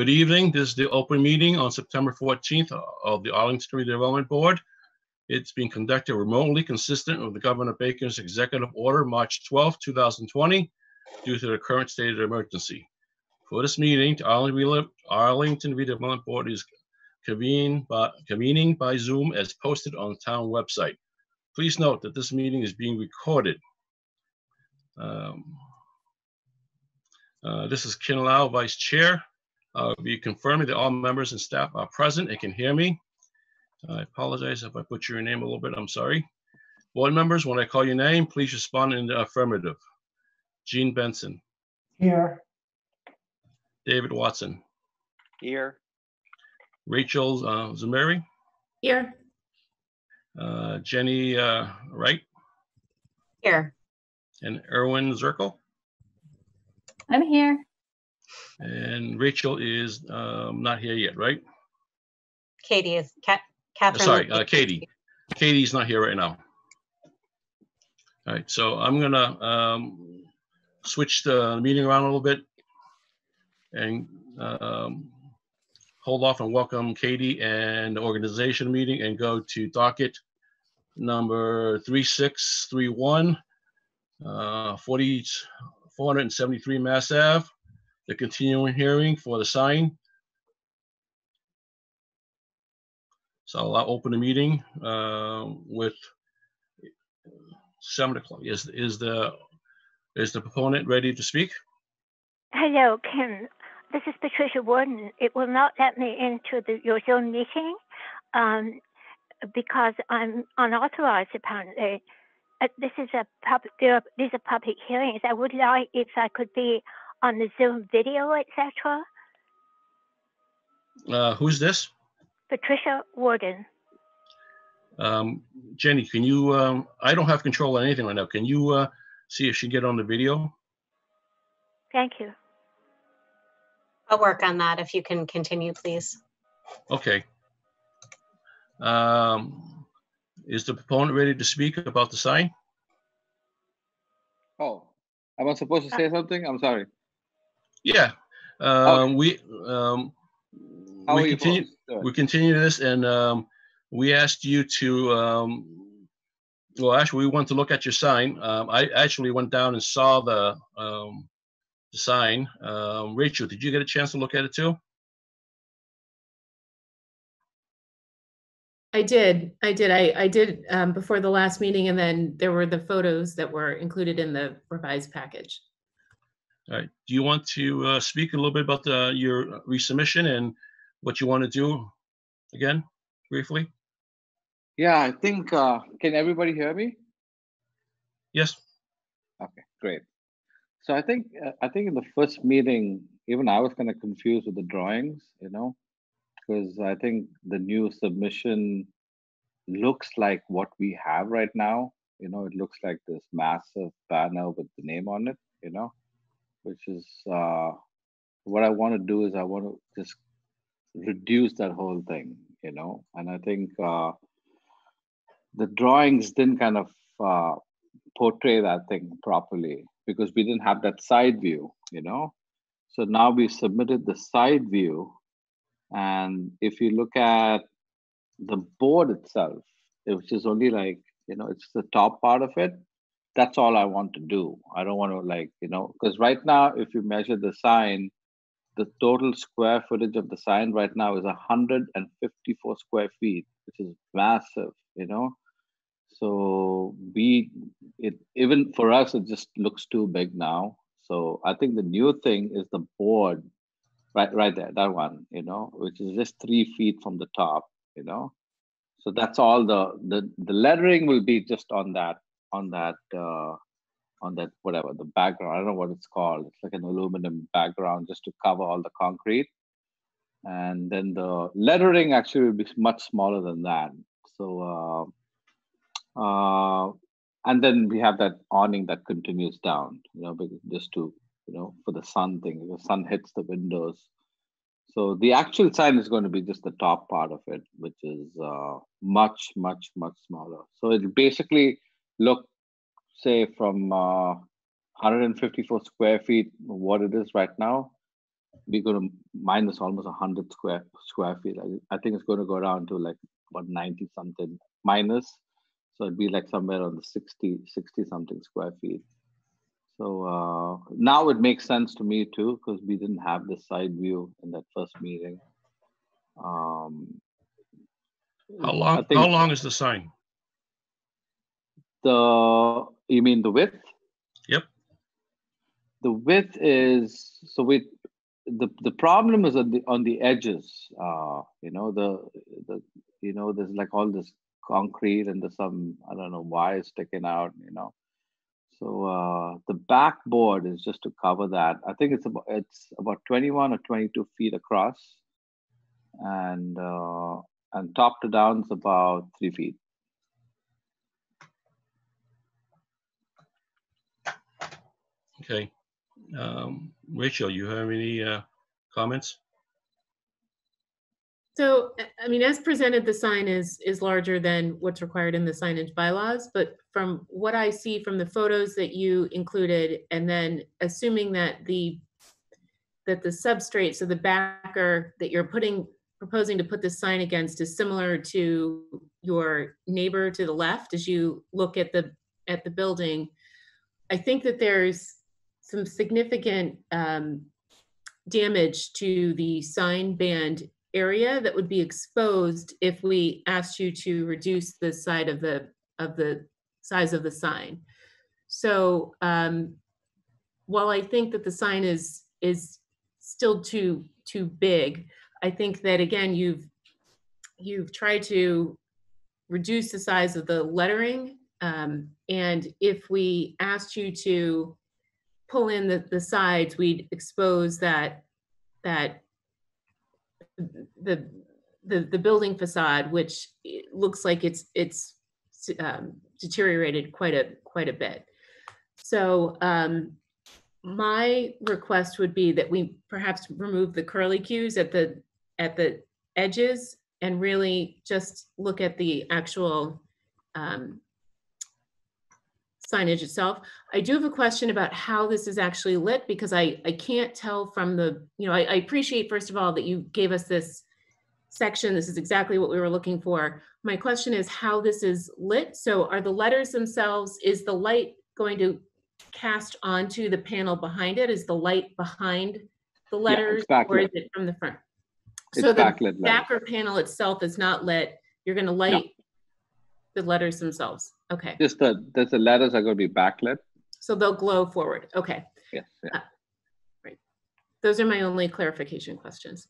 Good evening. This is the open meeting on September 14th of the Arlington Redevelopment Board. It's being conducted remotely consistent with the Governor Baker's executive order, March 12, 2020, due to the current state of emergency. For this meeting, the Arlington Arlington Redevelopment Board is convened by, convening by Zoom as posted on the town website. Please note that this meeting is being recorded. Um, uh, This is Ken Lau, Vice Chair. Uh, Be confirming that all members and staff are present and can hear me. I apologize if I butcher your name a little bit, I'm sorry. Board members, when I call your name, please respond in the affirmative. Gene Benson, Here, David Watson, Here, Rachel uh, Zsembery, Here. uh, Jenny uh, Raitt, Here. and Erin Zwirko. I'm here. And Rachel is um, not here yet, right? Katie is, Ca- Uh, Catherine. Sorry, uh, Katie. Katie's not here right now. All right, so I'm gonna um, switch the meeting around a little bit and um, hold off and welcome Katie and the organization meeting and go to docket number 3631, uh, 40, 473 Mass Ave, the continuing hearing for the sign So I'll open the meeting uh, with seven o'clock. Is, is the, is the proponent ready to speak? Hello, Ken. This is Patricia Warden. It will not let me into the, your Zoom meeting um, because I'm unauthorized apparently. Uh, this is a public, these are public hearings. I would like if I could be on the Zoom video, etc. Uh, Who's this? Patricia Warden. Um, Jenny, can you, um, I don't have control of anything right now. Can you uh, see if she can get on the video? Thank you. I'll work on that if you can continue, please. Okay. Um, Is the proponent ready to speak about the sign? oh, am I supposed to say something? I'm sorry. Yeah. Um, We, um, How we continue, we continue this and um, we asked you to, um, well, actually, we went to look at your sign. Um, I actually went down and saw the, um, the sign. Um, Rachel, did you get a chance to look at it too? I did. I did. I, I did um, before the last meeting, and then there were the photos that were included in the revised package. All right. Do you want to uh, speak a little bit about the, your resubmission and what you want to do again, briefly? Yeah, I think, uh, can everybody hear me? Yes? Okay, great. So I think, uh, I think in the first meeting, even I was kind of confused with the drawings, you know? Because I think the new submission looks like what we have right now. You know, it looks like this massive banner with the name on it, you know? Which is, uh, what I want to do is I want to just reduce that whole thing, you know? And I think, uh, the drawings didn't kind of, uh, portray that thing properly because we didn't have that side view, you know. So now we submitted the side view, and if you look at the board itself, which is only like you know, it's the top part of it. That's all I want to do. I don't want to like you know, because right now, if you measure the sign, the total square footage of the sign right now is 154 square feet, which is massive, you know? So we it even for us it just looks too big now. So i think the new thing is the board right right there that one you know which is just three feet from the top you know? So that's all the the the lettering will be just on that on that uh on that whatever the background i don't know what it's called it's like an aluminum background just to cover all the concrete and then the lettering actually will be much smaller than that so uh uh, and then we have that awning that continues down, you know, just to, you know, for the sun thing, the sun hits the windows. So the actual sign is going to be just the top part of it, which is uh, much, much, much smaller. So it basically look, say, from uh, 154 square feet, what it is right now, we're going to minus almost 100 square square feet. I, I think it's going to go down to like about 90 something minus. So it'd be like somewhere on the 60, 60 something square feet. So uh, now it makes sense to me too, because we didn't have the side view in that first meeting. Um, How long, think how long is the sign? The you mean the width? Yep. The width is so we the the problem is on the on the edges. Uh, you know the the you know there's like all this concrete and there's some I don't know wires sticking out. You know, so uh, the backboard is just to cover that. I think it's about it's about 21 or 22 feet across, and uh, and top to down is about three feet. Okay. Um, Rachel, you have any uh, comments? So, I- mean, as presented, the sign is, is larger than what's required in the signage bylaws, but from what I see from the photos that you included, and then assuming that the, that the substrate, so the backer that you're putting, proposing to put the sign against is similar to your neighbor to the left, as you look at the, at the building, I think that there's some significant um, damage to the sign band area that would be exposed if we asked you to reduce the side of the, of the size of the sign. So um, while I think that the sign is, is still too, too big, I think that again, you've, you've tried to reduce the size of the lettering. um, And if we asked you to pull in the, the sides, we'd expose that, that the, the, the building facade, which looks like it's, it's um, deteriorated quite a, quite a bit. So um, my request would be that we perhaps remove the curly cues at the, at the edges and really just look at the actual um, signage itself. I do have a question about how this is actually lit because I, I can't tell from the, you know, I, I appreciate first of all that you gave us this section. This is exactly what we were looking for. My question is how this is lit. So are the letters themselves, is the light going to cast onto the panel behind it? Is the light behind the letters or is it from the front? It's So the backer panel itself is not lit. You're going to light the letters themselves. Okay. Just the there's the letters are going to be backlit. So they'll glow forward. Okay. Yes. Yeah. Right. Those are my only clarification questions.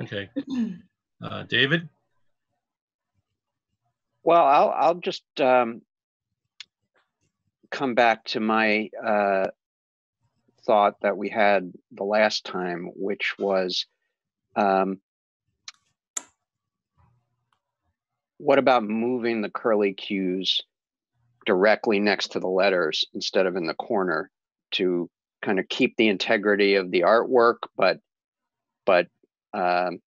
Okay. Uh, David? Well, I'll, I'll just um, come back to my uh, thought that we had the last time, which was um, what about moving the curly cues directly next to the letters instead of in the corner to kind of keep the integrity of the artwork, but but um,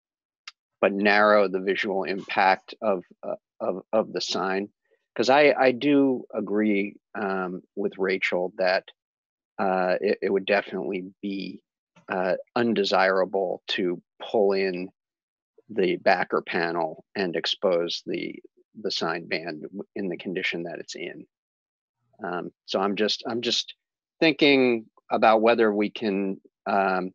but narrow the visual impact of uh, of of the sign? Because I I do agree um, with Rachel that uh, it, it would definitely be uh, undesirable to pull in the backer panel and expose the the sign band in the condition that it's in. Um, so I'm just I'm just thinking about whether we can um,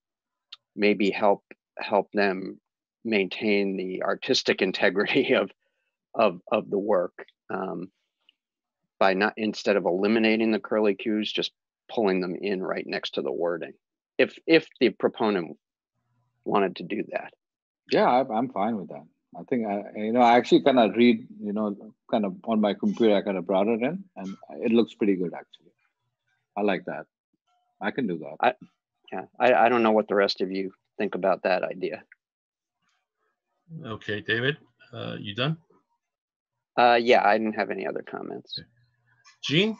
maybe help help them maintain the artistic integrity of of of the work um, by not instead of eliminating the curly cues, just pulling them in right next to the wording. If if the proponent wanted to do that. Yeah, I, I'm fine with that. I think I, you know, I actually kind of read, you know, kind of on my computer, I kind of brought it in, and it looks pretty good actually. I like that. I can do that. I, Yeah, I, I don't know what the rest of you think about that idea. Okay, David, uh, you done? Uh, yeah, I didn't have any other comments. Gene?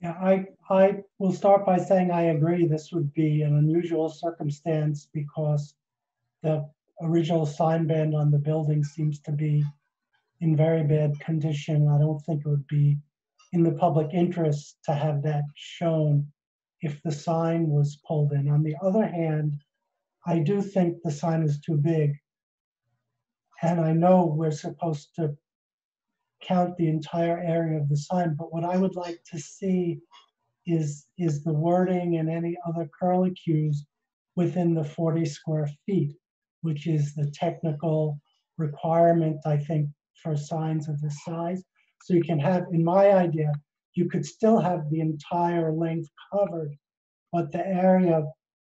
Yeah, I, I will start by saying I agree. This would be an unusual circumstance because the original sign band on the building seems to be in very bad condition. I don't think it would be in the public interest to have that shown if the sign was pulled in. On the other hand, I do think the sign is too big. And I know we're supposed to count the entire area of the sign, but what I would like to see is, is the wording and any other curlicues within the 40 square feet, which is the technical requirement, I think, for signs of this size. So you can have, in my idea, you could still have the entire length covered, but the area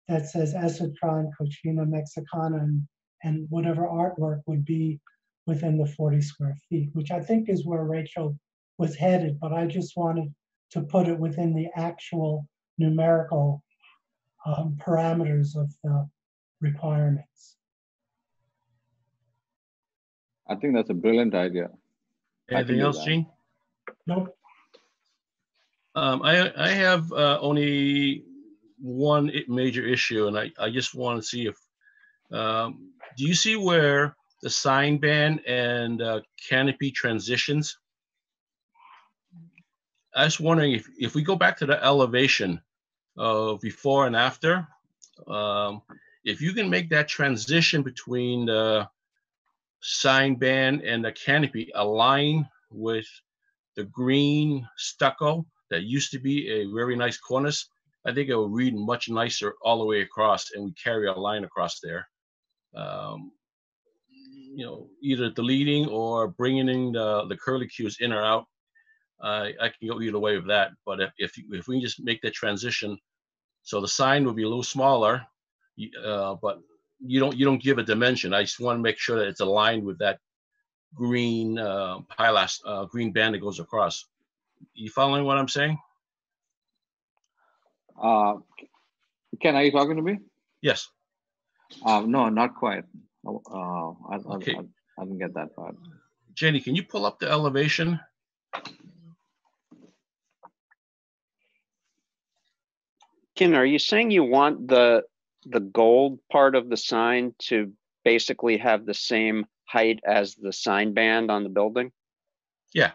that says Acitron, Cocina Mexicana, and, and whatever artwork would be within the 40 square feet, which I think is where Rachel was headed, but I just wanted to put it within the actual numerical um, parameters of the requirements. I think that's a brilliant idea. Anything else, that. Gene? Nope, Um, I, I have, uh, only one major issue and I, I just want to see if, um, do you see where the sign ban and, uh, canopy transitions? I was wondering if, if we go back to the elevation of before and after, um, if you can make that transition between the sign band and the canopy align with the green stucco that used to be a very nice cornice, I think it will read much nicer all the way across and we carry a line across there. Um, you know, either deleting or bringing in the, the curly cues in or out. I I can go either way with that, but if, if, if we just make that transition, so the sign will be a little smaller, uh, but you don't, you don't give a dimension. I just want to make sure that it's aligned with that green, uh, pilas, uh, green band that goes across. You following what I'm saying? Uh, Ken, are you talking to me? Yes. Uh, no, not quite. Oh, Uh, I, I, Okay. I, I didn't get that part. Jenny, can you pull up the elevation? Ken, are you saying you want the, the gold part of the sign to basically have the same height as the sign band on the building? Yeah,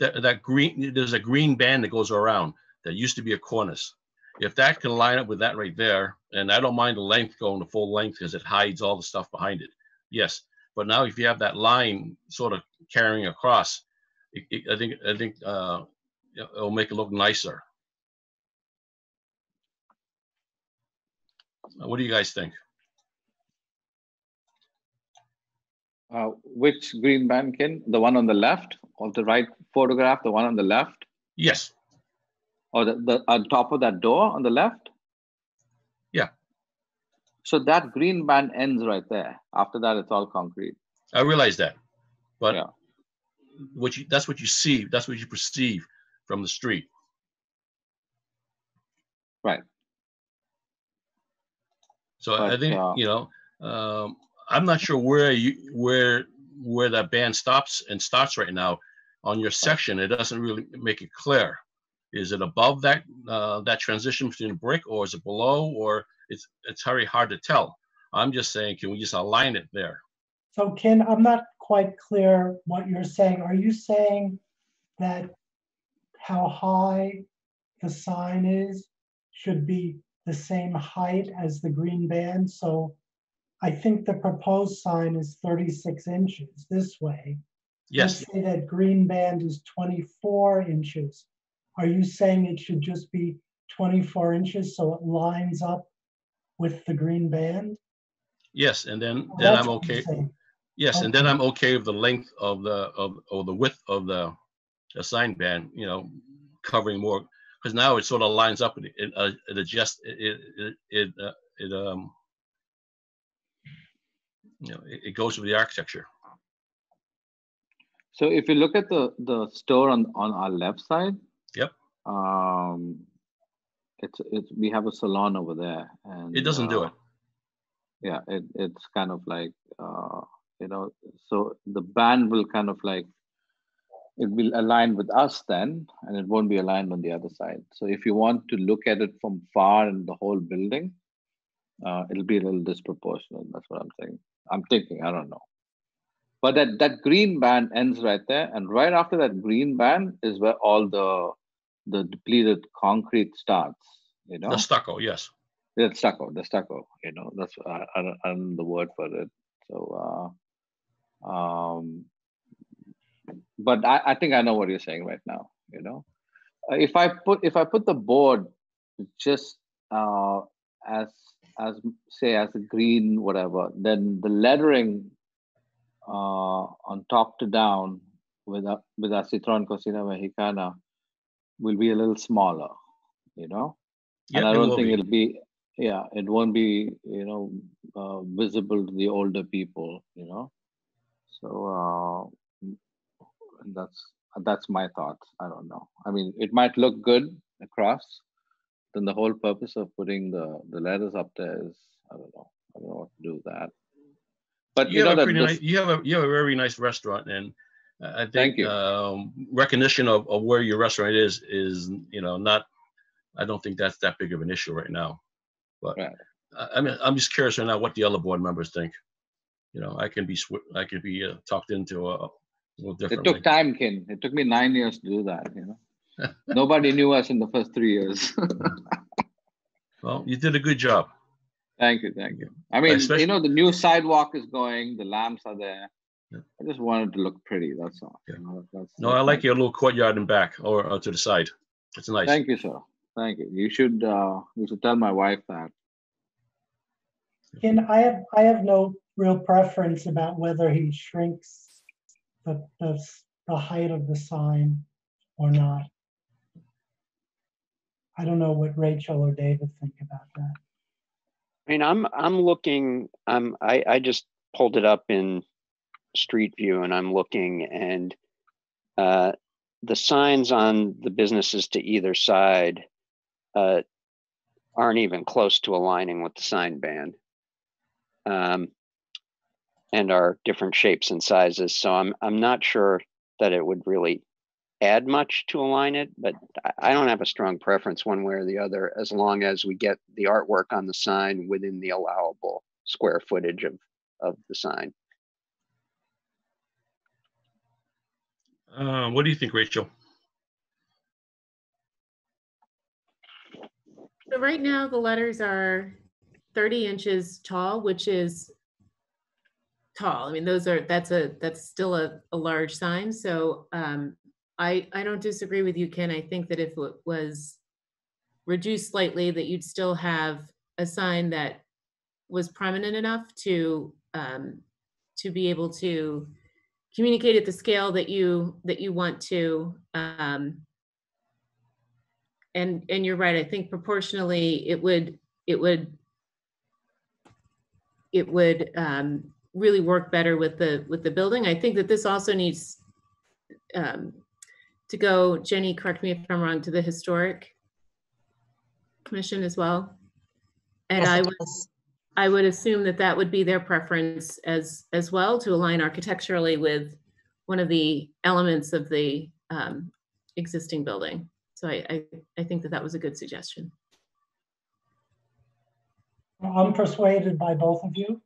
that, that green, there's a green band that goes around that used to be a cornice. If that can line up with that right there, and I don't mind the length going the full length because it hides all the stuff behind it. Yes, but now if you have that line sort of carrying across, it, it- I think, I think, uh, it- it'll make it look nicer. What do you guys think? Uh, which green band, Ken? The one on the left of the right photograph, the one on the left? Yes, Or the, the on top of that door on the left? Yeah. So that green band ends right there. After that, it's all concrete. I realize that, but Yeah. what you, that's what you see, that's what you perceive from the street. Right. So I think, uh, you know, um, I'm not sure where you, where, where that band stops and starts right now. On your section, it doesn't really make it clear. Is it above that, uh, that transition between brick or is it below or it's, it's very hard to tell. I'm just saying, can we just align it there? so Ken, I'm not quite clear what you're saying. Are you saying that how high the sign is should be the same height as the green band? So I think the proposed sign is 36 inches this way. Yes, Let's say that green band is 24 inches. Are you saying it should just be 24 inches so it lines up with the green band? yes, and then, Well, then I'm okay. Yes, and then I'm okay with the length of the, of, or the width of the, the sign band, you know, covering more, because now it sort of lines up, and it, uh, it adjusts, it, it, it, uh, it, um, you know, it, it goes with the architecture. So if you look at the, the store on, on our left side. Yep. Um, it's, it's, we have a salon over there and. It doesn't do uh, it. Yeah, it, it's kind of like, uh, you know, so the band will kind of like, it will align with us then, and it won't be aligned on the other side. So if you want to look at it from far in the whole building, uh, it'll be a little disproportionate. That's what I'm saying. I'm thinking, I don't know. But that, that green band ends right there. And right after that green band is where all the, the depleted concrete starts, you know? The stucco, yes. it's stucco, the stucco, you know, that's, I, I I don't know the word for it. So, uh, um, but I, I think I know what you're saying right now, you know? Uh, If I put, if I put the board just, uh, as, as, say, as a green, whatever, then the lettering, uh, on top to down with, a- with our Citron Cocina Mexicana will be a little smaller, you know? And I don't will think be. it'll be, yeah, it won't be, you know, uh, visible to the older people, you know? So, uh, mm, that's, that's my thoughts. I don't know. I mean, it might look good across. Then the whole purpose of putting the, the letters up there is, I don't know, I don't know what to do with that. But you You know have a that pretty this, nice, you have a, you have a very nice restaurant and uh, I think, you. um, recognition of, of where your restaurant is, is, you know, not, I don't think that's that big of an issue right now. But Right. I, I mean, I'm just curious right now what the other board members think. You know, I can be, swi- I could be uh, talked into a little it took time, Ken. It took me nine years to do that, you know? Nobody knew us in the first three years. Well, you did a good job. Thank you, thank you. I mean, Especially- you know, the new sidewalk is going, the lamps are there. Yeah. I just wanted to look pretty, that's all. Yeah. you know, that's- No, that's I my- like your little courtyard in back or uh, to the side. It's nice. Thank you, sir. Thank you. You should, uh, you should tell my wife that. Ken, I have, I have no real preference about whether he shrinks the, the, the height of the sign or not. I don't know what Rachel or David think about that. I mean, I'm, I'm looking, I'm, I, I just pulled it up in Street View and I'm looking and uh, the signs on the businesses to either side uh, aren't even close to aligning with the sign band. Um, and are different shapes and sizes. So I'm, I'm not sure that it would really add much to align it, but I- I don't have a strong preference one way or the other, as long as we get the artwork on the sign within the allowable square footage of, of the sign. Uh, what do you think, Rachel? So right now, the letters are 30 inches tall, which is tall. I mean, those are, that's a, that's still a, a large sign. So um, I, I don't disagree with you, Ken. I think that if it was reduced slightly, that you'd still have a sign that was prominent enough to, um, to be able to communicate at the scale that you, that you want to. Um, and, and you're right, I think proportionally, it would, it would, it would um, really work better with the, with the building. I think that this also needs um, to go, Jenny, correct me if I'm wrong, to the Historic Commission as well. And Yes, I it would, does. I would assume that that would be their preference as, as well, to align architecturally with one of the elements of the um, existing building. So I, I, I think that that was a good suggestion. I'm persuaded by both of you.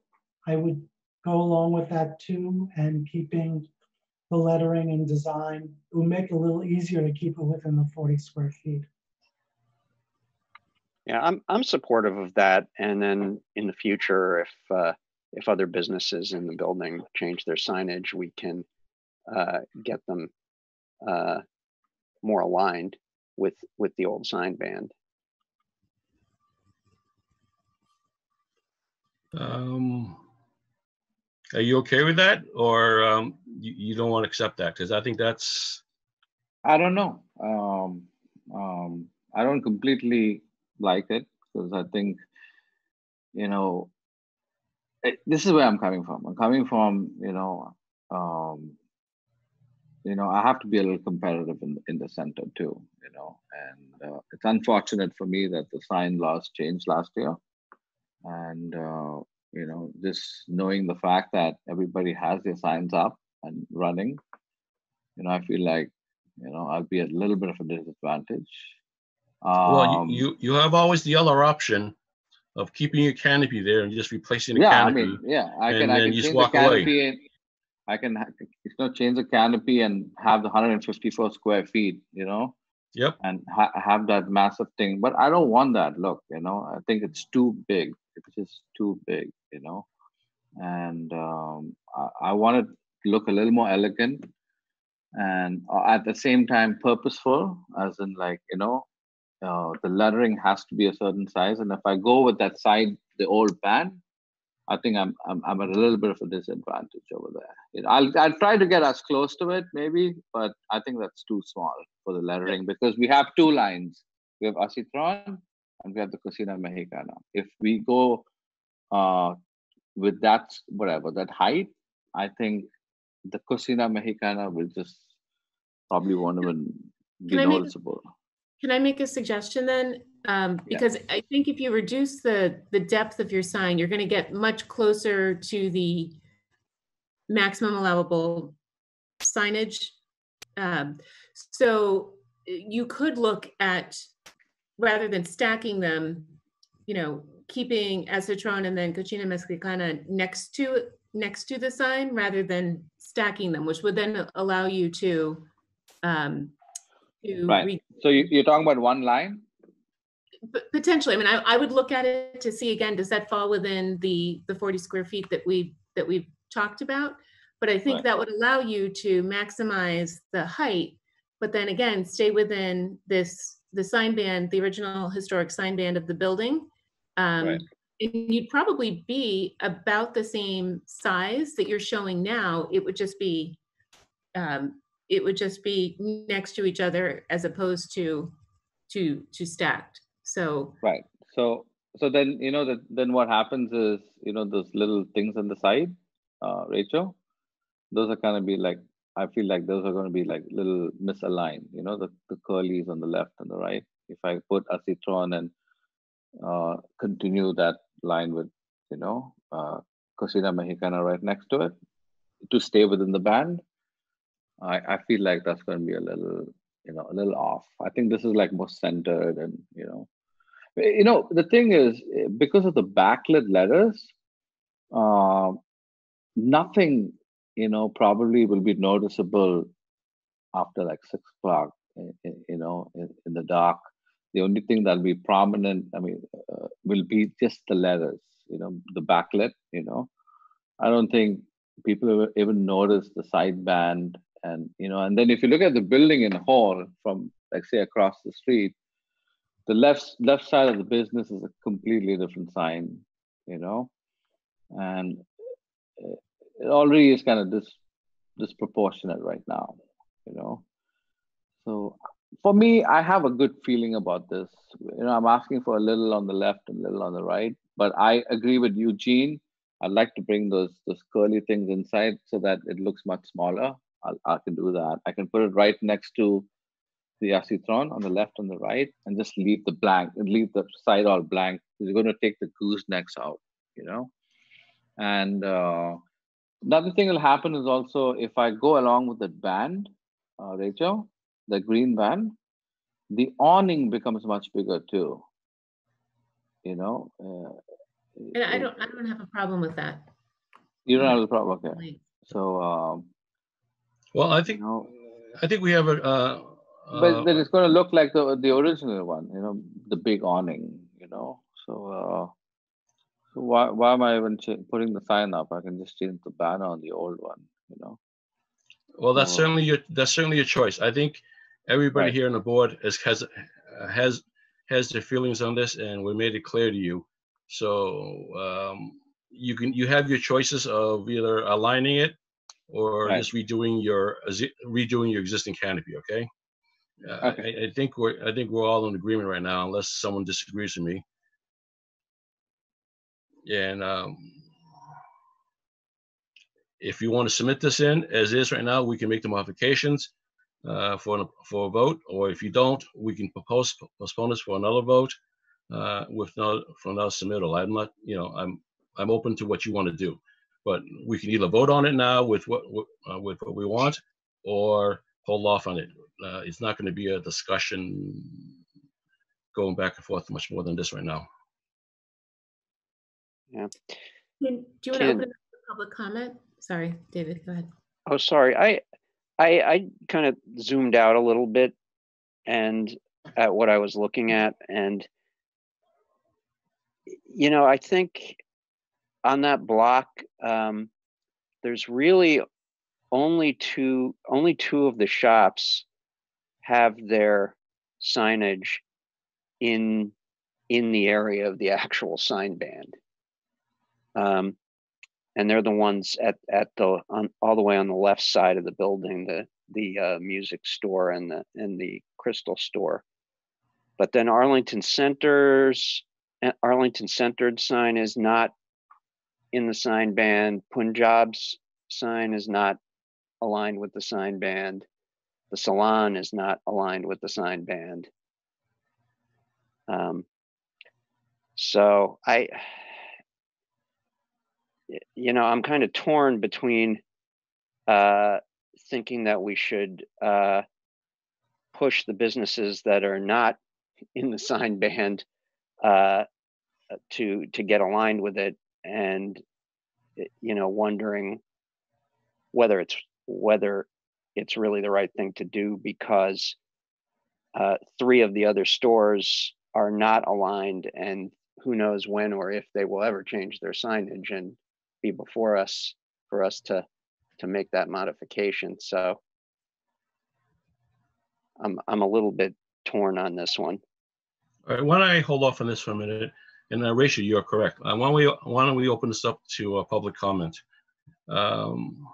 I would go along with that too, and keeping the lettering and design, it would make it a little easier to keep it within the 40 square feet. Yeah, I'm, I'm supportive of that. And then in the future, if, uh, if other businesses in the building change their signage, we can uh, get them uh, more aligned with, with the old sign band. Um, are you okay with that or um, you, you don't want to accept that? Because I think that's, I don't know. Um, um, I don't completely like it because I think, you know, it, this is where I'm coming from. I'm coming from, you know, um, you know, I have to be a little competitive in in the center too, you know, and uh, it's unfortunate for me that the sign laws changed last year, and uh, you know, just knowing the fact that everybody has their signs up and running, you know, I feel like you know I'll be at a little bit of a disadvantage. well, Um, you, you, you have always the other option of keeping your canopy there and just replacing the yeah, I canopy. mean, yeah, I and can I can you just change the walk away. canopy and I can you know change the canopy and have the 154 square feet, you know, Yep. and ha- have that massive thing. But I don't want that look, you know. I think it's too big. It's just too big, you know. And um, I, I want it to look a little more elegant and uh, at the same time purposeful, as in like you know, uh, the lettering has to be a certain size. And if I go with that side, the old band, I think I'm I'm, I'm at a little bit of a disadvantage over there. I'll I'll try to get as close to it maybe, but I think that's too small for the lettering because we have two lines. We have Acitron and we have the Cocina Mexicana. If we go uh, with that whatever that height, I think the Cocina Mexicana will just probably won't even be Can I make noticeable. Can I make a suggestion then? Um, Yeah. because I think if you reduce the, the depth of your sign, you're gonna get much closer to the maximum allowable signage. Um, so uh, you could look at, rather than stacking them, you know, keeping Acitron and then Cocina Mexicana next to, next to the sign, rather than stacking them, which would then allow you to, um, to Right. So you, you're talking about one line? Potentially, I mean, I, I would look at it to see again, does that fall within the, the forty square feet that we, that we've talked about? But I think Right. that would allow you to maximize the height, but then again, stay within this, the sign band, the original historic sign band of the building. Um, Right. and you'd probably be about the same size that you're showing now. It would just be, um, it would just be next to each other as opposed to, to, to stacked. So, Right. So so then you know that then what happens is you know those little things on the side, uh, Rachel, those are kind of be like I feel like those are going to be like little misaligned. You know the the curlies on the left and the right. If I put Acitron and uh, continue that line with you know uh, Cocina Mexicana right next to it to stay within the band, I I feel like that's going to be a little you know a little off. I think this is like more centered and you know you know the thing is eh, because of the backlit letters uh, nothing you know probably will be noticeable after like six o'clock eh, eh, you know in, the dark. The only thing that'll be prominent i mean uh, will be just the letters you know the backlit you know. I don't think people even notice the sideband and you know and then if you look at the building in hall from like say across the street the left left side of the business is a completely different sign you know. And uh, it already is kind of dis disproportionate right now you know? So for me i have a good feeling about this. You know i'm asking for a little on the left and a little on the right but i agree with eugene. I'd like to bring those those curly things inside so that it looks much smaller. I'll, i can do that. I can put it right next to the Acitron on the left and the right and just leave the blank and leave the side all blank. You're going to take the goosenecks out you know? And uh, another thing will happen is also if i go along with the band uh, rachel the green band the awning becomes much bigger too. You know uh, and I don't, I don't have a problem with that. you don't have a problem okay. Like, so um Well, I you think, know I think we have a, uh, but uh, then it's going to look like the the original one you know the big awning you know. So uh so why why am i even ch- putting the sign up i can just change the banner on the old one you know well, that's so- certainly your, that's certainly your choice. I think everybody Right. here on the board is, has, has, has their feelings on this and we made it clear to you. So, um, you can, you have your choices of either aligning it or Right. just redoing your, redoing your existing canopy, okay? Uh, Okay. I, I think we're, I think we're all in agreement right now unless someone disagrees with me. And, um, if you want to submit this in as is right now, we can make the modifications uh, for, an- for a vote, or if you don't, we can propose, postpone this for another vote uh, with no, for another submittal. I'm not, you know, I'm, I'm open to what you want to do. But we can either vote on it now with what, uh, with what we want, or hold off on it. Uh, It's not going to be a discussion going back and forth much more than this right now. Can- Do you want to open up for public comment? Sorry, David, go ahead. Oh, sorry. I, I, I kind of zoomed out a little bit and at what I was looking at and you know, I think on that block, um, there's really only two only two of the shops have their signage in in the area of the actual sign band. Um, and they're the ones at at the on all the way on the left side of the building, the the uh, music store and the and the crystal store. But then Arlington Center's uh, Arlington Centered sign is not in the sign band. Punjab's sign is not aligned with the sign band. The salon is not aligned with the sign band. Um, so I, you know, I'm kind of torn between uh, thinking that we should uh, push the businesses that are not in the sign band uh, to to get aligned with it, and you know, wondering whether it's whether it's really the right thing to do because uh, three of the other stores are not aligned, and who knows when or if they will ever change their signage and be before us for us to to make that modification. So I'm I'm a little bit torn on this one. All right, why don't I hold off on this for a minute? And uh, Rachel, you're correct. Uh, why don't we, why don't we open this up to uh, public comment? Um,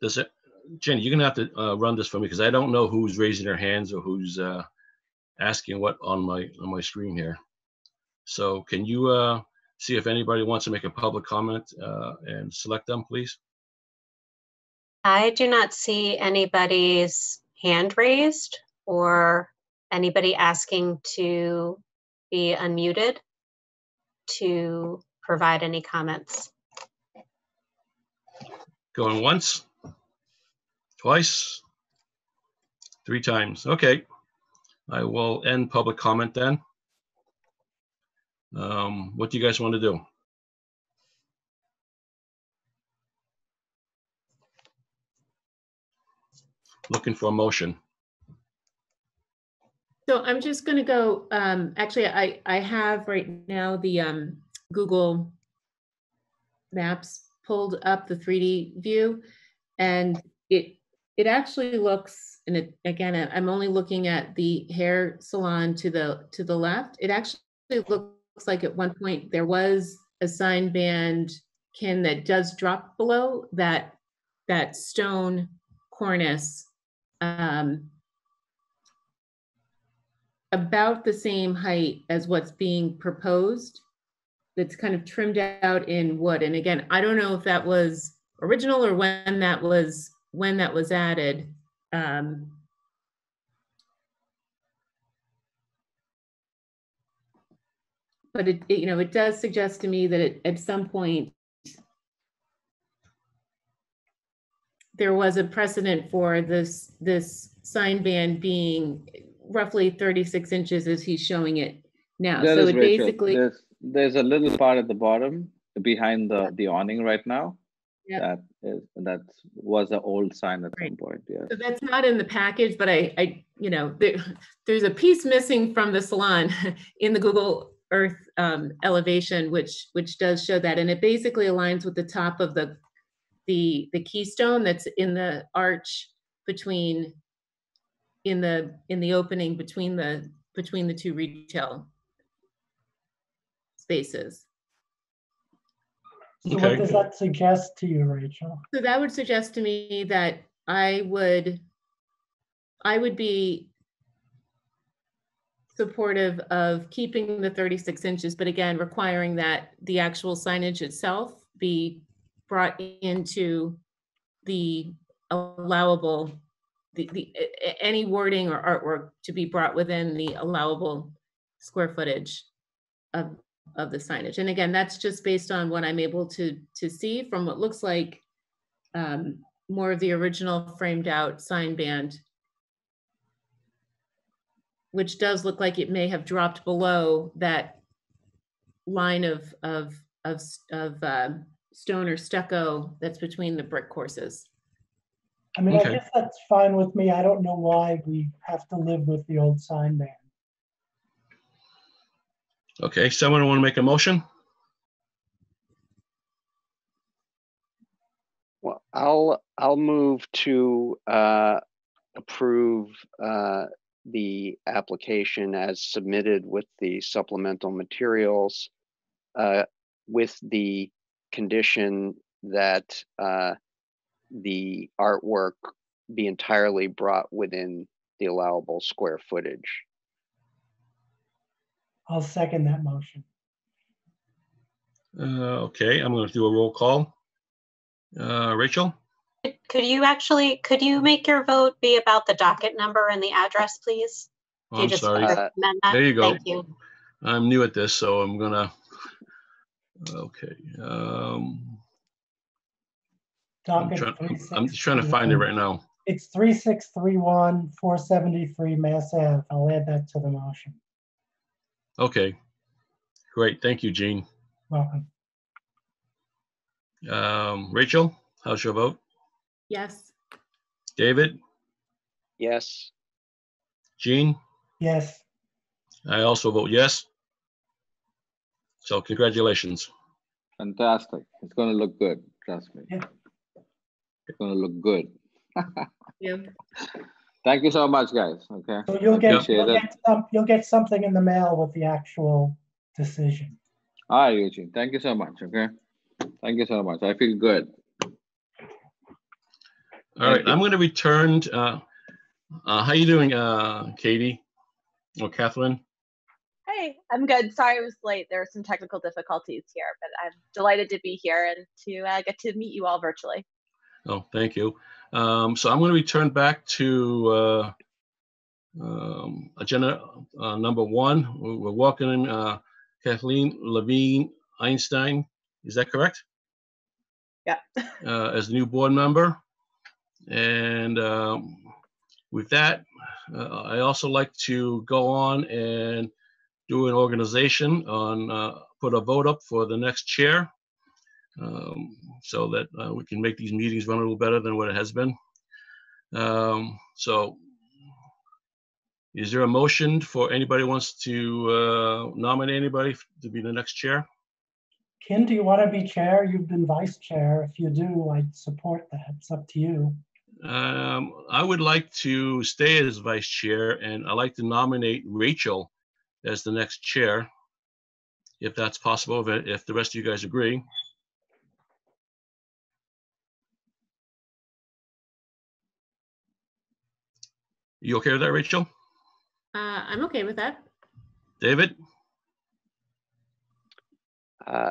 Does it, Jenny, you're gonna have to uh, run this for me because I don't know who's raising their hands or who's uh, asking what on my, on my screen here. So can you uh, see if anybody wants to make a public comment uh, and select them, please? I do not see anybody's hand raised or anybody asking to be unmuted to provide any comments. Going once, twice, three times. Okay. I will end public comment then. Um, what do you guys want to do? Looking for a motion. So I'm just gonna go, um, actually, I, I have right now the, um, Google Maps pulled up the 3D view. And it, it actually looks, and it, again, I'm only looking at the hair salon to the, to the left. It actually looks like at one point there was a sign band kin that does drop below that, that stone cornice. Um, about the same height as what's being proposed. That's kind of trimmed out in wood. And again, I don't know if that was original or when that was, when that was added. Um, But it, it, you know, it does suggest to me that it, at some point, there was a precedent for this, this sign band being roughly 36 inches as he's showing it now. There So it Rachel. basically, There's, there's a little part at the bottom behind the, the awning right now. Yep. That is, that was an old sign at some Right. point, yes. so that's not in the package, but I, I, you know, there, there's a piece missing from the salon in the Google Earth um, elevation, which, which does show that. And it basically aligns with the top of the, the, the keystone that's in the arch between, in the, in the opening between the, between the two retail spaces. So Okay. what does that suggest to you, Rachel? So that would suggest to me that I would, I would be supportive of keeping the 36 inches, but again, requiring that the actual signage itself be brought into the allowable, the, the, any wording or artwork to be brought within the allowable square footage of, of the signage. And again, that's just based on what I'm able to, to see from what looks like um, more of the original framed out sign band, which does look like it may have dropped below that line of, of, of, of um, stone or stucco that's between the brick courses. I mean, I guess that's fine with me. I don't know why we have to live with the old sign ban. Okay, someone want to make a motion? Well, I'll, I'll move to uh, approve uh, the application as submitted with the supplemental materials uh, with the condition that uh, the artwork be entirely brought within the allowable square footage. I'll second that motion. Uh, okay, I'm gonna do a roll call. Uh, Rachel? Could you actually, could you make your vote be about the docket number and the address, please? Oh, Could you I'm just sorry, Uh, amend that? there you go. Thank you. I'm new at this, so I'm gonna, okay, um, I'm Docket trying, I'm- I'm just trying to find it right now. It's three six three one four seventy-three Mass Ave. I'll add that to the motion. Okay, great, thank you, Gene. Welcome. Um, Rachel, how's your vote? Yes, David, Yes, Gene? Yes, I also vote yes. So congratulations. Fantastic. It's gonna look good, trust me. Yeah. It's gonna look good. yeah, Thank you so much, guys, okay? so you'll get, Appreciate you'll it. get some, you'll get something in the mail with the actual decision. All right, Eugene, thank you so much, okay? Thank you so much. I feel good. All right, I'm gonna return, to, uh, uh, how you doing, uh, Katie? Or Catherine? Hey, I'm good. Sorry I was late. There were some technical difficulties here, but I'm delighted to be here and to uh, get to meet you all virtually. Oh, thank you. Um, so I'm gonna return back to, uh, um, agenda, uh, number one. We're welcoming, uh, Kathleen Levine Einstein. Is that correct? Yeah. uh, as a new board member. And um, with that, uh, I also like to go on and do an organization on, uh, put a vote up for the next chair. um, So that uh, we can make these meetings run a little better than what it has been. Um, So is there a motion for anybody wants to uh, nominate anybody to be the next chair? Kin, do you want to be chair? You've been vice chair. If you do, I'd support that. It's up to you. Um, I would like to stay as vice chair and I'd like to nominate Rachel as the next chair. If that's possible, if, if the rest of you guys agree. You okay with that, Rachel? uh, I'm okay with that. David? uh,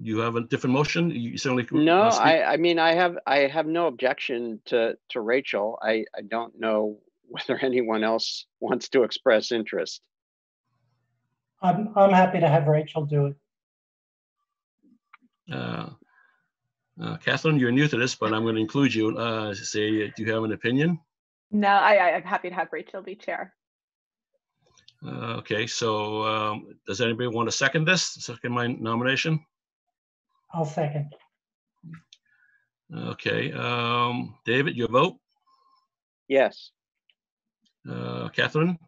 You have a different motion? You certainly. could- no, uh, I, I mean, I have, I have no objection to, to Rachel. I, I don't know whether anyone else wants to express interest. I'm, I'm happy to have Rachel do it. Uh, uh, Catherine, you're new to this, but I'm going to include you. Uh, say, do you have an opinion? No, I, I- I'm happy to have Rachel be chair. Uh, Okay, so um, does anybody want to second this, second my nomination? I'll second. Okay, um, David, your vote? Yes, Uh, Catherine,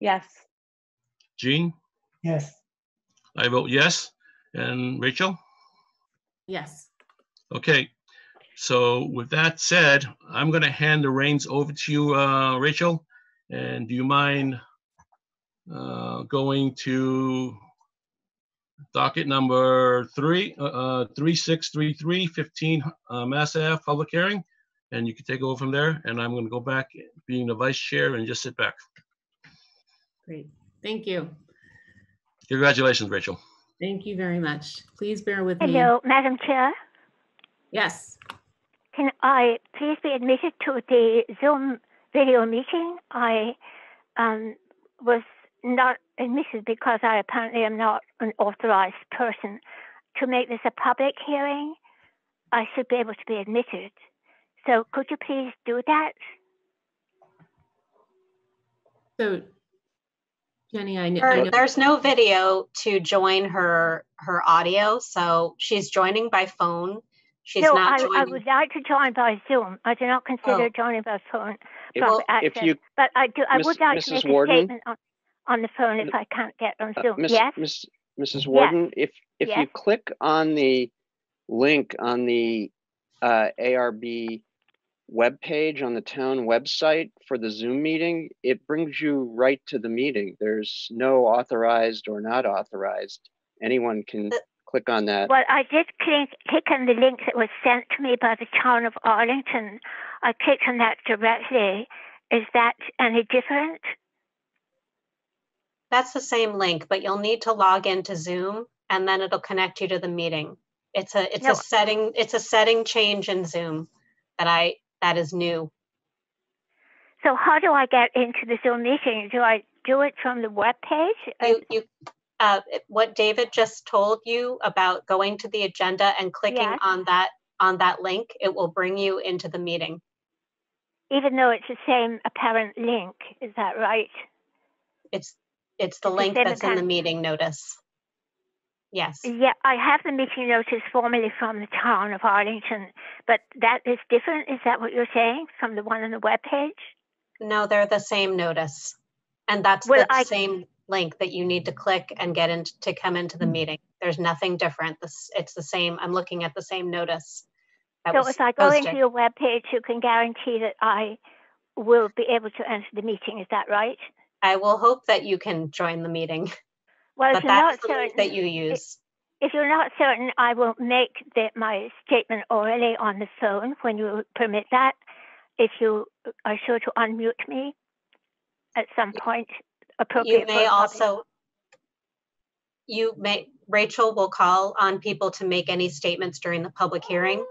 Yes. Gene? Yes, I vote yes. And Rachel? Yes, Okay, so with that said, I'm going to hand the reins over to you, uh, Rachel. And do you mind uh, going to docket number three, uh, uh, 3633, 15 uh, Mass Ave, public hearing? And you can take over from there. And I'm going to go back being the vice chair and just sit back. great. Thank you. Congratulations, Rachel. Thank you very much. Please bear with me. Hello, Madam Chair. Yes, Can I please be admitted to the Zoom video meeting? I um, was not admitted because I apparently am not an authorized person. To make this a public hearing, I should be able to be admitted. So could you please do that? so Jenny, I kn- I know. There's no video to join her, her audio, so she's joining by phone. She's No, not I, I joining. would like to join by Zoom. I do not consider Oh. joining by phone If, proper if you, But I do, I Miss- would like Mrs. to make a statement on, on the phone if I can't get on uh, Zoom. Yes? Miss, Mrs. Yes. Worden, if, if you click on the link on the uh, ARB webpage on the town website for the Zoom meeting, it brings you right to the meeting. There's no authorized or not authorized. Anyone can The- click on that. Well, I did click, click on the link that was sent to me by the town of Arlington. I clicked on that directly. Is that any different? That's the same link, but you'll need to log into Zoom and then it'll connect you to the meeting. It's a, it's No. a setting, it's a setting change in Zoom that I, that is new. So how do I get into the Zoom meeting? Do I do it from the web page? You, you, uh, what David just told you about going to the agenda and clicking Yes. on that, on that link, it will bring you into the meeting. even though it's the same apparent link, is that right? It's, it's the link that's in the meeting notice. Yes, Yeah, I have the meeting notice formally from the town of Arlington, but that is different. Is that what you're saying from the one on the web page? no, they're the same notice. And that's Well, the I- same link that you need to click and get in to come into the mm. meeting. There's nothing different. This, it's the same, I'm looking at the same notice. So if I go into your web page, you can guarantee that I will be able to enter the meeting. Is that right? I will hope that you can join the meeting, Well, but if you're not that's the certain, that you use. if you're not certain, I will make the, my statement orally on the phone when you permit that. If you are sure to unmute me at some point, appropriate. You may also, you may, Rachel will call on people to make any statements during the public hearing.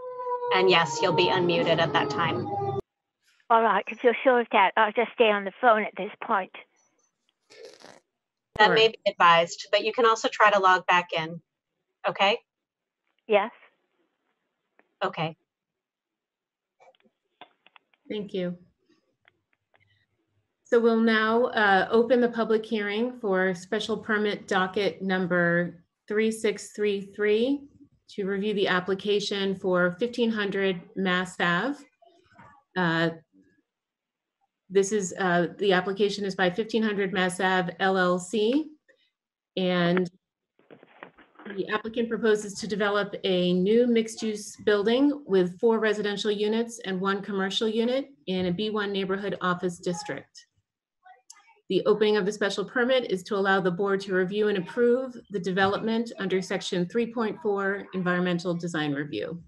And yes, you'll be unmuted at that time. All right, if you're sure of that, I'll just stay on the phone at this point. That Sure. may be advised, but you can also try to log back in. Okay, Yes? okay. Thank you. So we'll now uh, open the public hearing for special permit docket number 3633 to review the application for 1500 Mass Ave. Uh, This is, uh, the application is by 1500 Mass Ave LLC. And the applicant proposes to develop a new mixed-use building with four residential units and one commercial unit in a B1 neighborhood office district. The opening of the special permit is to allow the board to review and approve the development under section 3.4 environmental design review.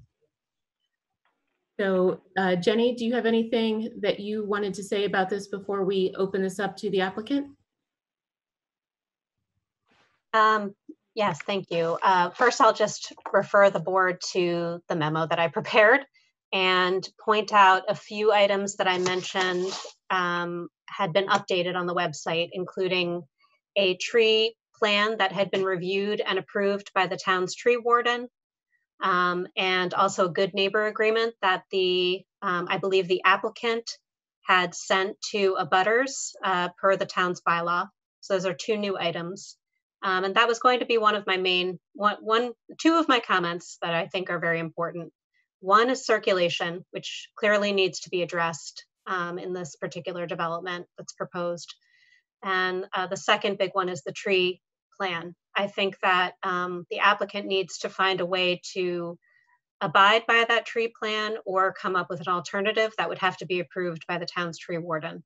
So uh, Jenny, do you have anything that you wanted to say about this before we open this up to the applicant? Um, yes, thank you. Uh, first, I'll just refer the board to the memo that I prepared and point out a few items that I mentioned um, had been updated on the website, including a tree plan that had been reviewed and approved by the town's tree warden. Um, and also a good neighbor agreement that the, um, I believe the applicant had sent to abutters uh, per the town's bylaw. So those are two new items. Um, and that was going to be one of my main, one, one, two of my comments that I think are very important. One is circulation, which clearly needs to be addressed um, in this particular development that's proposed. And uh, the second big one is the tree plan. I think that um, the applicant needs to find a way to abide by that tree plan or come up with an alternative that would have to be approved by the town's tree warden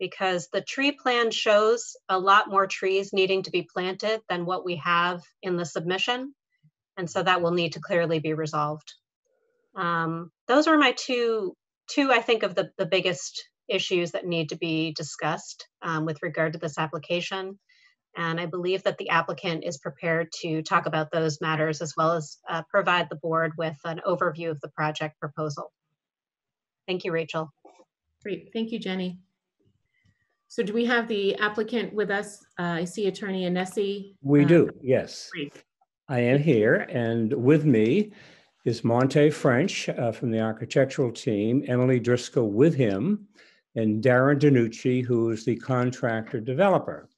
because the tree plan shows a lot more trees needing to be planted than what we have in the submission. And so that will need to clearly be resolved. Um, those are my two, two, I think, of the, the biggest issues that need to be discussed um, with regard to this application. And I believe that the applicant is prepared to talk about those matters as well as uh, provide the board with an overview of the project proposal. Thank you, Rachel. Great, thank you, Jenny. So do we have the applicant with us? Uh, I see Attorney Annese. We uh, do, yes. Great. I am here, and with me is Monte French uh, from the architectural team, Emily Driscoll with him, and Darren Danucci, who is the contractor developer.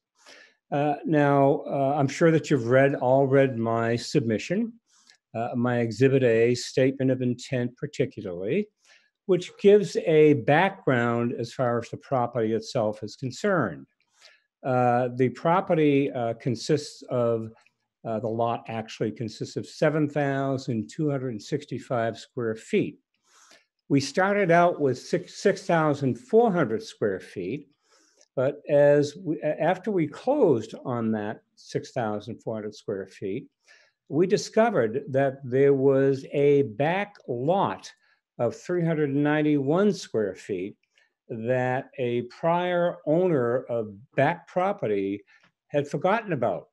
Uh, now, uh, I'm sure that you've read, all read my submission. uh, my Exhibit A statement of intent, particularly, which gives a background as far as the property itself is concerned. Uh, the property uh, consists of, uh, the lot actually consists of 7,265 square feet. We started out with six 6,400 square feet, but as we, after we closed on that 6,400 square feet, we discovered that there was a back lot of 391 square feet that a prior owner of back property had forgotten about,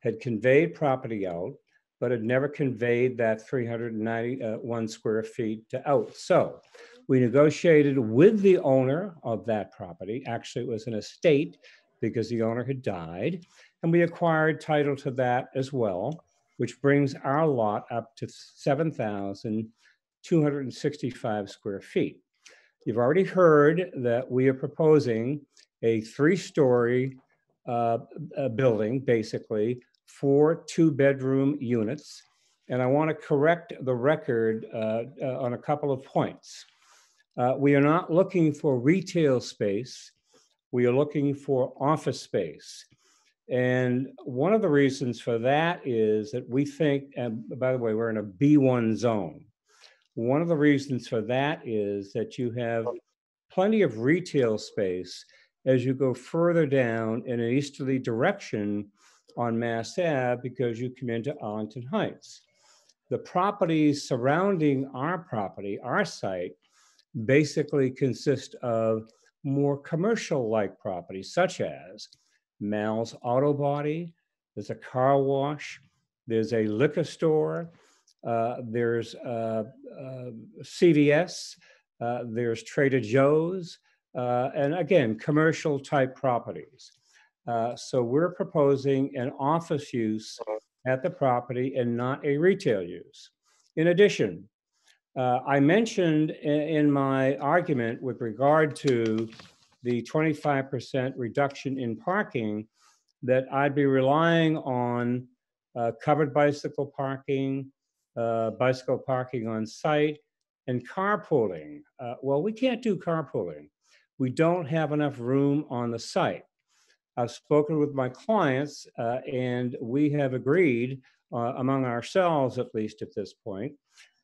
had conveyed property out, but had never conveyed that 391 uh, square feet to out. So we negotiated with the owner of that property. Actually, it was an estate because the owner had died. And we acquired title to that as well, which brings our lot up to 7,265 square feet. You've already heard that we are proposing a three-story uh, uh, building, basically, for two-bedroom units. And I want to correct the record uh, uh, on a couple of points. Uh, we are not looking for retail space. We are looking for office space. And one of the reasons for that is that we think, and by the way, we're in a B1 zone. One of the reasons for that is that you have plenty of retail space as you go further down in an easterly direction on Mass Ave because you come into Arlington Heights. The properties surrounding our property, our site, basically consist of more commercial-like properties, such as Mal's Auto Body, there's a car wash, there's a liquor store, uh, there's uh, uh, CVS, uh, there's Trader Joe's, and again, commercial type properties. So we're proposing an office use at the property and not a retail use. In addition, uh, I mentioned in, my argument with regard to the 25% reduction in parking that I'd be relying on uh, covered bicycle parking, uh, bicycle parking on site, and carpooling. Uh, well, we can't do carpooling. We don't have enough room on the site. I've spoken with my clients uh, and we have agreed, uh, among ourselves at least at this point,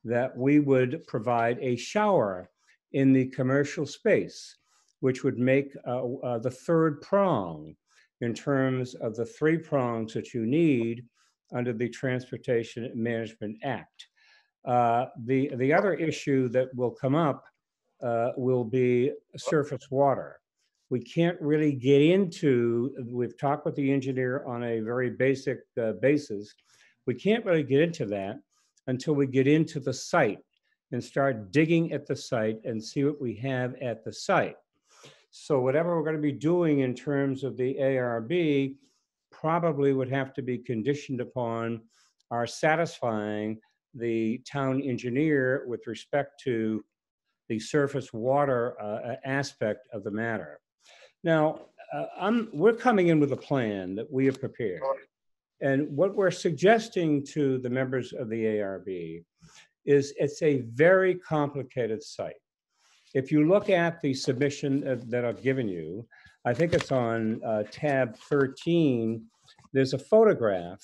that we would provide a shower in the commercial space, which would make uh, uh the third prong in terms of the three prongs that you need under the Transportation Management Act. Uh, the, the other issue that will come up uh, will be surface water we can't really get into, we've talked with the engineer on a very basic uh, basis. We can't really get into that until we get into the site and start digging at the site and see what we have at the site. So whatever we're going to be doing in terms of the ARB probably would have to be conditioned upon our satisfying the town engineer with respect to the surface water uh, aspect of the matter. Now, uh, we're coming in with a plan that we have prepared. And what we're suggesting to the members of the ARB is it's a very complicated site. If you look at the submission that I've given you, I think it's on uh, tab 13, there's a photograph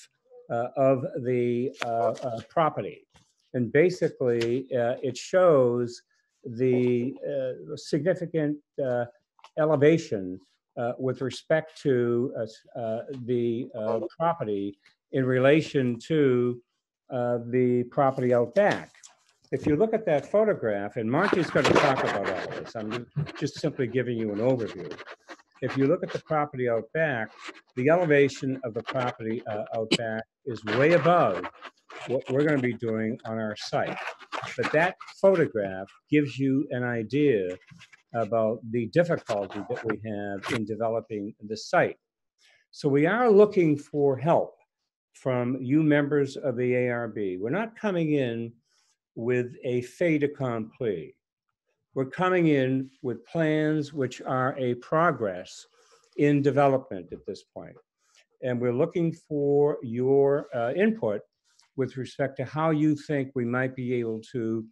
uh, of the uh, uh property. And basically, uh, it shows the uh, significant elevation with respect to uh, uh, the uh, property in relation to uh, the property out back. If you look at that photograph, and Monty's going to talk about all this, I'm just simply giving you an overview. If you look at the property out back, the elevation of the property uh, out back is way above what we're going to be doing on our site. But that photograph gives you an idea about the difficulty that we have in developing the site. So we are looking for help from you members of the ARB. We're not coming in with a fait accompli. We're coming in with plans which are a progress in development at this point. And we're looking for your uh, input with respect to how you think we might be able to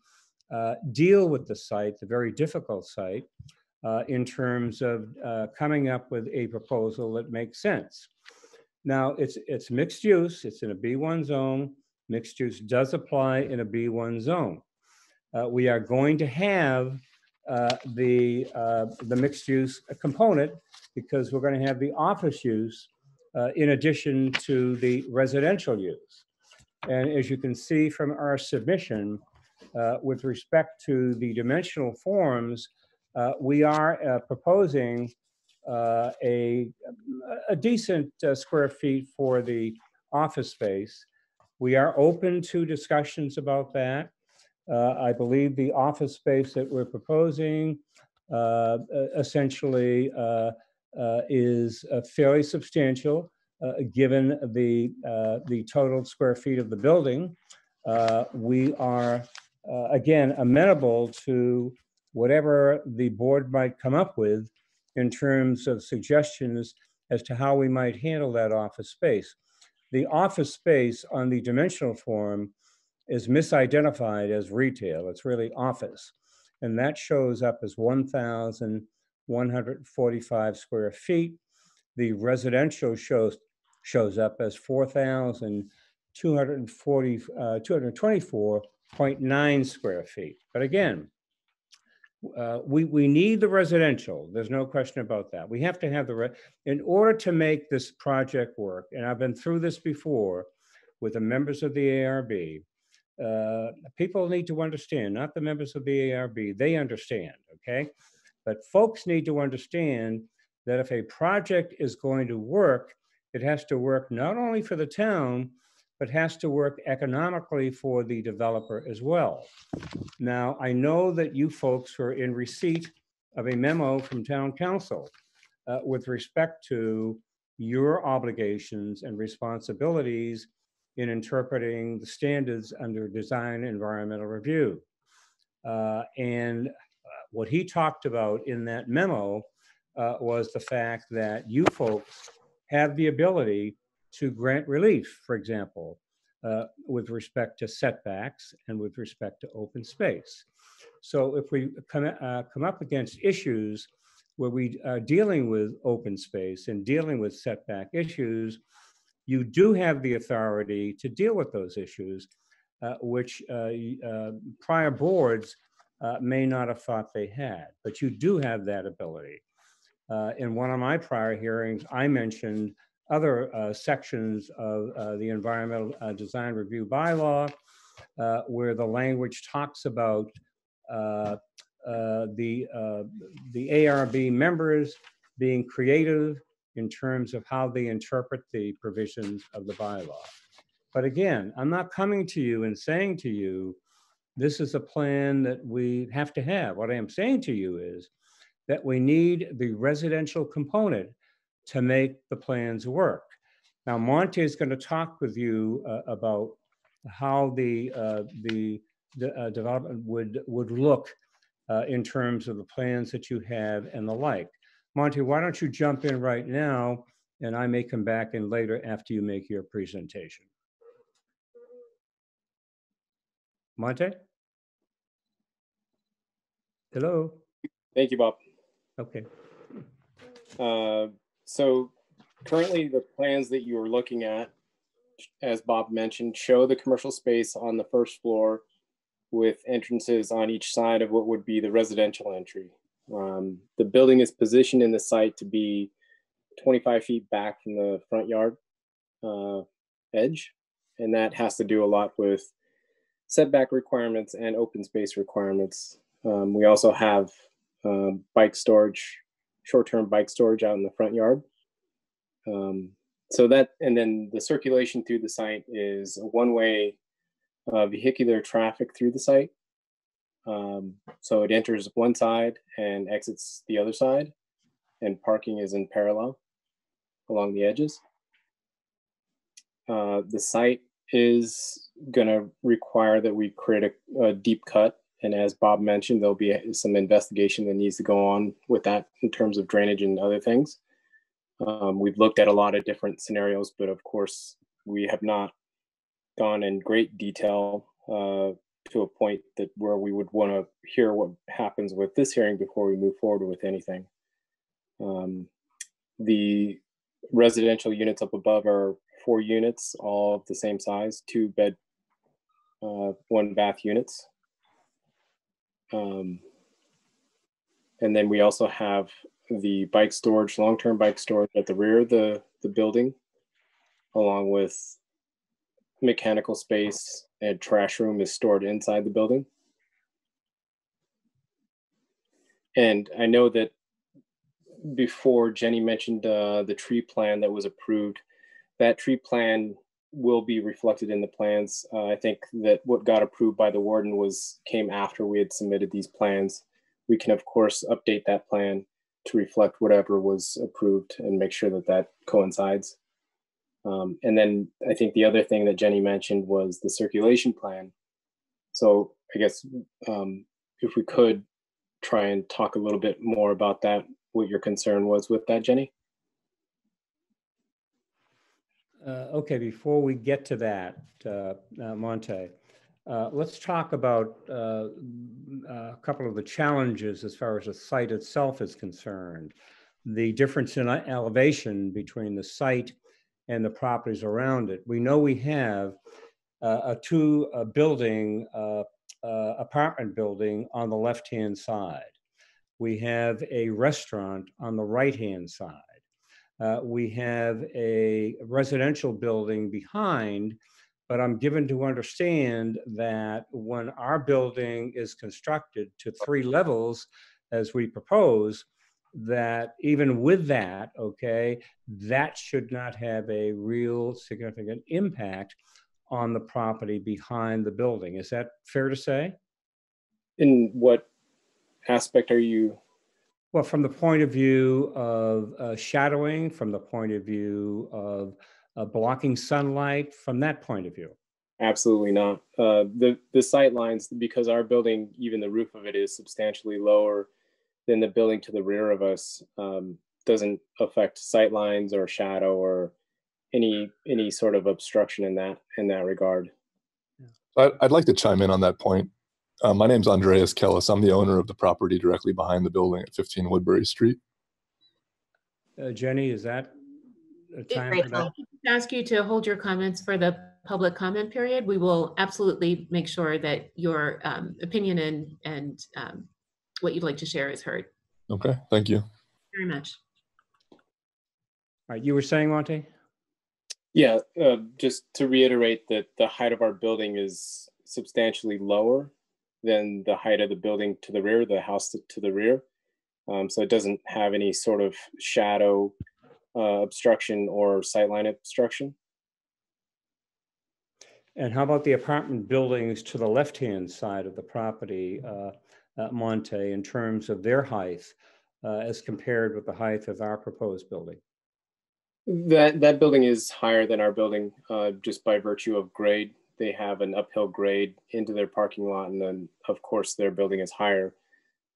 uh, deal with the site, the very difficult site, uh, in terms of uh, coming up with a proposal that makes sense. Now, it's, it's mixed use, it's in a B1 zone. Mixed use does apply in a B1 zone. Uh, we are going to have uh, the, the mixed use component because we're going to have the office use in addition to the residential use. And as you can see from our submission, with respect to the dimensional forms, uh, we are uh, proposing uh, a, a decent uh, square feet for the office space. We are open to discussions about that. Uh, I believe the office space that we're proposing uh, essentially uh, uh, is uh, fairly substantial, uh, given the, uh, the total square feet of the building. Uh, We are, uh, again, amenable to whatever the board might come up with in terms of suggestions as to how we might handle that office space. The office space on the dimensional form is misidentified as retail. It's really office. And that shows up as 1,145 square feet. The residential shows, shows up as 4,224 0.9 square feet. But again, uh, we, we need the residential. There's no question about that. We have to have the, in order to make this project work, and I've been through this before with the members of the ARB, uh, people need to understand, not the members of the ARB, they understand, okay? But folks need to understand that if a project is going to work, it has to work not only for the town, but has to work economically for the developer as well. Now, I know that you folks are in receipt of a memo from town counsel uh, with respect to your obligations and responsibilities in interpreting the standards under design environmental review. Uh, and uh, what he talked about in that memo uh, was the fact that you folks have the ability to grant relief, for example, uh, with respect to setbacks and with respect to open space. So if we come, uh, come up against issues where we are dealing with open space and dealing with setback issues, you do have the authority to deal with those issues, uh, which uh, uh, prior boards uh, may not have thought they had, but you do have that ability. Uh, in one of my prior hearings, I mentioned other uh, sections of uh, the environmental uh, design review bylaw uh, where the language talks about uh, uh, the the ARB members being creative in terms of how they interpret the provisions of the bylaw. But again, I'm not coming to you and saying to you, this is a plan that we have to have. What I am saying to you is that we need the residential component to make the plans work. Now, Monte is going to talk with you uh, about how the, uh, the, the uh, development would, would look uh, in terms of the plans that you have and the like. Monte, why don't you jump in right now and I may come back in later after you make your presentation. Monte? Hello? Thank you, Bob. Okay. Uh, So currently, the plans that you are looking at, as Bob mentioned, show the commercial space on the first floor with entrances on each side of what would be the residential entry. Um, The building is positioned in the site to be 25 feet back from the front yard uh, edge. And that has to do a lot with setback requirements and open space requirements. Um, We also have um, bike storage short-term bike storage out in the front yard. Um, so that, and then the circulation through the site is a one-way uh, vehicular traffic through the site. Um, so it enters one side and exits the other side, and parking is in parallel along the edges. Uh, the site is going to require that we create a, a deep cut and as Bob mentioned, there'll be some investigation that needs to go on with that in terms of drainage and other things. Um, we've looked at a lot of different scenarios, but of course, we have not gone in great detail uh, to a point that where we would want to hear what happens with this hearing before we move forward with anything. Um, the residential units up above are four units, all of the same size, two bed, uh, one bath units. Um, and then we also have the bike storage, long-term bike storage at the rear of the, the building, along with mechanical space and trash room is stored inside the building. And I know that before Jenny mentioned uh, the tree plan that was approved, that tree plan will be reflected in the plans. Uh, I think that what got approved by the warden was came after we had submitted these plans. We can of course update that plan to reflect whatever was approved and make sure that that coincides. Um, and then I think the other thing that Jenny mentioned was the circulation plan. So I guess um, if we could try and talk a little bit more about that, what your concern was with that, Jenny? Uh, okay, before we get to that, uh, uh, Monte, uh, let's talk about uh, a couple of the challenges as far as the site itself is concerned. The difference in elevation between the site and the properties around it. We know we have uh, a two uh, building uh, uh, apartment building on the left hand side. We have a restaurant on the right hand side. Uh, we have a residential building behind, but I'm given to understand that when our building is constructed to three levels, as we propose, that even with that, okay, that should not have a real significant impact on the property behind the building. Is that fair to say? In what aspect are you? Well, from the point of view of uh, shadowing, from the point of view of uh, blocking sunlight, from that point of view. Absolutely not. Uh, the the sight lines, because our building, even the roof of it is substantially lower than the building to the rear of us um, doesn't affect sight lines or shadow or any any sort of obstruction in that in that regard. I'd, I'd like to chime in on that point. Uh, my name's Andreas Kellis. I'm the owner of the property directly behind the building at 15 Woodbury Street. Uh, Jenny, is that a time for that? Ask you to hold your comments for the public comment period. We will absolutely make sure that your um, opinion and and um, what you'd like to share is heard. Okay, thank you. Very much. All right, you were saying, Monte? Yeah, uh, just to reiterate that the height of our building is substantially lower than the height of the building to the rear, the house to, to the rear. Um, so it doesn't have any sort of shadow uh, obstruction or sightline obstruction. And how about the apartment buildings to the left-hand side of the property? Uh, uh, Monte in terms of their height uh, as compared with the height of our proposed building? That that building is higher than our building uh, just by virtue of grade. They have an uphill grade into their parking lot, and then of course their building is higher.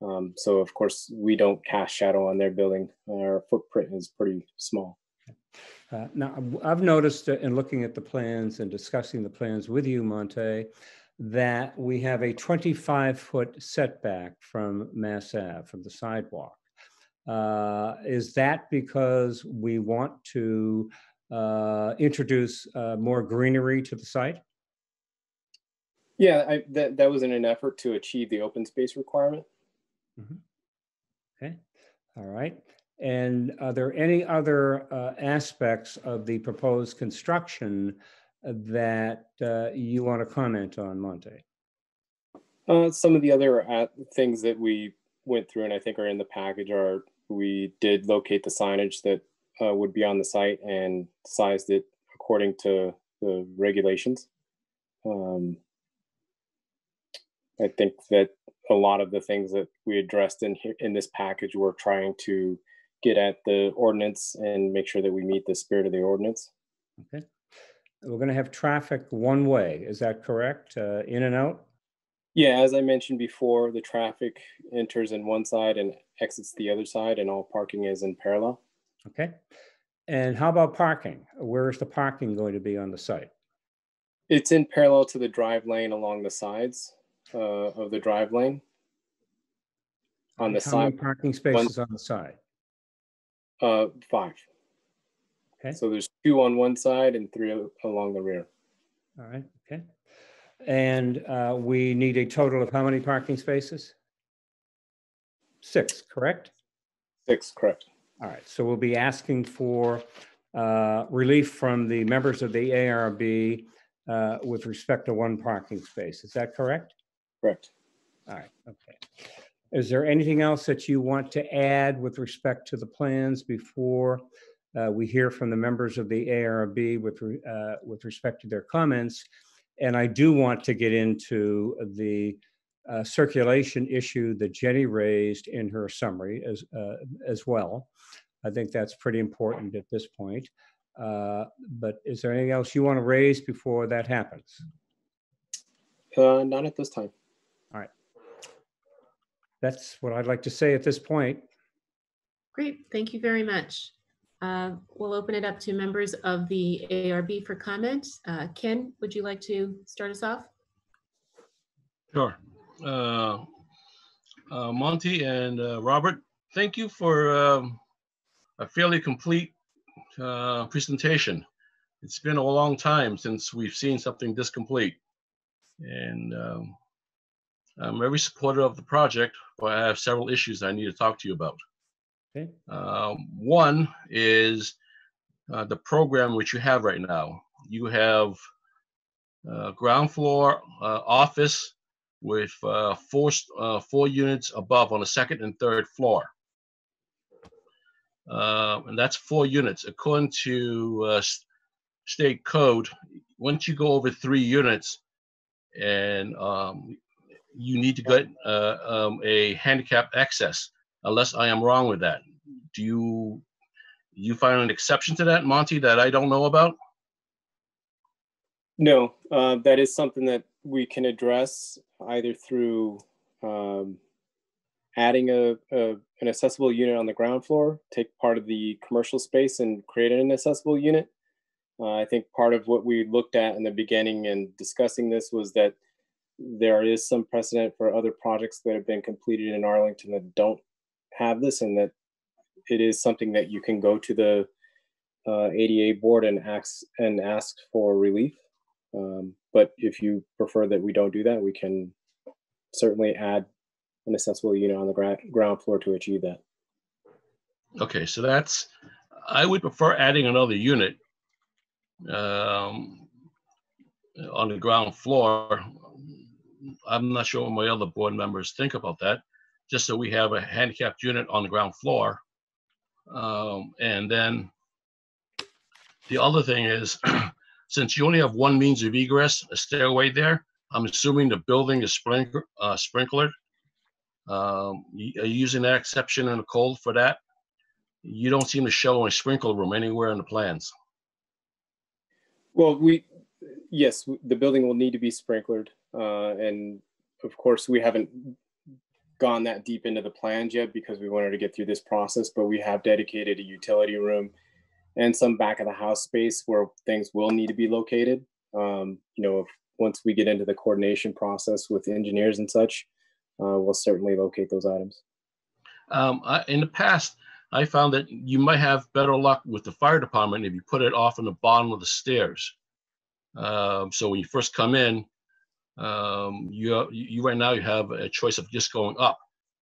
Um, so of course we don't cast shadow on their building. Our footprint is pretty small. Uh, now I've noticed in looking at the plans and discussing the plans with you, Monte, that we have a 25 foot setback from Mass Ave, from the sidewalk. Uh, is that because we want to uh, introduce uh, more greenery to the site? Yeah, I, that, that was in an effort to achieve the open space requirement. Mm -hmm. Okay, all right. And are there any other uh, aspects of the proposed construction that uh, you want to comment on, Monte? Uh, some of the other uh, things that we went through and I think are in the package are we did locate the signage that uh, would be on the site and sized it according to the regulations. Um, I think that a lot of the things that we addressed in here in this package were trying to get at the ordinance and make sure that we meet the spirit of the ordinance. Okay. We're going to have traffic one way. Is that correct? Uh, in and out? Yeah, as I mentioned before, the traffic enters in one side and exits the other side, and all parking is in parallel. Okay. And how about parking? Where is the parking going to be on the site? It's in parallel to the drive lane along the sides uh, of the drive lane. On the How many side, parking spaces on the side? uh, five. Okay. So there's two on one side and three along the rear. All right, okay. And uh, we need a total of how many parking spaces? Six, correct? Six, correct. All right, so we'll be asking for uh, relief from the members of the ARB uh, with respect to one parking space. Is that correct? Correct. All right, okay. Is there anything else that you want to add with respect to the plans before uh, we hear from the members of the ARB with, re- uh, with respect to their comments? And I do want to get into the uh, circulation issue that Jenny raised in her summary as, uh, as well. I think that's pretty important at this point. Uh, But is there anything else you want to raise before that happens? Uh, not at this time. All right. That's what I'd like to say at this point. Great, thank you very much. Uh, We'll open it up to members of the ARB for comment. Uh, Kin, would you like to start us off? Sure. Uh, uh, Monty and uh, Robert, thank you for um, a fairly complete uh, presentation. It's been a long time since we've seen something this complete. And um, I'm very supportive of the project, but I have several issues I need to talk to you about. Okay. Um, One is uh, the program which you have right now. You have uh, ground floor uh, office with uh, four, uh, four units above on the second and third floor. Uh, And that's four units. According to uh, state code, once you go over three units and um, you need to get uh, um, a handicap access, unless I am wrong with that. Do you, you find an exception to that, Monty, that I don't know about? No, uh, that is something that we can address either through um, adding a, a an accessible unit on the ground floor, take part of the commercial space and create an accessible unit. Uh, I think part of what we looked at in the beginning and discussing this was that there is some precedent for other projects that have been completed in Arlington that don't have this, and that it is something that you can go to the uh, ADA board and ask and ask for relief. Um, but if you prefer that we don't do that, we can certainly add an accessible unit on the gra- ground floor to achieve that. Okay, so that's, I would prefer adding another unit um, on the ground floor. I'm not sure what my other board members think about that, just so we have a handicapped unit on the ground floor. Um, And then the other thing is, since you only have one means of egress, a stairway there, I'm assuming the building is sprinkler, uh, sprinklered. Um, using that exception in the code for that? You don't seem to show a sprinkler room anywhere in the plans. Well, we, yes, the building will need to be sprinklered. Uh, and of course, we haven't gone that deep into the plans yet because we wanted to get through this process, but we have dedicated a utility room and some back of the house space where things will need to be located. Um, you know, if, once we get into the coordination process with engineers and such, uh, we'll certainly locate those items. Um, I, in the past, I found that you might have better luck with the fire department if you put it off on the bottom of the stairs. Um, so when you first come in, um, you, you right now you have a choice of just going up.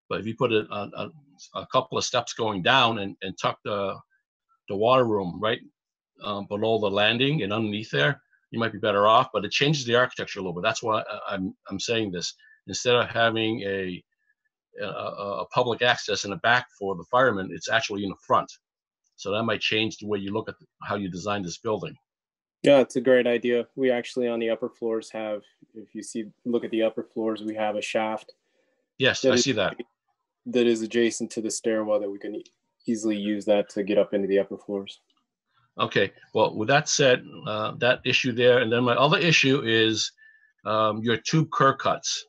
But if you put on, on a couple of steps going down and, and tuck the, the water room right um, below the landing and underneath there, you might be better off. But it changes the architecture a little bit. That's why I'm, I'm saying this. Instead of having a, a, a a public access in the back for the firemen, it's actually in the front. So that might change the way you look at how you design this building. Yeah, it's a great idea. We actually on the upper floors have, if you see, look at the upper floors, we have a shaft Yes, I is- see that. that is adjacent to the stairwell that we can easily use that to get up into the upper floors. Okay, well, with that said, uh, that issue there, and then my other issue is um, your tube curb cuts.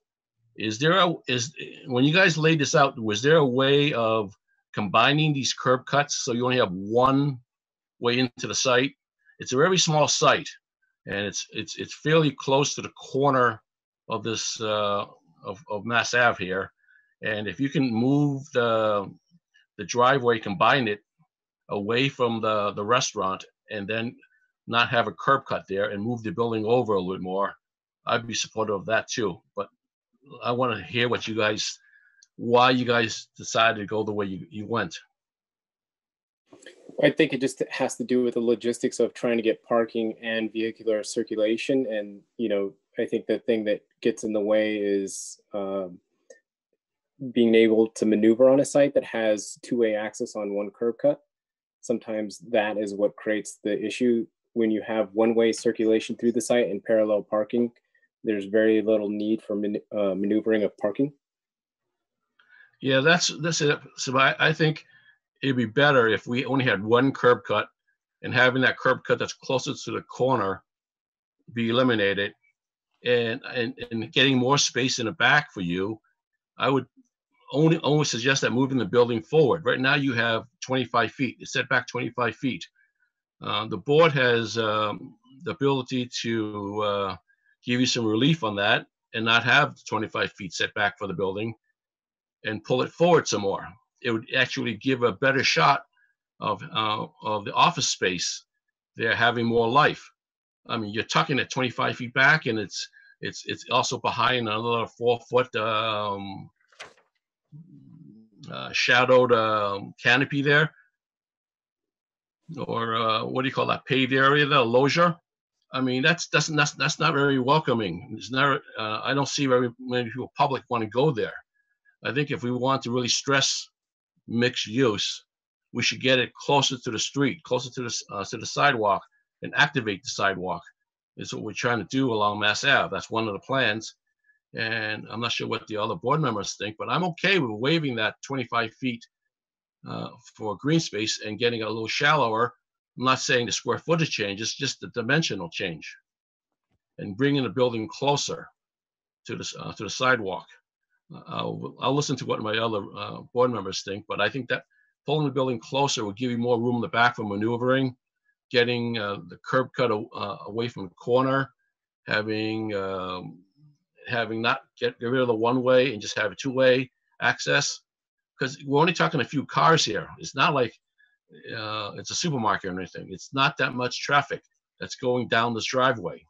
Is there a, is, when you guys laid this out, was there a way of combining these curb cuts so you only have one way into the site? It's a very small site. And it's, it's, it's fairly close to the corner of this, uh, of, of Mass Ave here. And if you can move the, the driveway, combine it away from the, the restaurant and then not have a curb cut there and move the building over a little bit more, I'd be supportive of that too. But I want to hear what you guys, why you guys decided to go the way you, you went. I think it just has to do with the logistics of trying to get parking and vehicular circulation. And, you know, I think the thing that gets in the way is um, being able to maneuver on a site that has two-way access on one curb cut. Sometimes that is what creates the issue. When you have one-way circulation through the site and parallel parking, there's very little need for man- uh, maneuvering of parking. Yeah, that's, that's it. So I, I think it'd be better if we only had one curb cut and having that curb cut that's closest to the corner be eliminated and, and, and getting more space in the back for you. I would only, only suggest that moving the building forward. Right now you have 25 feet, it's set back 25 feet. Uh, the board has, um, the ability to, uh, give you some relief on that and not have 25 feet setback for the building and pull it forward some more. It would actually give a better shot of, uh, of the office space They're having more life. I mean, you're tucking it 25 feet back and it's, it's, it's also behind another four foot, um, uh, shadowed, um, canopy there. Or, uh, what do you call that paved area, the loggia? I mean, that's that's that's that's not very welcoming. It's not. Uh, I don't see very many people public want to go there. I think if we want to really stress mixed use, we should get it closer to the street, closer to the uh, to the sidewalk, and activate the sidewalk. Is what we're trying to do along Mass Ave. That's one of the plans, and I'm not sure what the other board members think, but I'm okay with waiving that 25 feet uh, for green space and getting a little shallower I'm not saying the square footage change, it's just the dimensional change. And bringing the building closer to the, uh, to the sidewalk. I'll, I'll listen to what my other uh, board members think, but I think that pulling the building closer will give you more room in the back for maneuvering, getting uh, the curb cut uh, away from the corner, having, um, having not get, get rid of the one-way and just have a two-way access. Because we're only talking a few cars here. It's not like uh, it's a supermarket or anything. It's not that much traffic that's going down this driveway.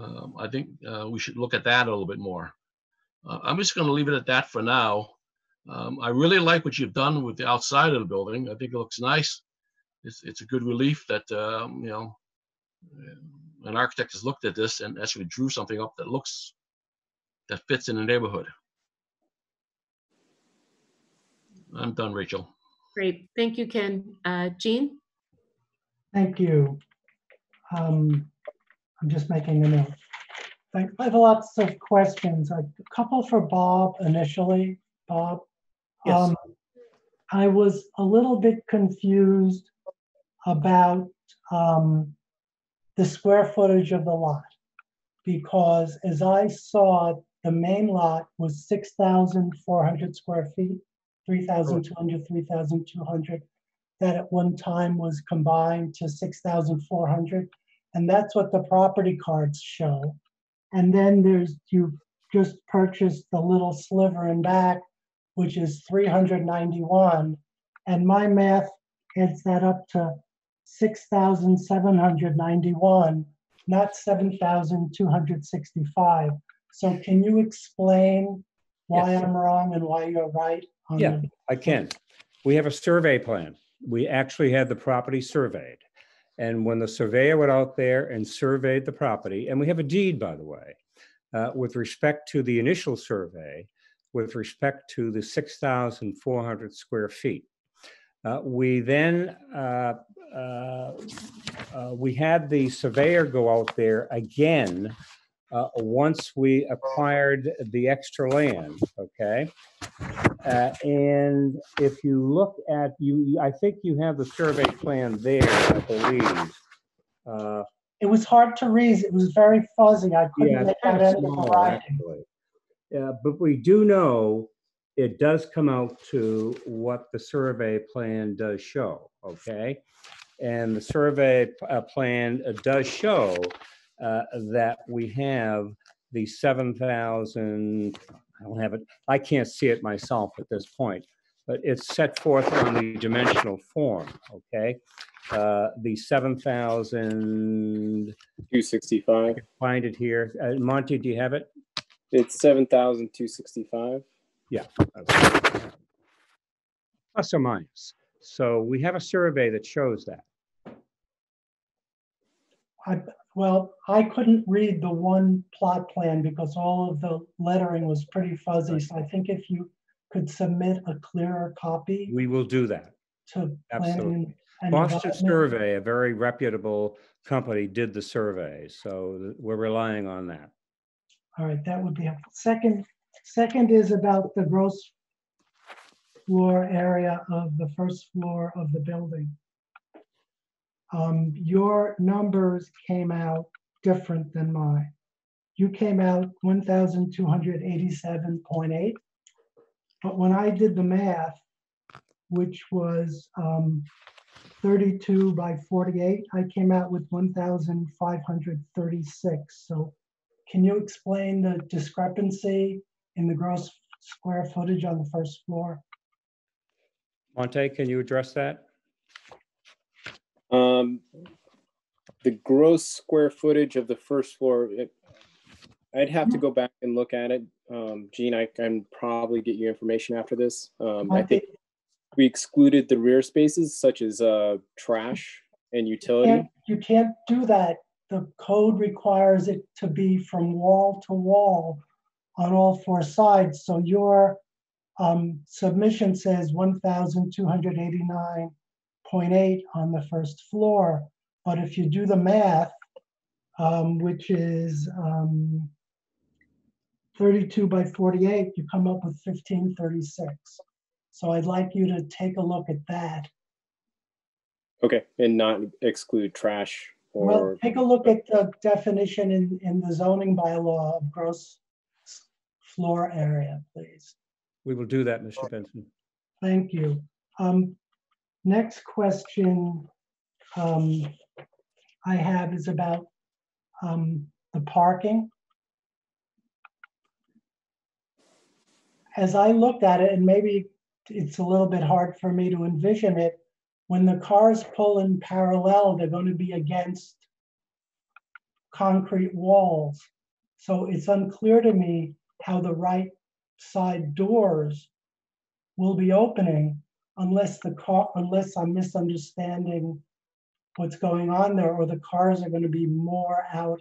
Um, I think uh, we should look at that a little bit more. Uh, I'm just going to leave it at that for now. Um, I really like what you've done with the outside of the building. I think it looks nice. It's, it's a good relief that, um, you know, an architect has looked at this and actually drew something up that looks, that fits in the neighborhood. I'm done, Rachel. Great, thank you, Kin. Uh, Gene? Thank you. Um, I'm just making a note. I have lots of questions. A couple for Bob initially. Bob? Yes. Um, I was a little bit confused about um, the square footage of the lot. Because as I saw, it, the main lot was 6,400 square feet, 3,200, 3,200. That at one time was combined to 6,400. And that's what the property cards show. And then there's, you've just purchased the little sliver in back, which is 391. And my math adds that up to 6,791, not 7,265. So can you explain why Yes. I'm wrong and why you're right? Yeah, the- I can. We have a survey plan. We actually had the property surveyed. And when the surveyor went out there and surveyed the property, and we have a deed, by the way, uh, with respect to the initial survey, with respect to the 6,400 square feet. Uh, We then, uh, uh, uh, we had the surveyor go out there again uh, once we acquired the extra land, okay? Uh, And if you look at, you, I think you have the survey plan there, I believe. Uh, It was hard to read. It was very fuzzy. I couldn't it's make out of any of the small, writing. actually. Yeah, but we do know it does come out to what the survey plan does show, okay? And the survey uh, plan uh, does show uh, that we have the 7,000, I don't have it, I can't see it myself at this point, but it's set forth on the dimensional form, okay? Uh, The 7,000, 265. find it here. Uh, Monte, do you have it? It's 7,265. Yeah. Plus or minus. So we have a survey that shows that. I, well, I couldn't read the one plot plan because all of the lettering was pretty fuzzy. So I think if you could submit a clearer copy We will do that. to Absolutely. Boston. Survey, a very reputable company, did the survey, so we're relying on that. All right, that would be helpful. Second, second is about the gross floor area of the first floor of the building. Um, your numbers came out different than mine. You came out one thousand two hundred eighty-seven point eight. But when I did the math, which was um, thirty-two by forty-eight, I came out with one thousand five hundred thirty-six. So can you explain the discrepancy in the gross square footage on the first floor? Monte, can you address that? Um, the gross square footage of the first floor, it, I'd have to go back and look at it. Um, Gene, I can probably get you information after this. Um, I think we excluded the rear spaces such as, uh, trash and utility. Can't- You can't do that. The code requires it to be from wall to wall on all four sides. So your um, submission says one thousand two hundred eighty-nine point eight on the first floor. But if you do the math, um, which is um, thirty-two by forty-eight, you come up with fifteen thirty-six. So I'd like you to take a look at that. Okay, and not exclude trash Well, or, take a look at the definition in, in the zoning bylaw of gross floor area, please. We will do that, Mr. Benson. Thank you. Um, next question, um, I have is about, um, the parking. As I looked at it, and maybe it's a little bit hard for me to envision it, when the cars pull in parallel, they're going to be against concrete walls. So it's unclear to me how the right side doors will be opening unless the car, unless I'm misunderstanding what's going on there, or the cars are going to be more out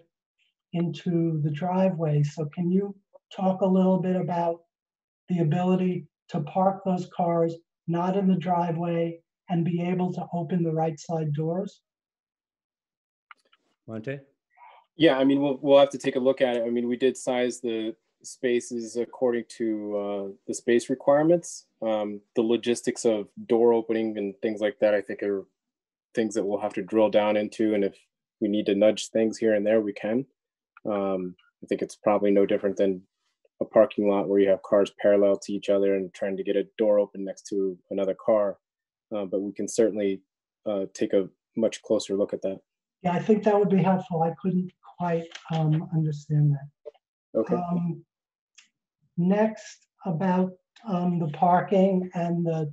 into the driveway. So can you talk a little bit about the ability to park those cars not in the driveway and be able to open the right side doors? Monte? yeah, I mean, we'll, we'll have to take a look at it. I mean, we did size the spaces according to, uh, the space requirements. Um, the logistics of door opening and things like that, I think are things that we'll have to drill down into. And if we need to nudge things here and there, we can. Um, I think it's probably no different than a parking lot where you have cars parallel to each other and trying to get a door open next to another car. Uh, but we can certainly uh, take a much closer look at that. Yeah, I think that would be helpful. I couldn't quite um, understand that. Okay. Um, Next, about um, the parking and the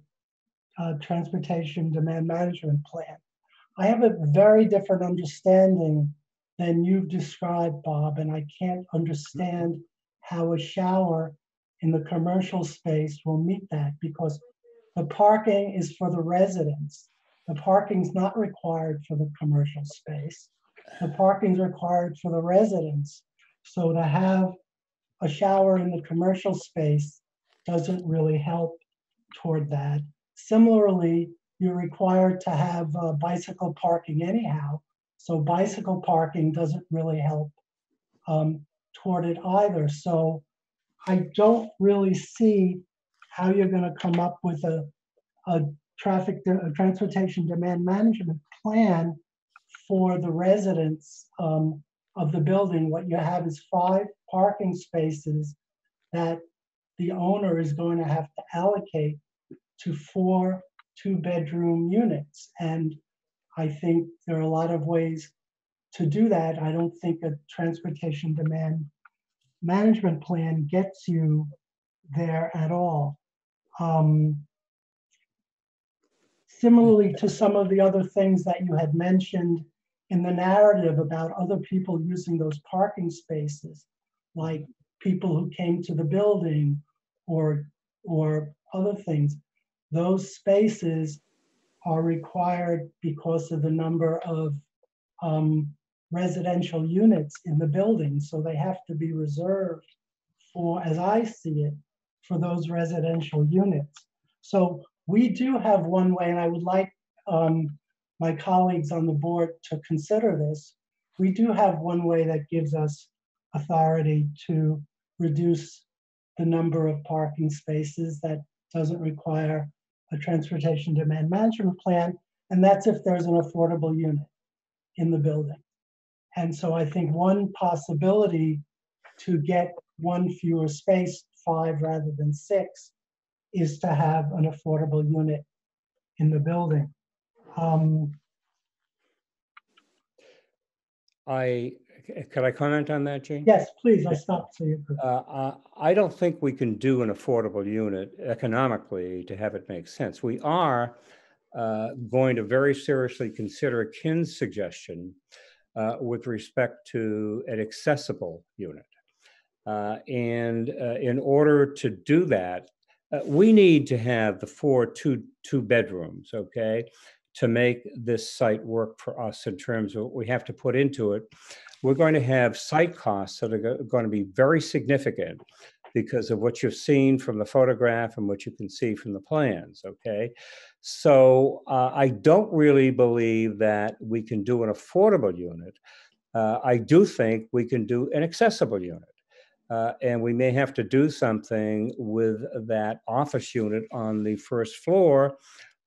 uh, transportation demand management plan. I have a very different understanding than you've described, Bob, and I can't understand how a shower in the commercial space will meet that because the parking is for the residents. The parking's not required for the commercial space. The parking's required for the residents. So to have a shower in the commercial space doesn't really help toward that. Similarly, you're required to have uh, bicycle parking anyhow. So bicycle parking doesn't really help um, toward it either. So I don't really see how you're going to come up with a, a traffic, a transportation demand management plan for the residents um, of the building. What you have is five parking spaces that the owner is going to have to allocate to four two-bedroom units. And I think there are a lot of ways to do that. I don't think a transportation demand management plan gets you there at all. Um, similarly to some of the other things that you had mentioned in the narrative about other people using those parking spaces, like people who came to the building or or other things, those spaces are required because of the number of um, residential units in the building. So they have to be reserved for, as I see it, for those residential units. So we do have one way, and I would like um, my colleagues on the board to consider this. We do have one way that gives us authority to reduce the number of parking spaces that doesn't require a transportation demand management plan, and that's if there's an affordable unit in the building. And so I think one possibility to get one fewer space, five rather than six, is to have an affordable unit in the building. Um, I, could I comment on that, Gene? yes, please, I stopped so you could. Uh, I don't think we can do an affordable unit economically to have it make sense. We are uh, going to very seriously consider Kin's suggestion uh, with respect to an accessible unit. Uh, And uh, in order to do that, uh, we need to have the four two, two bedrooms, okay? To make this site work for us in terms of what we have to put into it. We're going to have site costs that are going to be very significant because of what you've seen from the photograph and what you can see from the plans, okay? So uh, I don't really believe that we can do an affordable unit. Uh, I do think we can do an accessible unit. Uh, and we may have to do something with that office unit on the first floor.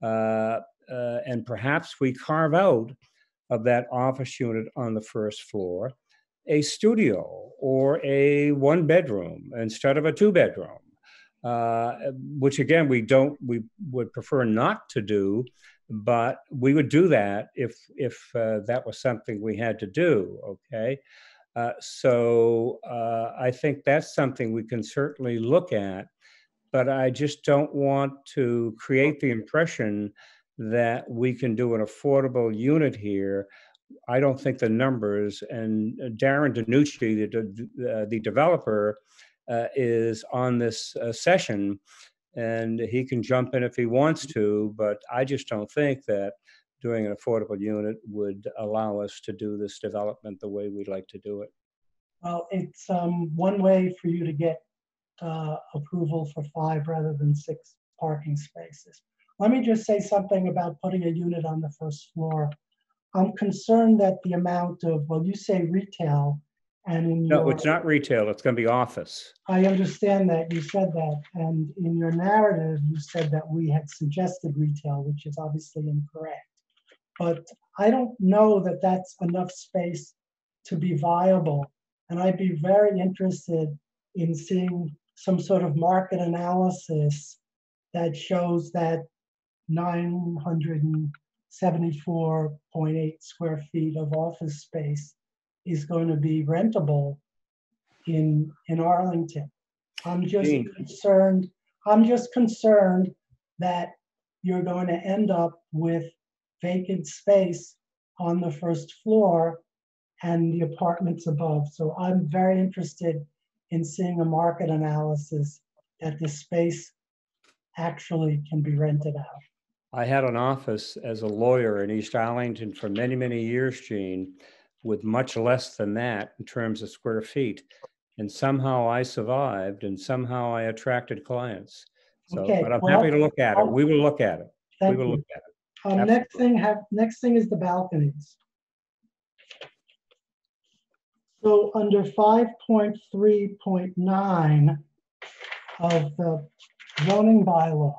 uh, uh, and perhaps we carve out of that office unit on the first floor a studio or a one bedroom instead of a two bedroom. Uh, which again we don't we would prefer not to do but we would do that if if uh, that was something we had to do okay uh, so uh, I think that's something we can certainly look at, but I just don't want to create the impression that we can do an affordable unit here. I don't think the numbers, and uh, Darren DiNucci, the, uh, the developer, uh, is on this uh, session, and he can jump in if he wants to, but I just don't think that doing an affordable unit would allow us to do this development the way we'd like to do it. Well, it's um, one way for you to get uh, approval for five rather than six parking spaces. Let me just say something about putting a unit on the first floor. I'm concerned that the amount of, well, you say retail, and in No, your, it's not retail, it's gonna be office. I understand that you said that, and in your narrative, you said that we had suggested retail, which is obviously incorrect. But I don't know that that's enough space to be viable. And I'd be very interested in seeing some sort of market analysis that shows that 974.8 square feet of office space is going to be rentable in, in Arlington. I'm just Gene. concerned, I'm just concerned that you're going to end up with vacant space on the first floor and the apartments above. So I'm very interested in seeing a market analysis that the space actually can be rented out. I had an office as a lawyer in East Arlington for many, many years, Gene, with much less than that in terms of square feet. And somehow I survived and somehow I attracted clients. So, Okay, but I'm well, happy to look at it. We will look at it. We will you. look at it. Um, next thing have, next thing is the balconies. So under five point three point nine of the zoning bylaw,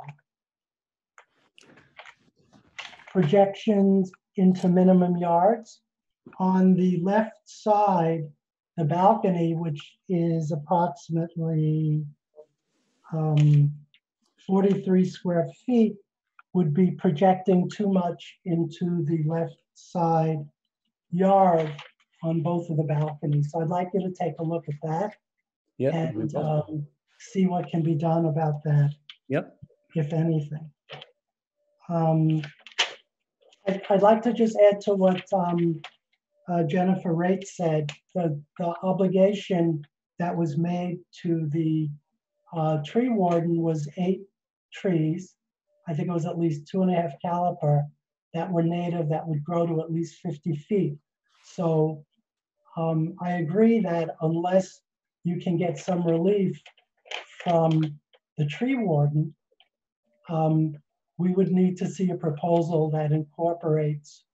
projections into minimum yards. On the left side, the balcony, which is approximately um, 43 square feet, would be projecting too much into the left side yard on both of the balconies. So I'd like you to take a look at that Yep. and um, see what can be done about that, Yep. if anything. Um, I'd, I'd like to just add to what um, uh, Jennifer Raitt said, the, the obligation that was made to the uh, tree warden was eight trees. I think it was at least two and a half caliper that were native that would grow to at least 50 feet. So um, I agree that unless you can get some relief from the tree warden, um, we would need to see a proposal that incorporates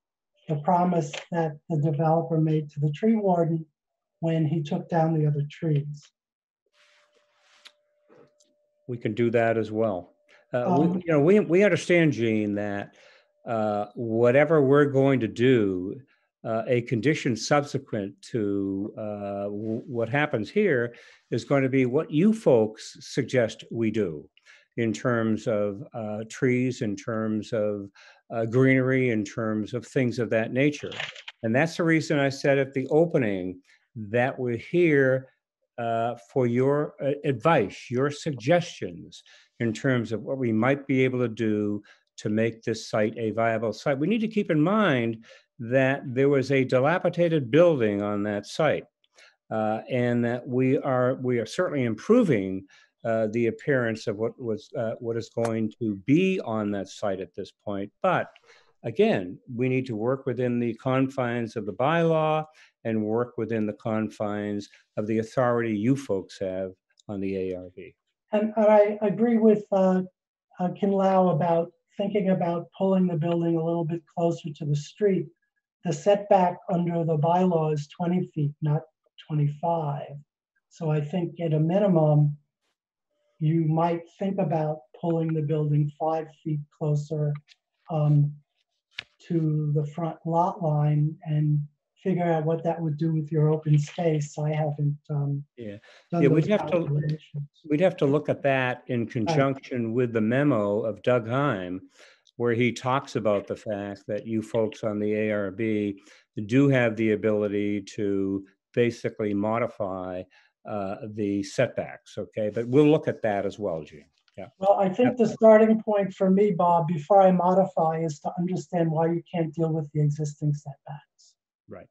the promise that the developer made to the tree warden when he took down the other trees. We can do that as well. Uh, we, Um, you know, we, we understand, Gene, that uh, whatever we're going to do, uh, a condition subsequent to uh, w- what happens here is going to be what you folks suggest we do in terms of uh, trees, in terms of uh, greenery, in terms of things of that nature. And that's the reason I said at the opening that we're here uh, for your uh, advice, your suggestions in terms of what we might be able to do to make this site a viable site. We need to keep in mind that there was a dilapidated building on that site, uh, and that we are we are certainly improving uh, the appearance of what was uh, what is going to be on that site at this point. But again, we need to work within the confines of the bylaw and work within the confines of the authority you folks have on the ARB. And and I agree with uh, uh, Lau about thinking about pulling the building a little bit closer to the street. The setback under the bylaw is 20 feet, not 25. So I think at a minimum, you might think about pulling the building five feet closer um, to the front lot line and figure out what that would do with your open space. I haven't um, Yeah. Yeah, we'd have to- We'd have to look at that in conjunction with the memo of Doug Heim, where he talks about the fact that you folks on the ARB do have the ability to basically modify uh, the setbacks, okay? But we'll look at that as well, Gene. Yeah. Well, I think the starting point for me, Bob, before I modify, is to understand why you can't deal with the existing setbacks. Right.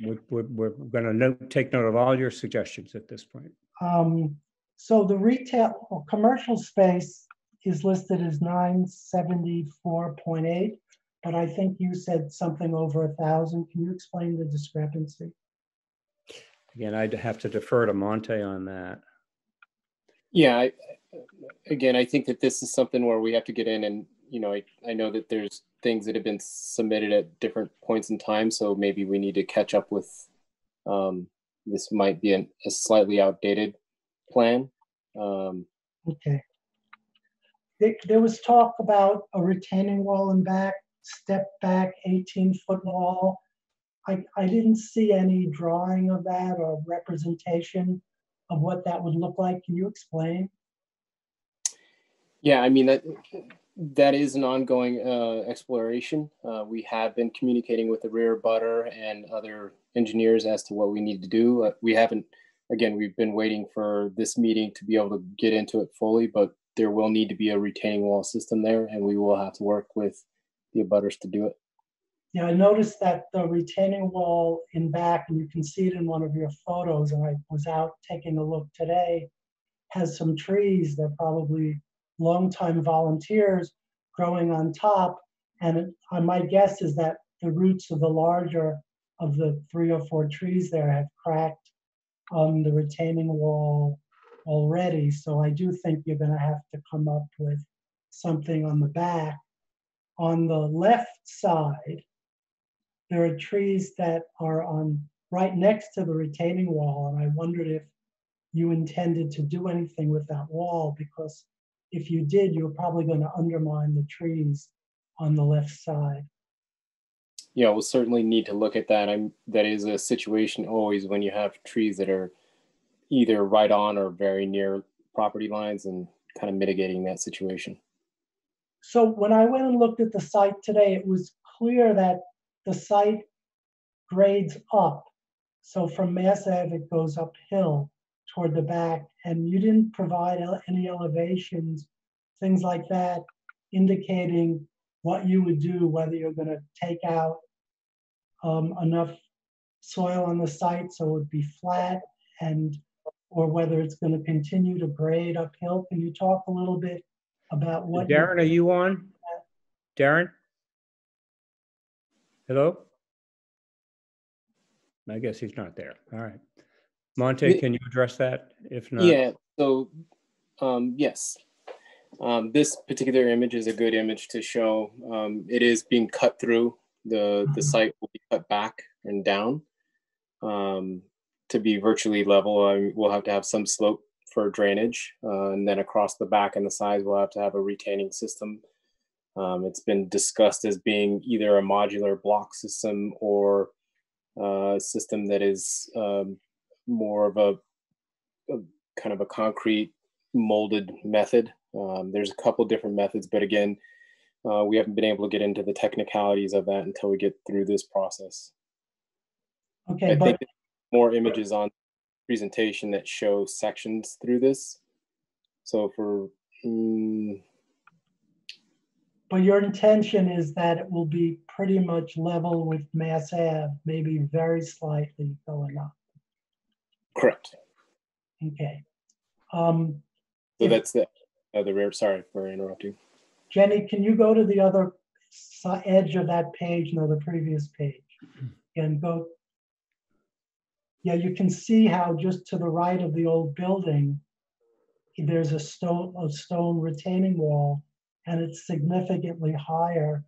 We're, we're, we're going to note, take note of all your suggestions at this point. Um, so the retail or commercial space is listed as nine seventy-four point eight, but I think you said something over a thousand. Can you explain the discrepancy? Again, I'd have to defer to Monte on that. Yeah, I, again, I think that this is something where we have to get in and, you know, I, I know that there's things that have been submitted at different points in time, so maybe we need to catch up with, um, this might be an, a slightly outdated plan. Um, Okay. There, there was talk about a retaining wall in back, step back, eighteen-foot wall. I, I didn't see any drawing of that or representation of what that would look like. Can you explain? Yeah, I mean that that is an ongoing uh, exploration. Uh, we have been communicating with the rear abutter and other engineers as to what we need to do. Uh, we haven't, again, we've been waiting for this meeting to be able to get into it fully, but there will need to be a retaining wall system there, and we will have to work with the abutters to do it. Yeah, I noticed that the retaining wall in back, and you can see it in one of your photos, and I was out taking a look today, has some trees that probably longtime volunteers growing on top. And it- uh, my guess is that the roots of the larger of the three or four trees there have cracked on the retaining wall already. So I do think you're gonna have to come up with something on the back. On the left side, there are trees that are on, right next to the retaining wall, and I wondered if you intended to do anything with that wall, because if you did, you're probably gonna undermine the trees on the left side. Yeah, we'll certainly need to look at that. I'm that is a situation always when you have trees that are either right on or very near property lines and kind of mitigating that situation. so when I went and looked at the site today, it was clear that the site grades up. So from Mass Ave, it goes uphill toward the back, and you didn't provide any elevations, things like that, indicating what you would do, whether you're gonna take out um, enough soil on the site so it would be flat and, or whether it's gonna continue to grade uphill. Can you talk a little bit about what? Darren, are you on? Darren? Hello? I guess he's not there. All right. Monte, can you address that? If not? Yeah, so, um, yes. Um, this particular image is a good image to show, um, it is being cut through. The, the Mhm. site will be cut back and down. Um, to be virtually level, I, we'll have to have some slope for drainage. Uh, and then across the back and the sides, we'll have to have a retaining system. Um, it's been discussed as being either a modular block system or uh, a system that is, um, more of a, a kind of a concrete molded method. Um, there's a couple different methods, but again, uh, we haven't been able to get into the technicalities of that until we get through this process. Okay, I but think more images on presentation that show sections through this. So for mm, But your intention is that it will be pretty much level with Mass Ave, maybe very slightly going up. correct, Okay. Um, so If- that's the the rear. Sorry for interrupting. Jenny, can you go to the other edge of that page, no, the previous page? And go. Yeah, you can see how just to the right of the old building, there's a stone, a stone retaining wall, and it's significantly higher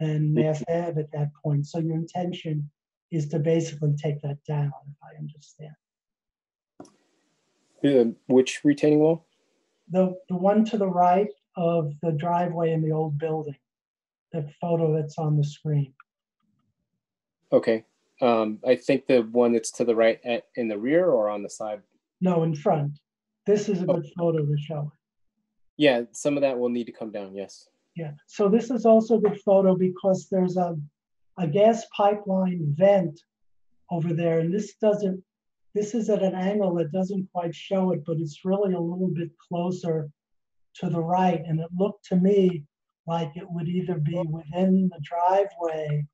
than Mass Ave at that point. So your intention is to basically take that down, if I understand. Uh, which retaining wall? The, the one to the right of the driveway in the old building, the photo that's on the screen. Okay, um, I think the one that's to the right at, in the rear or on the side. No, in front. This is a good photo to show. Yeah, some of that will need to come down. Yes. Yeah, so this is also a good photo because there's a, a gas pipeline vent over there, and this doesn't, this is at an angle that doesn't quite show it, but it's really a little bit closer to the right, and it looked to me like it would either be within the driveway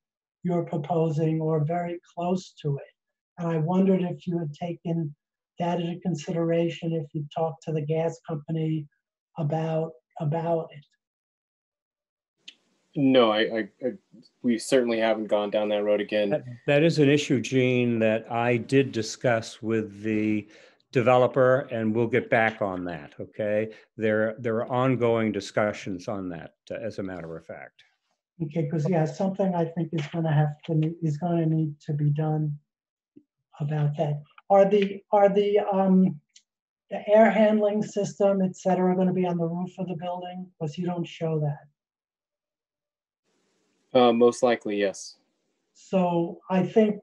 you're proposing or very close to it. And I wondered if you had taken that into consideration, if you talked to the gas company about, about it. No, I, I, I, we certainly haven't gone down that road again. That- That is an issue, Gene, that I did discuss with the developer, and we'll get back on that, okay? There, there are ongoing discussions on that, uh, as a matter of fact. Okay, because yeah, something I think is gonna have to, is gonna need to be done about that. Are the, are the, um, the air handling system, et cetera, gonna be on the roof of the building? Because you don't show that. Uh, most likely, yes. So I think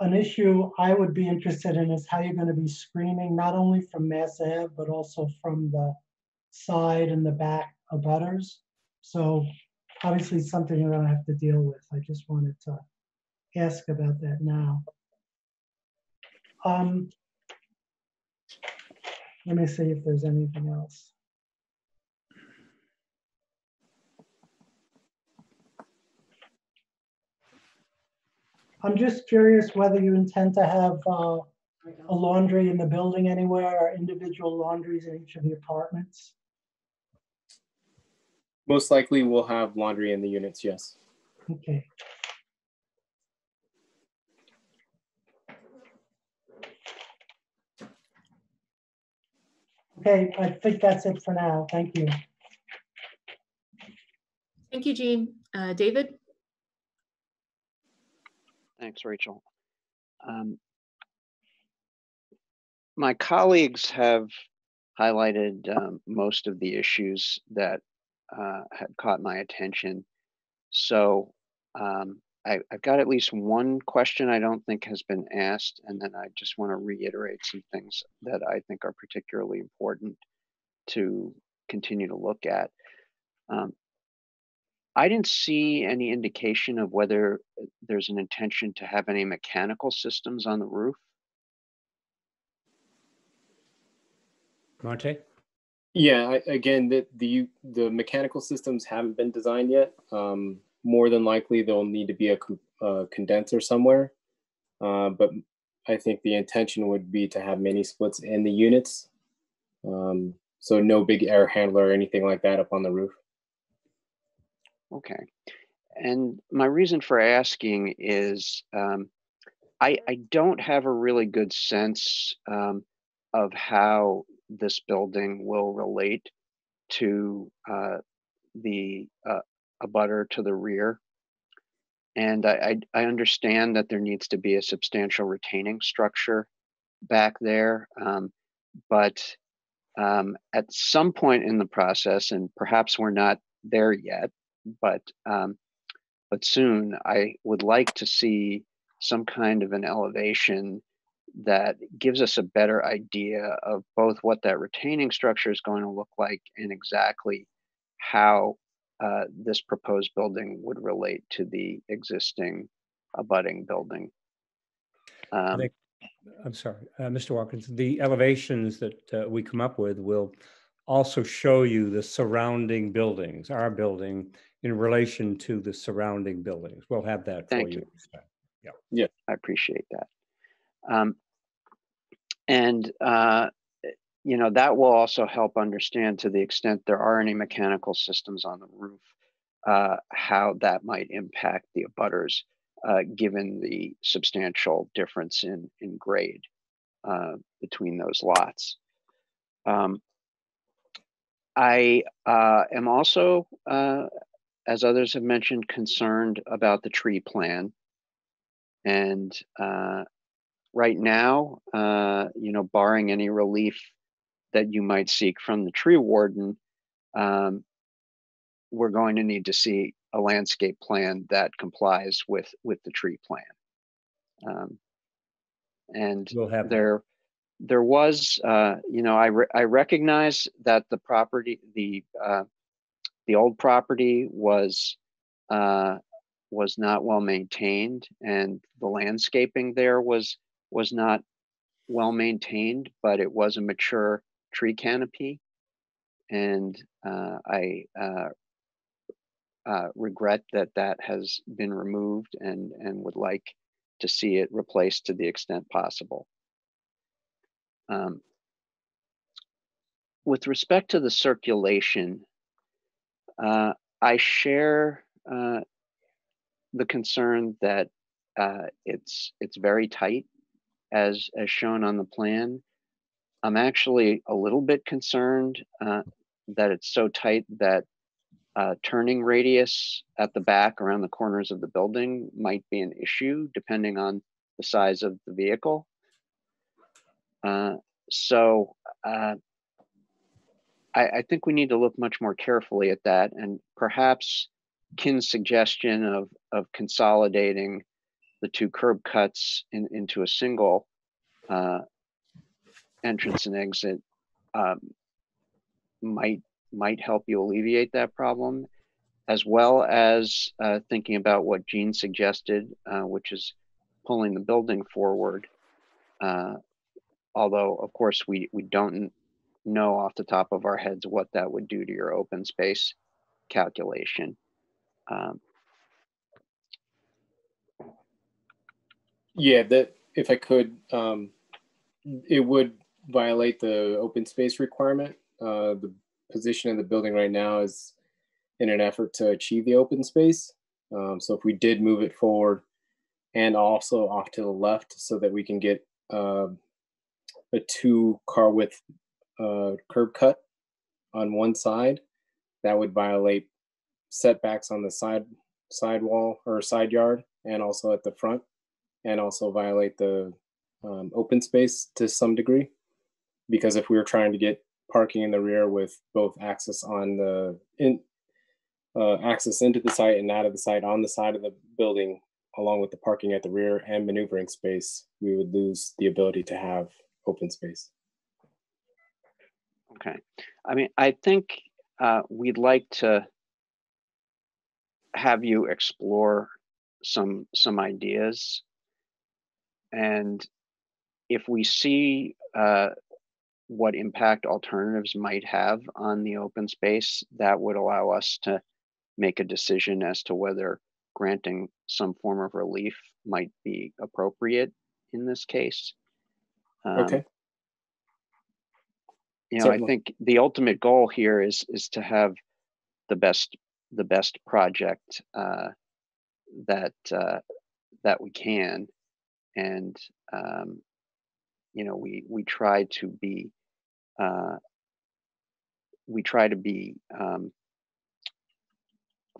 an issue I would be interested in is how you're gonna be screening, not only from Mass Ave, but also from the side and the back of butters. So obviously something you're gonna have to deal with. I just wanted to ask about that now. Um, let me see if there's anything else. I'm just curious whether you intend to have uh, a laundry in the building anywhere or individual laundries in each of the apartments? Most likely, we'll have laundry in the units. Yes. Okay. Okay, I think that's it for now. Thank you. Thank you, Gene. Uh, David? Thanks, Rachel. Um, My colleagues have highlighted um, most of the issues that uh, had caught my attention. So um, I, I've got at least one question I don't think has been asked, and then I just want to reiterate some things that I think are particularly important to continue to look at. Um, I didn't see any indication of whether there's an intention to have any mechanical systems on the roof. Monte? Yeah, I, again, the, the the mechanical systems haven't been designed yet. Um, more than likely, there'll need to be a, a condenser somewhere. Uh, but I think the intention would be to have mini splits in the units. Um, so no big air handler or anything like that up on the roof. Okay. And my reason for asking is um, I, I don't have a really good sense um, of how this building will relate to uh, the uh, abutter to the rear. And I, I, I understand that there needs to be a substantial retaining structure back there. Um, but um, at some point in the process, and perhaps we're not there yet, but um, but soon I would like to see some kind of an elevation that gives us a better idea of both what that retaining structure is going to look like and exactly how uh, this proposed building would relate to the existing abutting building. I Um, think- I'm sorry, uh, Mr. Watkins, the elevations that uh, we come up with will also show you the surrounding buildings, our building in relation to the surrounding buildings. We'll have that for Thank you. Yeah. I appreciate that. Um, and, uh, you know, that will also help understand to the extent there are any mechanical systems on the roof, uh, how that might impact the abutters, uh, given the substantial difference in, in grade uh, between those lots. Um, I uh, am also, uh, as others have mentioned, concerned about the tree plan. And uh, right now, you know, barring any relief that you might seek from the tree warden, um, we're going to need to see a landscape plan that complies with with the tree plan. Um, and We'll that. there, there was, uh, you know, I re- I recognize that the property, the uh, the old property was uh, was not well maintained, and the landscaping there was was not well maintained, but it was a mature tree canopy, and uh, I uh, uh, regret that that has been removed and and would like to see it replaced to the extent possible. Um, with respect to the circulation, uh, I share uh, the concern that uh, it's it's very tight, as as shown on the plan. I'm actually a little bit concerned uh, that it's so tight that uh, turning radius at the back around the corners of the building might be an issue depending on the size of the vehicle. Uh, so uh, I, I think we need to look much more carefully at that and perhaps Kin's suggestion of, of consolidating the two curb cuts in, into a single uh, entrance and exit um, might might help you alleviate that problem, as well as uh, thinking about what Gene suggested, uh, which is pulling the building forward. Uh, although, of course, we we don't know off the top of our heads what that would do to your open space calculation. Um, Yeah, that if I could, um, it would violate the open space requirement. Uh, the position of the building right now is in an effort to achieve the open space. Um, so if we did move it forward and also off to the left so that we can get uh, a two car width uh, curb cut on one side, that would violate setbacks on the side side wall or side yard and also at the front and also violate the um, open space to some degree. Because if we were trying to get parking in the rear with both access on the in uh, access into the site and out of the site on the side of the building, along with the parking at the rear and maneuvering space, we would lose the ability to have open space. Okay. I mean, I think uh, we'd like to have you explore some some ideas. And if we see uh, what impact alternatives might have on the open space, that would allow us to make a decision as to whether granting some form of relief might be appropriate in this case. Um, Okay. you know, I think the ultimate goal here is is to have the best the best project uh, that uh, that we can, and um, you know, we we try to be uh, we try to be um,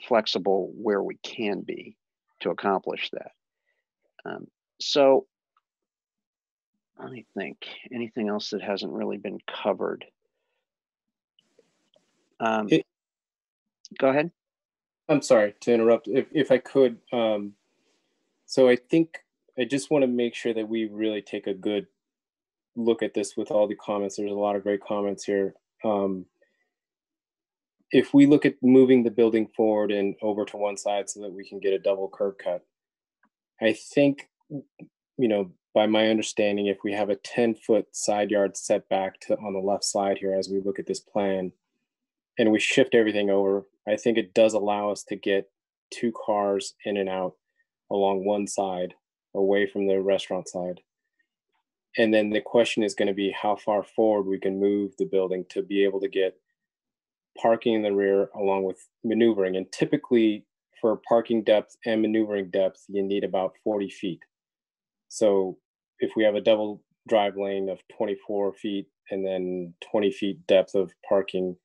flexible where we can be to accomplish that. Um, so let me think. Anything else that hasn't really been covered? Um, It- go ahead. I'm sorry to interrupt. If if I could, um, so I think I just want to make sure that we really take a good look at this with all the comments. There's a lot of great comments here. Um, if we look at moving the building forward and over to one side so that we can get a double curb cut, I think, you know, by my understanding, if we have a 10 foot side yard setback to on the left side here as we look at this plan, and we shift everything over, I think it does allow us to get two cars in and out along one side away from the restaurant side. And then the question is going to be how far forward we can move the building to be able to get parking in the rear along with maneuvering. And typically for parking depth and maneuvering depth, you need about 40 feet. So if we have a double drive lane of 24 feet and then 20 feet depth of parking,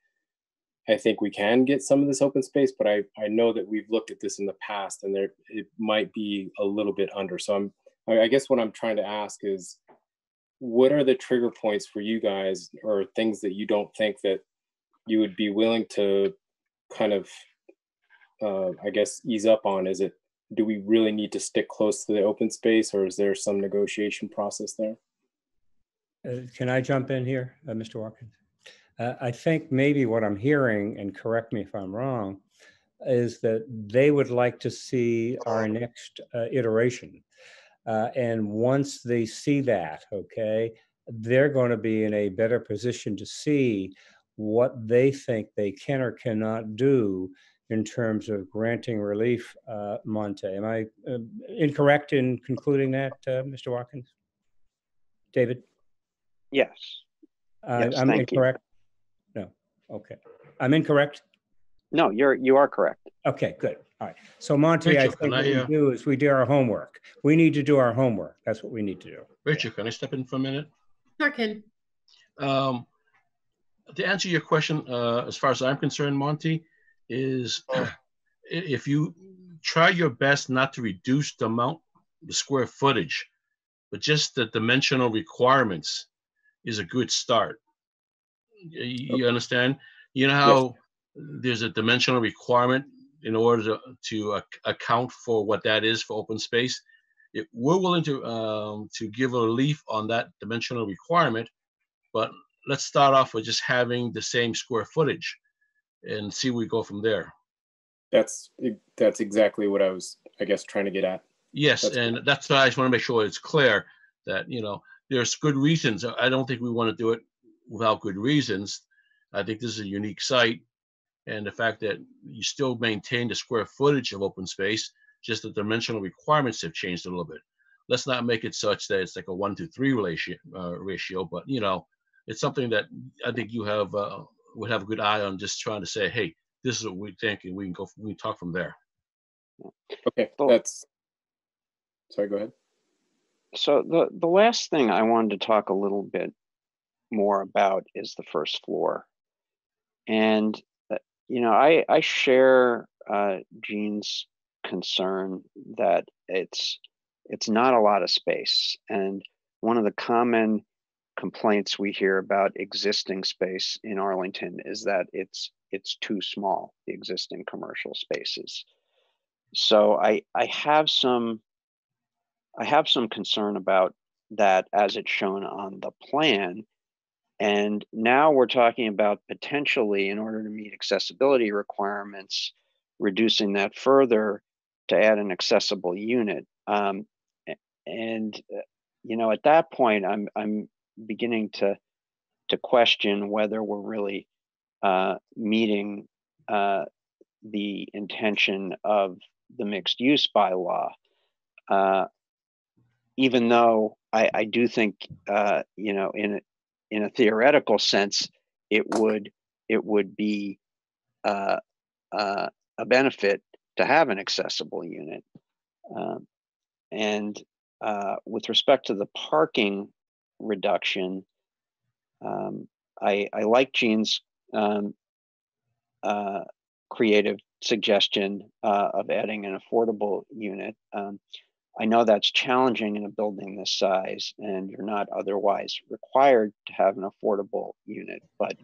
I think we can get some of this open space, but I, I know that we've looked at this in the past and there it might be a little bit under. So I'm I I guess what I'm trying to ask is what are the trigger points for you guys or things that you don't think that you would be willing to kind of uh, I guess ease up on? Is it do we really need to stick close to the open space or is there some negotiation process there? Uh, Can I jump in here, uh, Mr. Watkins? Uh, I think maybe what I'm hearing, and correct me if I'm wrong, is that they would like to see our next uh, iteration. Uh, And once they see that, okay, they're going to be in a better position to see what they think they can or cannot do in terms of granting relief, uh, Monte. Am I uh, incorrect in concluding that, uh, Mr. Watkins? David? Yes. Yes, I'm thank you. incorrect? No, okay. I'm incorrect? No, you're you are correct. Okay, good. All right. So Monte, I think what I, we uh, do is we do our homework. We need to do our homework. That's what we need to do. Rachel, can I step in for a minute? Sure, Kin. Um, to answer your question, uh, as far as I'm concerned, Monte, is i- if you try your best not to reduce the amount, the square footage, but just the dimensional requirements is a good start. Y- You, understand? You know how there's a dimensional requirement in order to, to ac- account for what that is for open space? If we're willing to, um, to give a relief on that dimensional requirement, but let's start off with just having the same square footage and see where we go from there. That's that's exactly what I was I guess trying to get at. Yes, That's and that's why I just want to make sure it's clear that, you know, there's good reasons. I don't think we want to do it without good reasons. I think this is a unique site. And the fact that you still maintain the square footage of open space, just the dimensional requirements have changed a little bit. Let's not make it such that it's like a one to three ratio, uh, ratio, but you know, it's something that I think you have, uh, would have a good eye on just trying to say, hey, this is what we think, and we can go, we can talk from there. Okay, Well- that's sorry, go ahead. So the the last thing I wanted to talk a little bit more about is the first floor, and you know I I share uh, Gene's concern that it's it's not a lot of space, and one of the common complaints we hear about existing space in Arlington is that it's it's too small, the existing commercial spaces. So I I have some I have some concern about that as it's shown on the plan. And now we're talking about potentially, in order to meet accessibility requirements, reducing that further to add an accessible unit. Um, and uh, you know, at that point, I'm I'm beginning to to question whether we're really uh, meeting uh, the intention of the mixed use bylaw. Uh, even though I, I do think, uh, you know, in in a theoretical sense, it would it would be uh, uh, a benefit to have an accessible unit. Um, and uh, with respect to the parking reduction, um, I, I like Gene's um, uh, creative suggestion uh, of adding an affordable unit. I know that's challenging in a building this size, and you're not otherwise required to have an affordable unit, but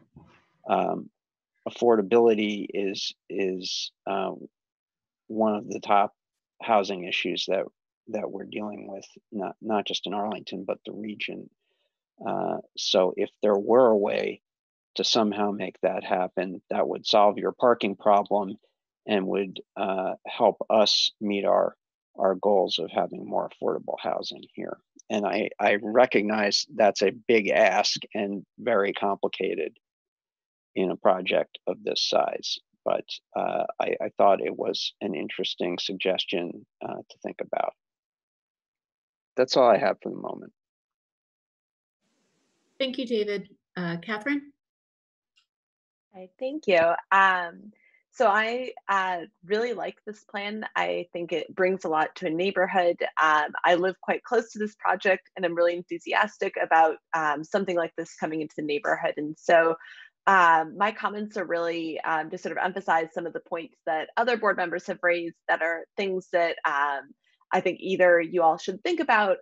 um, affordability is is uh, one of the top housing issues that that we're dealing with, not not just in Arlington, but the region. Uh, so if there were a way to somehow make that happen, that would solve your parking problem and would uh, help us meet our our goals of having more affordable housing here. And I, I recognize that's a big ask and very complicated in a project of this size. But uh, I, I, thought it was an interesting suggestion uh, to think about. That's all I have for the moment. Thank you, David. Uh, Catherine? Right, thank you. Um, so I uh, really like this plan. I think it brings a lot to a neighborhood. Um, I live quite close to this project and I'm really enthusiastic about um, something like this coming into the neighborhood. And so um, my comments are really um, to sort of emphasize some of the points that other board members have raised that are things that um, I think either you all should think about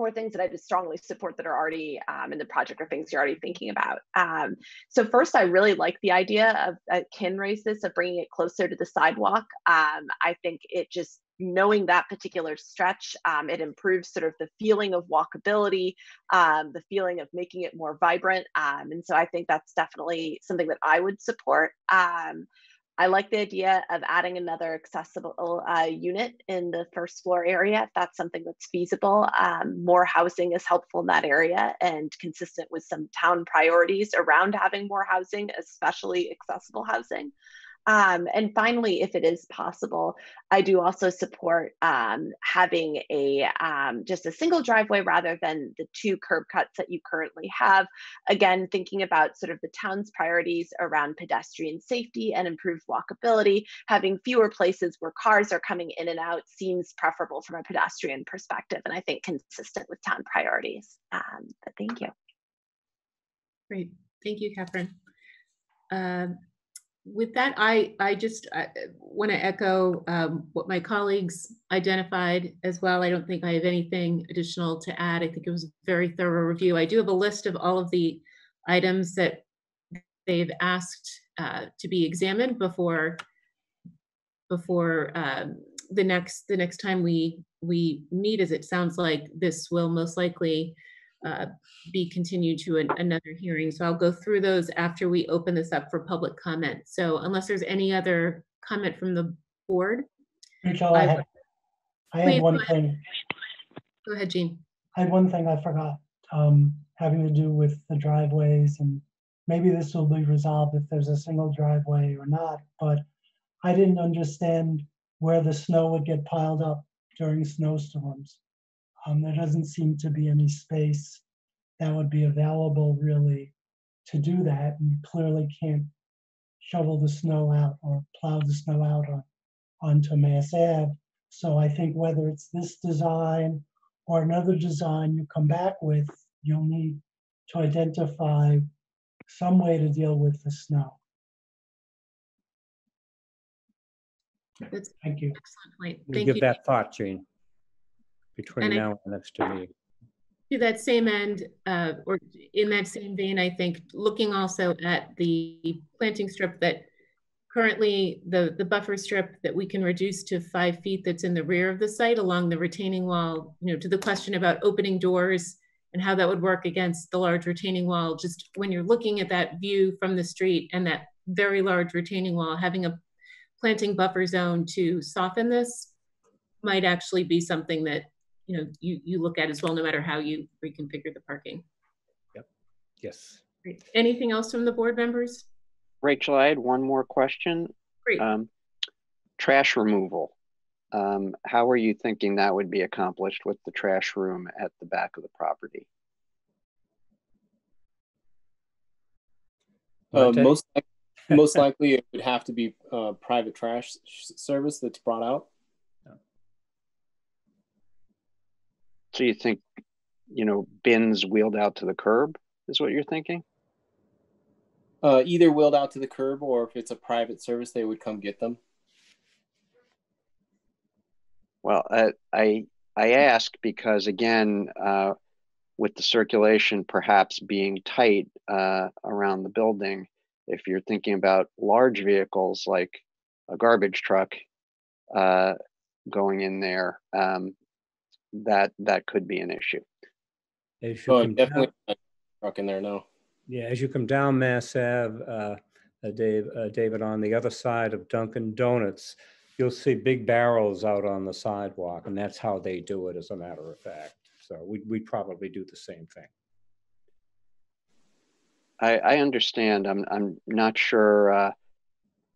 or things that I just strongly support that are already um, in the project or things you're already thinking about. Um, so first, I really like the idea of uh, this of bringing it closer to the sidewalk. Um, I think it just knowing that particular stretch, um, it improves sort of the feeling of walkability, um, the feeling of making it more vibrant. Um, and so I think that's definitely something that I would support. I like the idea of adding another accessible uh, unit in the first floor area if that's something that's feasible. Um, more housing is helpful in that area and consistent with some town priorities around having more housing, especially accessible housing. Um, and finally, if it is possible, I do also support um, having a um, just a single driveway rather than the two curb cuts that you currently have. Again, thinking about sort of the town's priorities around pedestrian safety and improved walkability, having fewer places where cars are coming in and out seems preferable from a pedestrian perspective, and I think consistent with town priorities. Um, but thank you. Great, thank you, Catherine. Uh, with that, I, I just want to echo um, what my colleagues identified as well. I don't think I have anything additional to add. I think it was a very thorough review. I do have a list of all of the items that they've asked uh, to be examined before before um, the next the next time we we meet. As it sounds like this will most likely uh, be continued to an, another hearing. So I'll go through those after we open this up for public comment. So unless there's any other comment from the board. Rachel, I, I had, I had one go thing. Go ahead, Gene. I had one thing I forgot, um, having to do with the driveways and maybe this will be resolved if there's a single driveway or not, but I didn't understand where the snow would get piled up during snowstorms. Um, there doesn't seem to be any space that would be available really to do that. And you clearly can't shovel the snow out or plow the snow out on, onto Mass Ave. So I think whether it's this design or another design you come back with, you'll need to identify some way to deal with the snow. That's Thank you. excellent point. We Thank give you. that thought, Gene, between And I- now and next meeting. To that same end, uh, or in that same vein, I think, looking also at the planting strip that currently the, the buffer strip that we can reduce to five feet that's in the rear of the site along the retaining wall, you know, to the question about opening doors and how that would work against the large retaining wall, just when you're looking at that view from the street and that very large retaining wall, having a planting buffer zone to soften this might actually be something that, you know, you, you look at as well, no matter how you reconfigure the parking. Yep. Yes. Great. Anything else from the board members? Rachel, I had one more question. Great. Um, trash removal. Um, how are you thinking that would be accomplished with the trash room at the back of the property? Uh, most most likely, it would have to be uh, private trash service that's brought out. So you think, you know, bins wheeled out to the curb is what you're thinking? Uh, either wheeled out to the curb, or if it's a private service, they would come get them. Well, I, I, I ask because again, uh, with the circulation perhaps being tight uh, around the building, if you're thinking about large vehicles like a garbage truck uh, going in there, um, that that could be an issue. As you Oh, come definitely down- not truck in there. No. Yeah, as you come down Mass Ave, uh, uh, Dave, uh, David, on the other side of Dunkin' Donuts, you'll see big barrels out on the sidewalk, and that's how they do it, as a matter of fact. So we, we'd probably do the same thing. I, I understand. I'm I'm not sure uh,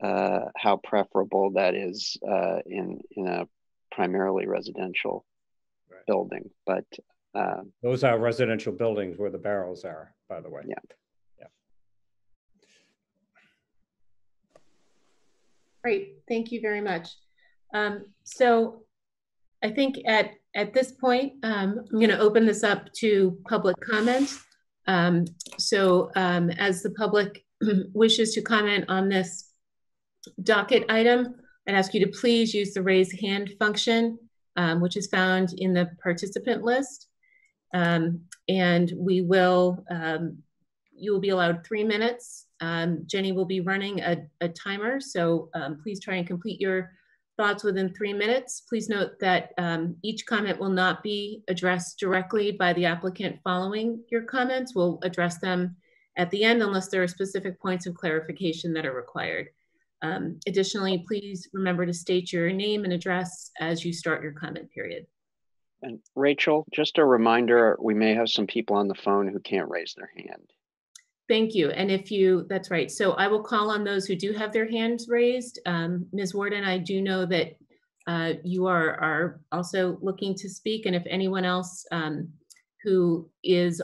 uh, how preferable that is uh, in in a primarily residential Right. Building, but uh, Those are residential buildings where the barrels are, by the way. Yeah. Great, thank you very much. Um, so I think at, at this point, um, I'm going to open this up to public comment. Um, so um, as the public wishes to comment on this docket item, I'd ask you to please use the raise hand function, um, which is found in the participant list. Um, and we will, um, you will be allowed three minutes. Um, Jenny will be running a, a timer, so um, please try and complete your thoughts within three minutes. Please note that um, each comment will not be addressed directly by the applicant following your comments. We'll address them at the end unless there are specific points of clarification that are required. Um, additionally, please remember to state your name and address as you start your comment period. and Rachel, just a reminder, we may have some people on the phone who can't raise their hand. Thank you. And if you, that's right. So I will call on those who do have their hands raised. Um, Ms. Worden, I do know that uh, you are, are also looking to speak. And if anyone else um, who is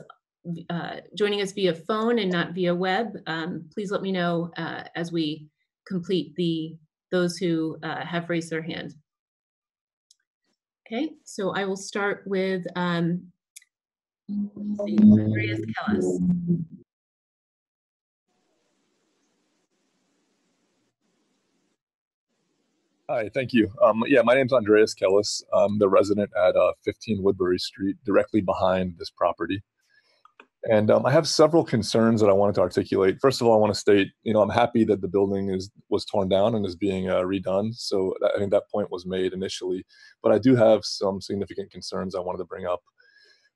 uh, joining us via phone and not via web, um, please let me know uh, as we complete the, those who uh, have raised their hand. Okay, so I will start with um, Andreas Kellis. Hi, thank you. Um, yeah, my name's Andreas Kellis. I'm the resident at uh, 15 Woodbury Street, directly behind this property. And um, I have several concerns that I wanted to articulate. First of all, I want to state, you know, I'm happy that the building is was torn down and is being uh, redone. So I think that point was made initially, but I do have some significant concerns I wanted to bring up.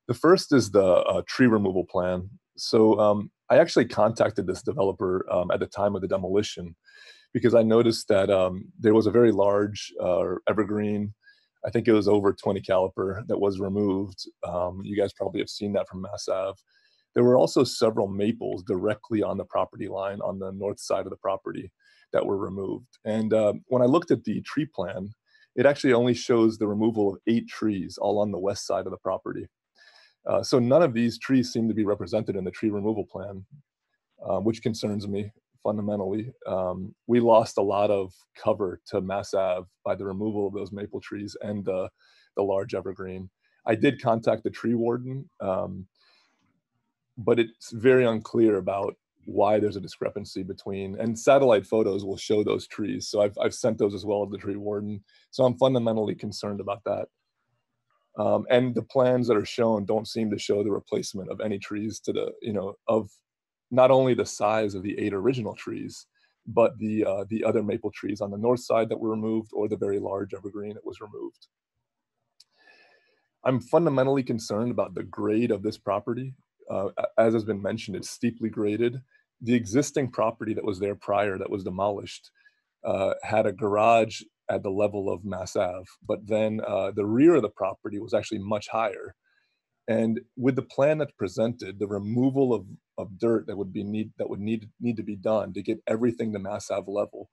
The first is the uh, tree removal plan. So um, I actually contacted this developer um, at the time of the demolition because I noticed that um, there was a very large uh, evergreen. I think it was over 20 caliper that was removed. Um, you guys probably have seen that from Mass Ave. There were also several maples directly on the property line on the north side of the property that were removed. And uh, when I looked at the tree plan, it actually only shows the removal of eight trees all on the west side of the property. Uh, so none of these trees seem to be represented in the tree removal plan, uh, which concerns me fundamentally. Um, we lost a lot of cover to Mass Ave by the removal of those maple trees and the, large evergreen. I did contact the tree warden, um, but it's very unclear about why there's a discrepancy between, and satellite photos will show those trees. So I've, I've sent those as well to the tree warden. So I'm fundamentally concerned about that. Um, and the plans that are shown don't seem to show the replacement of any trees to the, you know, of not only the size of the eight original trees, but the uh, the other maple trees on the north side that were removed, or the very large evergreen that was removed. I'm fundamentally concerned about the grade of this property. Uh, as has been mentioned, it's steeply graded. The existing property that was there prior that was demolished uh, had a garage at the level of Mass Ave, but then uh, the rear of the property was actually much higher. And with the plan that's presented, the removal of, of dirt that would be need that would need need to be done to get everything to Mass Ave level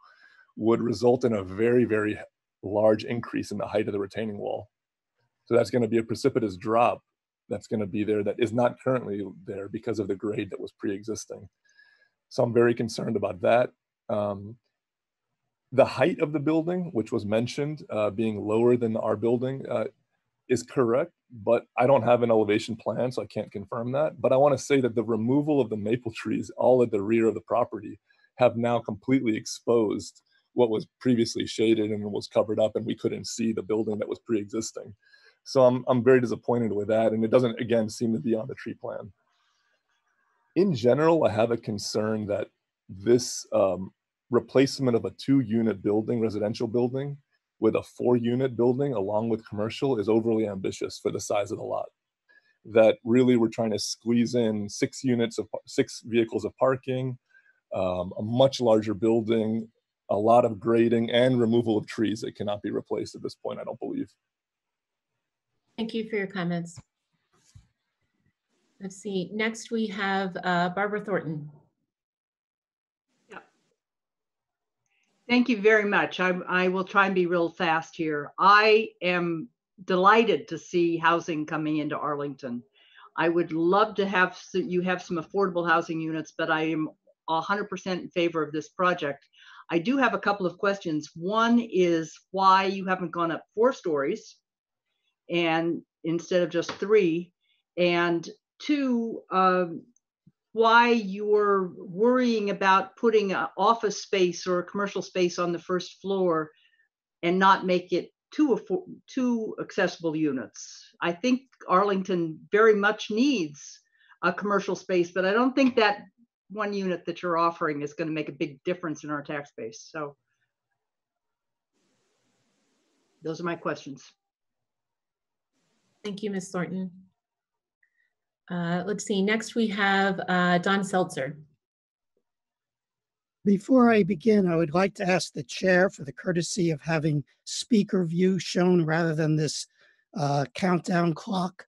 would result in a very very large increase in the height of the retaining wall. So that's going to be a precipitous drop that's going to be there that is not currently there because of the grade that was pre-existing. So I'm very concerned about that. Um, the height of the building, which was mentioned uh, being lower than our building, uh, is correct, but I don't have an elevation plan, so I can't confirm that. But I want to say that the removal of the maple trees, all at the rear of the property, have now completely exposed what was previously shaded and was covered up, and we couldn't see the building that was pre-existing. So I'm I'm very disappointed with that, and it doesn't again seem to be on the tree plan. In general, I have a concern that this um, replacement of a two-unit building, residential building, with a four-unit building along with commercial is overly ambitious for the size of the lot. That really we're trying to squeeze in six units of six vehicles of parking, um, a much larger building, a lot of grading and removal of trees that cannot be replaced at this point. I don't believe. Thank you for your comments. Let's see, next we have uh, Barbara Thornton. Thank you very much. I, I will try and be real fast here. I am delighted to see housing coming into Arlington. I would love to have so you have some affordable housing units, but I am 100% in favor of this project. I do have a couple of questions. One is why you haven't gone up four stories and instead of just three. And two, um, why you're worrying about putting an office space or a commercial space on the first floor and not make it two, two accessible units. I think Arlington very much needs a commercial space, but I don't think that one unit that you're offering is going to make a big difference in our tax base. So those are my questions. Thank you, Ms. Thornton. Uh, let's see, next we have uh, Don Seltzer. Before I begin, I would like to ask the chair for the courtesy of having speaker view shown rather than this uh, countdown clock.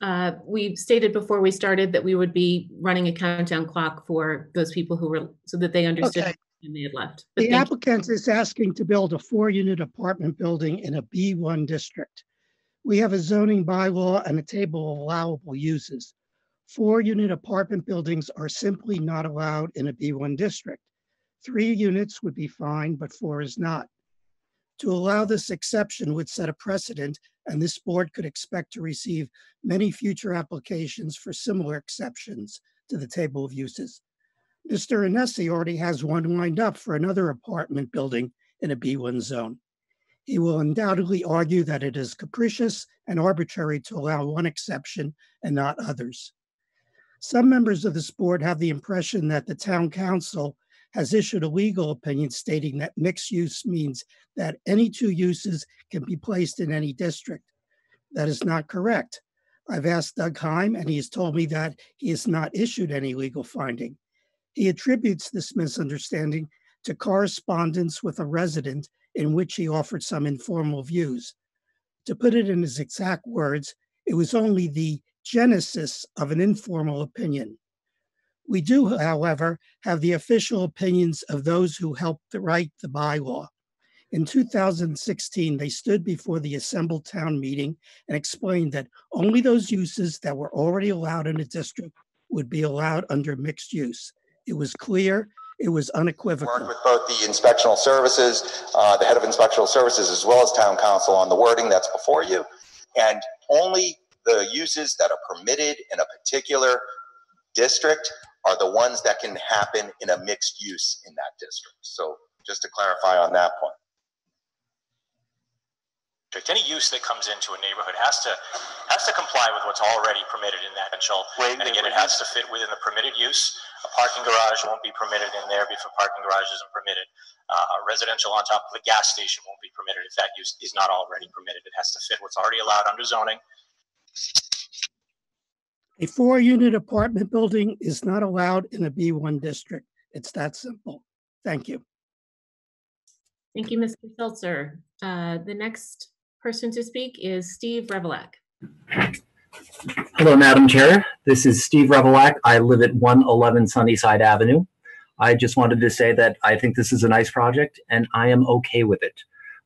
Uh, we stated before we started that we would be running a countdown clock for those people who were, so that they understood Okay. When they had left. But The thank you. applicant is asking to build a four-unit apartment building in a B1 district. We have a zoning bylaw and a table of allowable uses. Four-unit apartment buildings are simply not allowed in a B1 district. Three units would be fine, but four is not. To allow this exception would set a precedent, and this board could expect to receive many future applications for similar exceptions to the table of uses. Mr. Annese already has one lined up for another apartment building in a B1 zone. He will undoubtedly argue that it is capricious and arbitrary to allow one exception and not others. Some members of this board have the impression that the town counsel has issued a legal opinion stating that mixed use means that any two uses can be placed in any district. That is not correct. I've asked Doug Heim, and he has told me that he has not issued any legal finding. He attributes this misunderstanding to correspondence with a resident in which he offered some informal views. To put it in his exact words, it was only the genesis of an informal opinion. We do, however, have the official opinions of those who helped write the bylaw. In 2016, they stood before the assembled town meeting and explained that only those uses that were already allowed in a district would be allowed under mixed use. It was clear, it was unequivocal. Worked with both the inspectional services, uh, the head of inspectional services, as well as town counsel on the wording that's before you. And only the uses that are permitted in a particular district are the ones that can happen in a mixed use in that district. So just to clarify on that point. Any use that comes into a neighborhood has to, has to comply with what's already permitted in that potential. Wait, And again, it has to fit within the permitted use. A parking garage won't be permitted in there if a parking garage isn't permitted. Uh, a residential on top of a gas station won't be permitted if that use is not already permitted. It has to fit what's already allowed under zoning. A four-unit apartment building is not allowed in a B1 district. It's that simple. Thank you. Thank you, Mr. Seltzer. Uh, The next person to speak is Steve Revilak. Hello, Madam Chair. This is Steve Revilak. I live at 111 Sunnyside Avenue. I just wanted to say that I think this is a nice project and I am okay with it.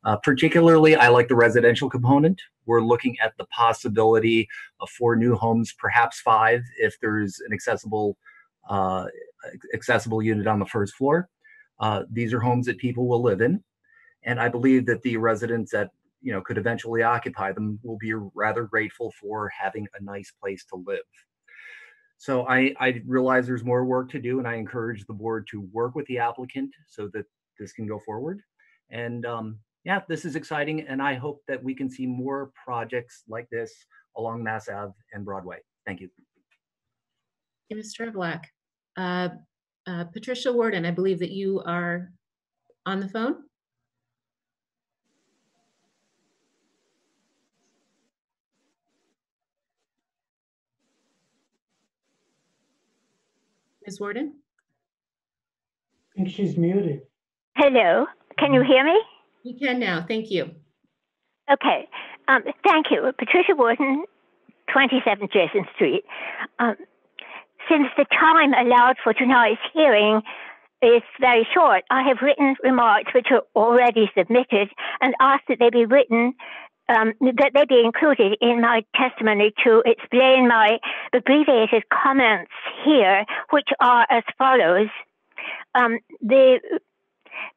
Uh, particularly, I like the residential component. We're looking at the possibility of four new homes, perhaps five, if there's an accessible uh, accessible unit on the first floor. Uh, these are homes that people will live in, and I believe that the residents that you know could eventually occupy them will be rather grateful for having a nice place to live. So I, I realize there's more work to do, and I encourage the board to work with the applicant so that this can go forward. And um, yeah, this is exciting, and I hope that we can see more projects like this along Mass Ave and Broadway. Thank you. Thank you, Mr. black Uh, uh, Patricia Worden, I believe that you are on the phone. Ms. Worden? I think she's muted. Hello, can you hear me? We can now, thank you. Okay, um, thank you. Patricia Worden, 27 Jason Street. Um, since the time allowed for tonight's hearing is very short, I have written remarks which are already submitted and asked that they be written um, that they be included in my testimony to explain my abbreviated comments here, which are as follows. Um, the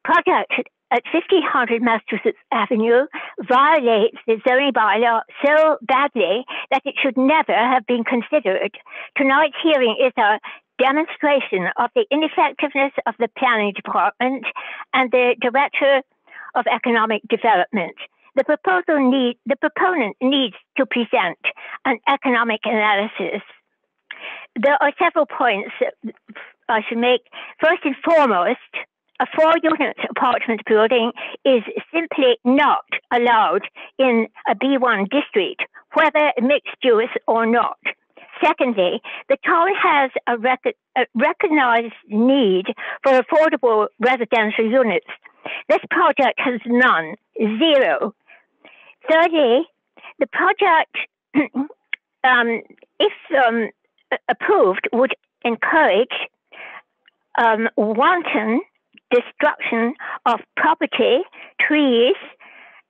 project at 1500 Massachusetts Avenue violates the zoning bylaw so badly that it should never have been considered. Tonight's hearing is a demonstration of the ineffectiveness of the planning department and the director of economic development. The proposal need, the proponent needs to present an economic analysis. There are several points I should make. First and foremost, a four unit apartment building is simply not allowed in a B1 district, whether mixed use or not. Secondly, the town has a, rec- a, recognized need for affordable residential units. This project has none, zero. Thirdly, the project, um, if um, approved, would encourage um, wanton destruction of property, trees,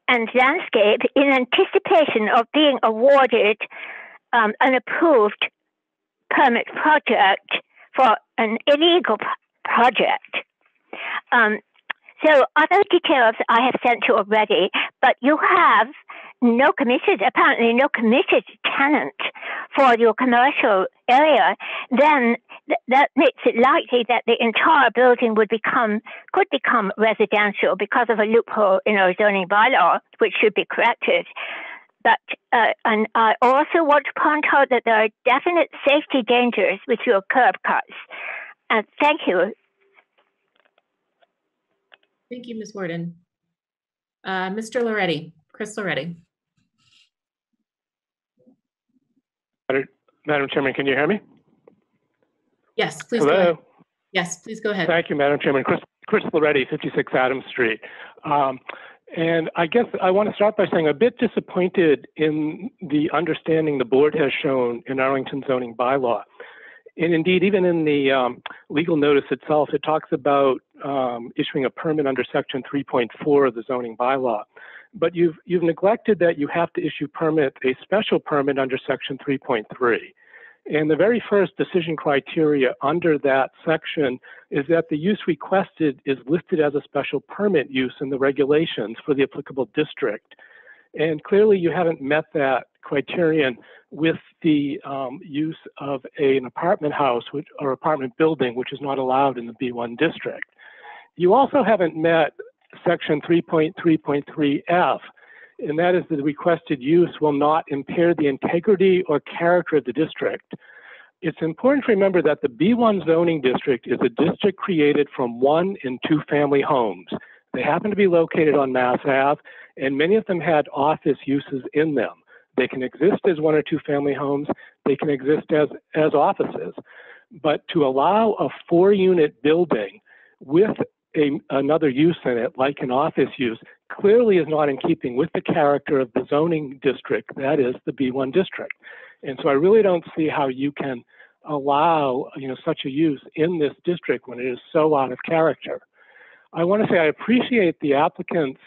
and landscape in anticipation of being awarded um, an approved permit project for an illegal project. Um, so other details I have sent you already, but you have no committed, apparently no committed tenant for your commercial area, then th- that makes it likely that the entire building would become, could become residential because of a loophole in our zoning bylaw, which should be corrected. But, uh, and I also want to point out that there are definite safety dangers with your curb cuts. And thank you Thank you, Ms. Worden. Uh, Mr. Loretti, Chris Loretti. Madam Chairman, can you hear me? Yes, please go ahead. Hello. Yes, please go ahead. Thank you, Madam Chairman. Chris, Chris Loretti, 56 Adams Street. Um, and I guess I want to start by saying I'm a bit disappointed in the understanding the board has shown in Arlington zoning bylaw. And indeed, even in the um, legal notice itself, it talks about um, issuing a permit under section 3.4 of the zoning bylaw. But you've, you've neglected that you have to issue permit, a special permit under section 3.3. And the very first decision criteria under that section is that the use requested is listed as a special permit use in the regulations for the applicable district. And clearly you haven't met that criterion with the um, use of a, an apartment house which, or apartment building, which is not allowed in the B1 district. You also haven't met section 3.3.3F, and that is the requested use will not impair the integrity or character of the district. It's important to remember that the B1 zoning district is a district created from one and two family homes. They happen to be located on Mass Ave, and many of them had office uses in them. They can exist as one or two family homes. They can exist as, as offices. But to allow a four unit building with a, another use in it, like an office use, clearly is not in keeping with the character of the zoning district, that is the B1 district. And so I really don't see how you can allow you know such a use in this district when it is so out of character. I want to say I appreciate the applicant's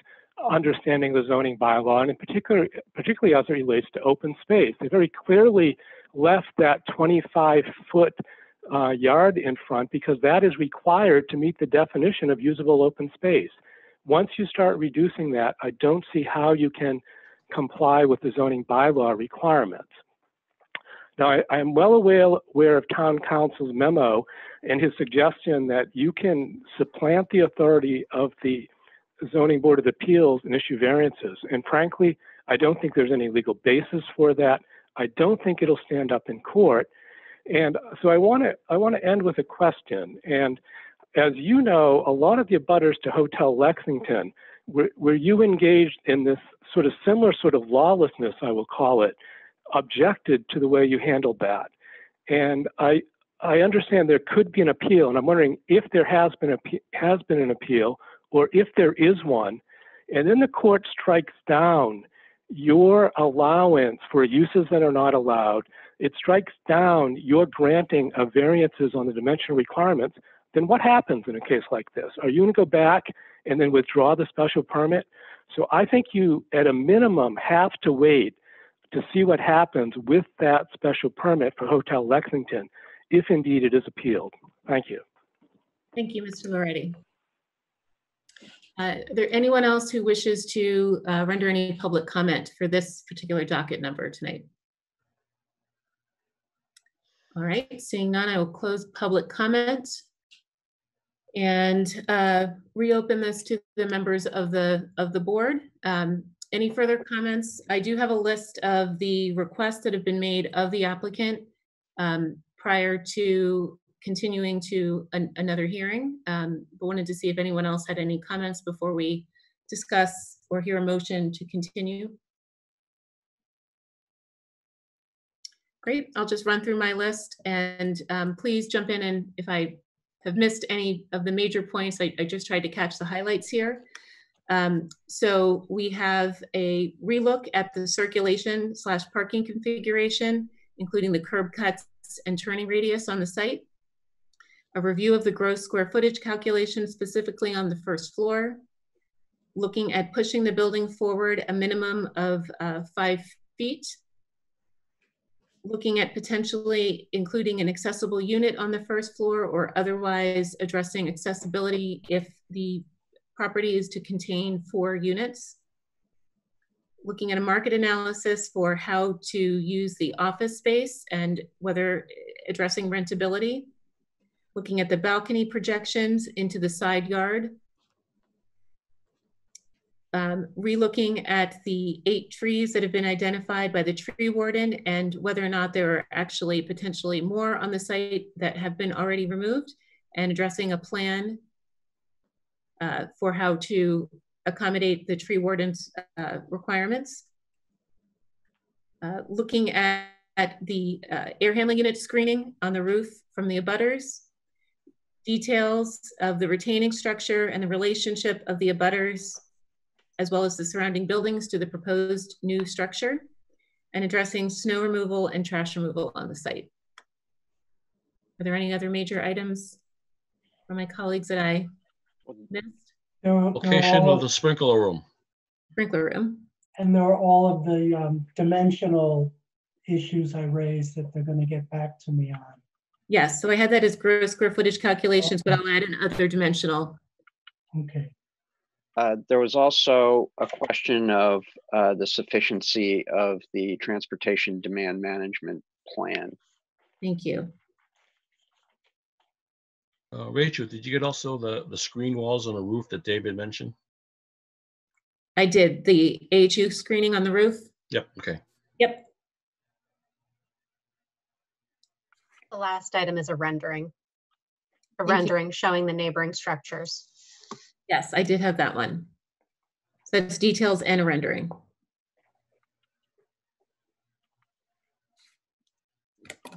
understanding the zoning bylaw and in particular particularly as it relates to open space. They very clearly left that 25 foot uh, yard in front because that is required to meet the definition of usable open space. Once you start reducing that, I don't see how you can comply with the zoning bylaw requirements. Now, I, I am well aware, aware of town counsel's memo and his suggestion that you can supplant the authority of the zoning board of appeals and issue variances. And frankly, I don't think there's any legal basis for that. I don't think it'll stand up in court. And so I want to I want to end with a question. And as you know, a lot of the abutters to Hotel Lexington, were, were you engaged in this sort of similar sort of lawlessness, I will call it, objected to the way you handled that. And I, I understand there could be an appeal, and I'm wondering if there has been a, has been an appeal, or if there is one, and then the court strikes down your allowance for uses that are not allowed. It strikes down your granting of variances on the dimensional requirements. Then what happens in a case like this? Are you going to go back and then withdraw the special permit? So I think you, at a minimum, have to wait to see what happens with that special permit for Hotel Lexington, if indeed it is appealed. Thank you. Thank you, Mr. Loretti. Uh, there anyone else who wishes to uh, render any public comment for this particular docket number tonight? All right, seeing none, I will close public comment and uh, reopen this to the members of the of the board. Um, any further comments? I do have a list of the requests that have been made of the applicant um, prior to continuing to an, another hearing. Um, but wanted to see if anyone else had any comments before we discuss or hear a motion to continue. Great, I'll just run through my list and um, please jump in and if I have missed any of the major points, I, I just tried to catch the highlights here. Um, so we have a relook at the circulation slash parking configuration, including the curb cuts and turning radius on the site. A review of the gross square footage calculation specifically on the first floor. Looking at pushing the building forward a minimum of uh, five feet. Looking at potentially including an accessible unit on the first floor or otherwise addressing accessibility if the property is to contain four units. Looking at a market analysis for how to use the office space and whether addressing rentability. Looking at the balcony projections into the side yard. Um, relooking at the eight trees that have been identified by the tree warden and whether or not there are actually potentially more on the site that have been already removed and addressing a plan uh, for how to accommodate the tree warden's uh, requirements. Uh, looking at, at the uh, air handling unit screening on the roof from the abutters, details of the retaining structure and the relationship of the abutters, as well as the surrounding buildings to the proposed new structure, and addressing snow removal and trash removal on the site. Are there any other major items from my colleagues that I missed? There are- there are Location of the sprinkler room. Sprinkler room. And there are all of the um, dimensional issues I raised that they're going to get back to me on. Yes, so I had that as gross square footage calculations, but I'll add an other dimensional. Okay. Uh, there was also a question of uh, the sufficiency of the transportation demand management plan. Thank you. Uh, Rachel, did you get also the, the screen walls on the roof that David mentioned? I did the AHU screening on the roof. Yep, okay. Yep. The last item is a rendering. A Thank you. rendering showing the neighboring structures. Yes, I did have that one. So it's details and a rendering.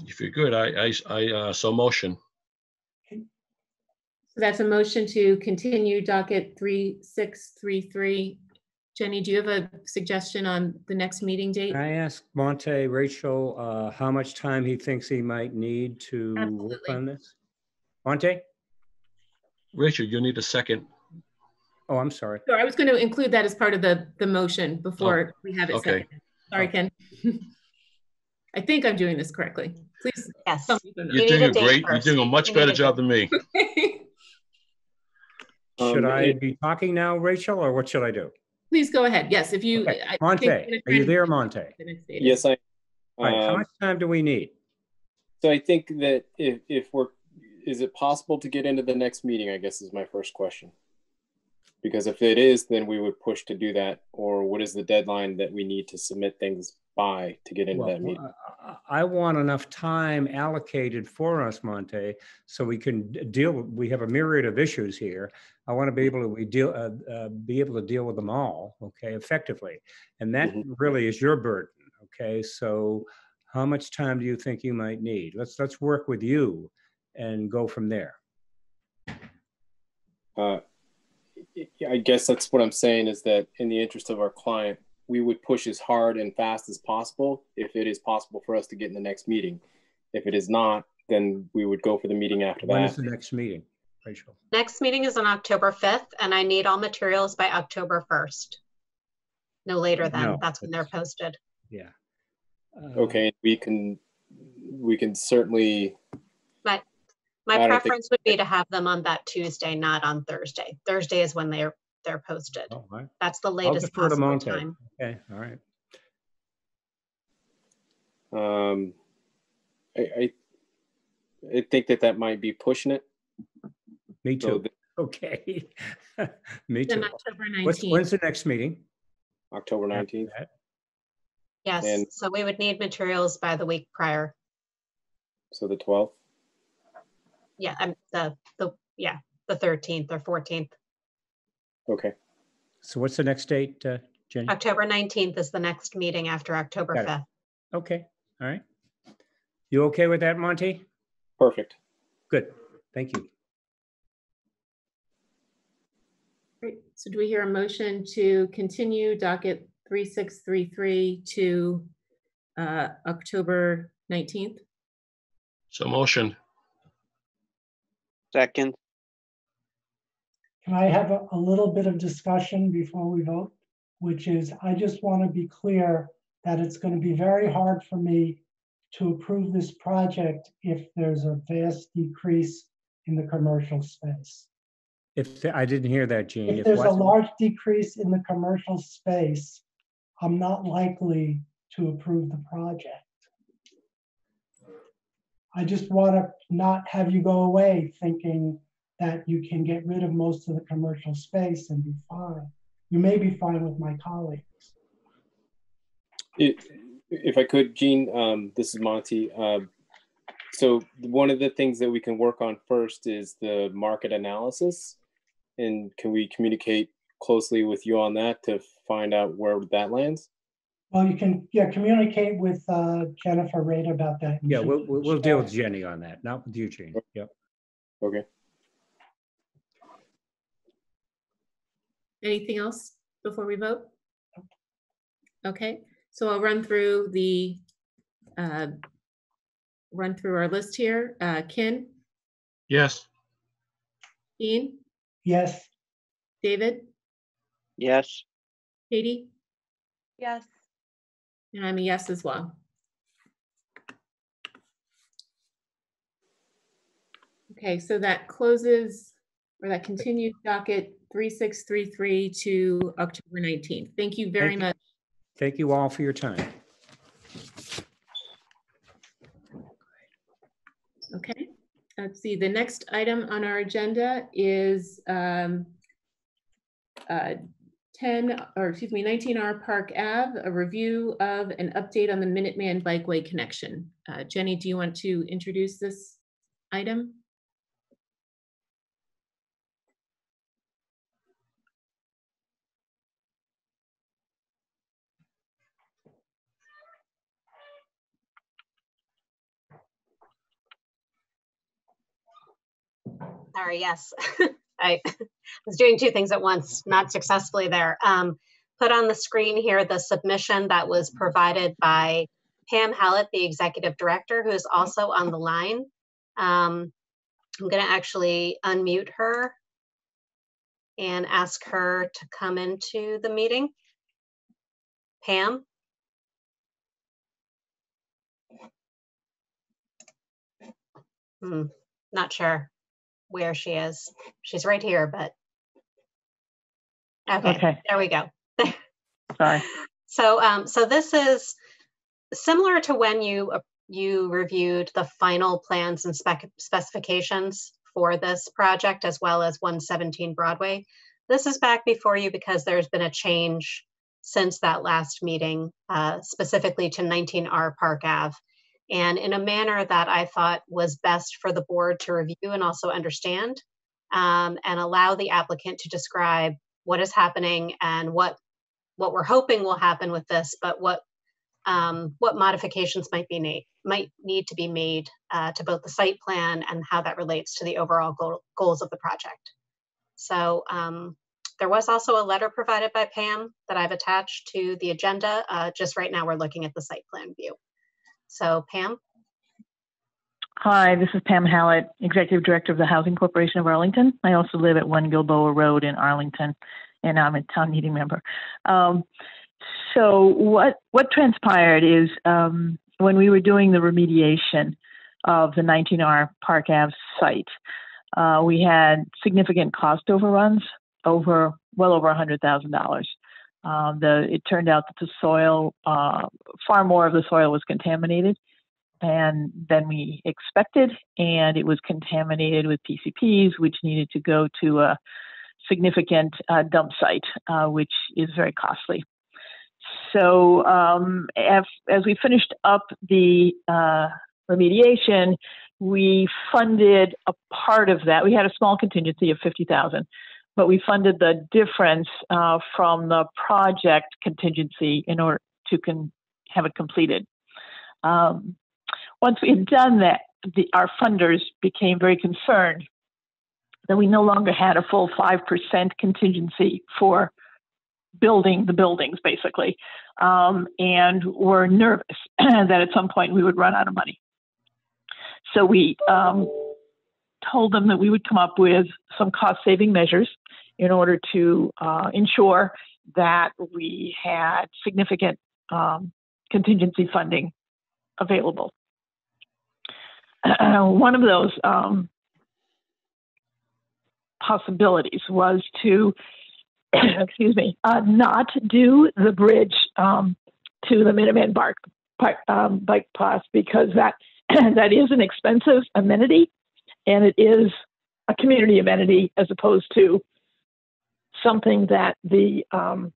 If you're good, I, I, I, uh, so motion. So that's a motion to continue docket 3633. Jenny, do you have a suggestion on the next meeting date? Can I ask Monte, Rachel, uh, how much time he thinks he might need to work Absolutely. on this? Monte? Rachel, you need a second. Oh, I'm sorry. So I was going to include that as part of the, the motion before we have it Oh, okay. seconded. Sorry, Kin. I think I'm doing this correctly. Please. Yes. tell me if I'm not. You're need doing a a date great, you're doing a much better job than me. Should Um, I it- be talking now, Rachel, or what should I do? Please go ahead. Yes, if you. Okay. I think Monte, we're gonna are try you there, Monte? the next date is- Yes, I. All right, how um, much time do we need? So I think that if, if we're, is it possible to get into the next meeting, I guess is my first question. Because if it is, then we would push to do that, or what is the deadline that we need to submit things by to get into Well, that meeting? I- want enough time allocated for us, Monte, so we can deal, with- we have a myriad of issues here. I want to be able to, we deal, uh, uh, be able to deal with them all, okay, effectively. And that really is your burden, okay? So how much time do you think you might need? Let's, let's work with you and go from there. Uh, I- I guess that's what I'm saying is that in the interest of our client, we would push as hard and fast as possible if it is possible for us to get in the next meeting. If it is not, then we would go for the meeting after When is that. the next meeting, Rachel? Next meeting is on October 5th, and I need all materials by October 1st. No later No, than, that's when they're posted. Yeah. Uh, Okay, we can, we can certainly, My, I my don't think- preference would be to have them on that Tuesday, not on Thursday. Thursday is when they're, they're posted. all right. That's the I'll latest defer to possible time. Okay, all right. um, I, I, I think that that might be pushing it. Me So too. Okay. Me too. October What's, 19th. when's the next meeting? October nineteenth. Yes, And- so we would need materials by the week prior. So the twelfth. Yeah, I'm the, the, yeah, the 13th or 14th. Okay. So what's the next date, uh, Jenny? October 19th is the next meeting after October Got it. 5th. Okay, all right. You okay with that, Monte? Perfect. Good, thank you. Great. So do we hear a motion to continue docket 3633 to uh, October 19th? So motion. Second, Can I have a, a little bit of discussion before we vote? Which is, I just want to be clear that it's going to be very hard for me to approve this project if there's a vast decrease in the commercial space. If, the- I didn't hear that, Gene. If If there's a large decrease in the commercial space, I'm not likely to approve the project. I just want to not have you go away thinking that you can get rid of most of the commercial space and be fine. You may be fine with my colleagues. If I could, Gene, um, this is Monte. Um, so one of the things that we can work on first is the market analysis. And can we communicate closely with you on that to find out where that lands? Well, you can, yeah, communicate with uh, Jennifer Raitt about that. Yeah, we'll, we'll we'll deal with. Jenny on that, not with you, Gene. Yep. Okay. Anything else before we vote? Okay, so I'll run through the, uh, run through our list here. Uh, Kin, Yes. Ian, Yes, David, yes, Katie, Yes. And I'm a yes as well. Okay, so that closes, or that continues docket 3633 to October 19th. Thank you very Thank you. much. Thank you all for your time. Okay, let's see, the next item on our agenda is um, uh, 10, or excuse me, 19 R Park Ave, a review of an update on the Minuteman Bikeway connection. Uh, Jenny, do you want to introduce this item? Sorry, yes. I was doing two things at once, not successfully there. Um, put on the screen here the submission that was provided by Pam Hallett, the executive director, who is also on the line. Um, I'm going to actually unmute her and ask her to come into the meeting. Pam? Hmm, not sure where she is. She's right here, but okay, Okay. there we go. Sorry. So, um, so this is similar to when you uh, you reviewed the final plans and spec specifications for this project, as well as 117 Broadway. This is back before you because there's been a change since that last meeting, uh, specifically to 19R Park Ave, and in a manner that I thought was best for the board to review and also understand, um, and allow the applicant to describe what is happening and what what we're hoping will happen with this, but what um, what modifications might be made might need to be made uh, to both the site plan and how that relates to the overall goal, goals of the project. So um, there was also a letter provided by Pam that I've attached to the agenda. Uh, just right now, we're looking at the site plan view. So Pam, Hi, this is Pam Hallett, Executive Director of the Housing Corporation of Arlington. I also live at 1 Gilboa Road in Arlington, and I'm a town meeting member. Um, so what what transpired is um, when we were doing the remediation of the 19R Park Ave site, uh, we had significant cost overruns over well over $100,000. Um, the it turned out that the soil, uh, far more of the soil was contaminated and than we expected, and it was contaminated with PCPs, which needed to go to a significant uh, dump site, uh, which is very costly. So um, as, as we finished up the uh, remediation, we funded a part of that. We had a small contingency of fifty thousand, but we funded the difference uh, from the project contingency in order to con- have it completed. Um, once we had done that, the, our funders became very concerned that we no longer had a full 5% contingency for building the buildings, basically, um, and were nervous that at some point we would run out of money. So we um, told them that we would come up with some cost saving measures in order to uh, ensure that we had significant um, contingency funding available. one of those um, possibilities was to, excuse me, uh, not do the bridge um, to the Minuteman Park, um, Bike Pass because that that is an expensive amenity, and it is a community amenity as opposed to something that the um,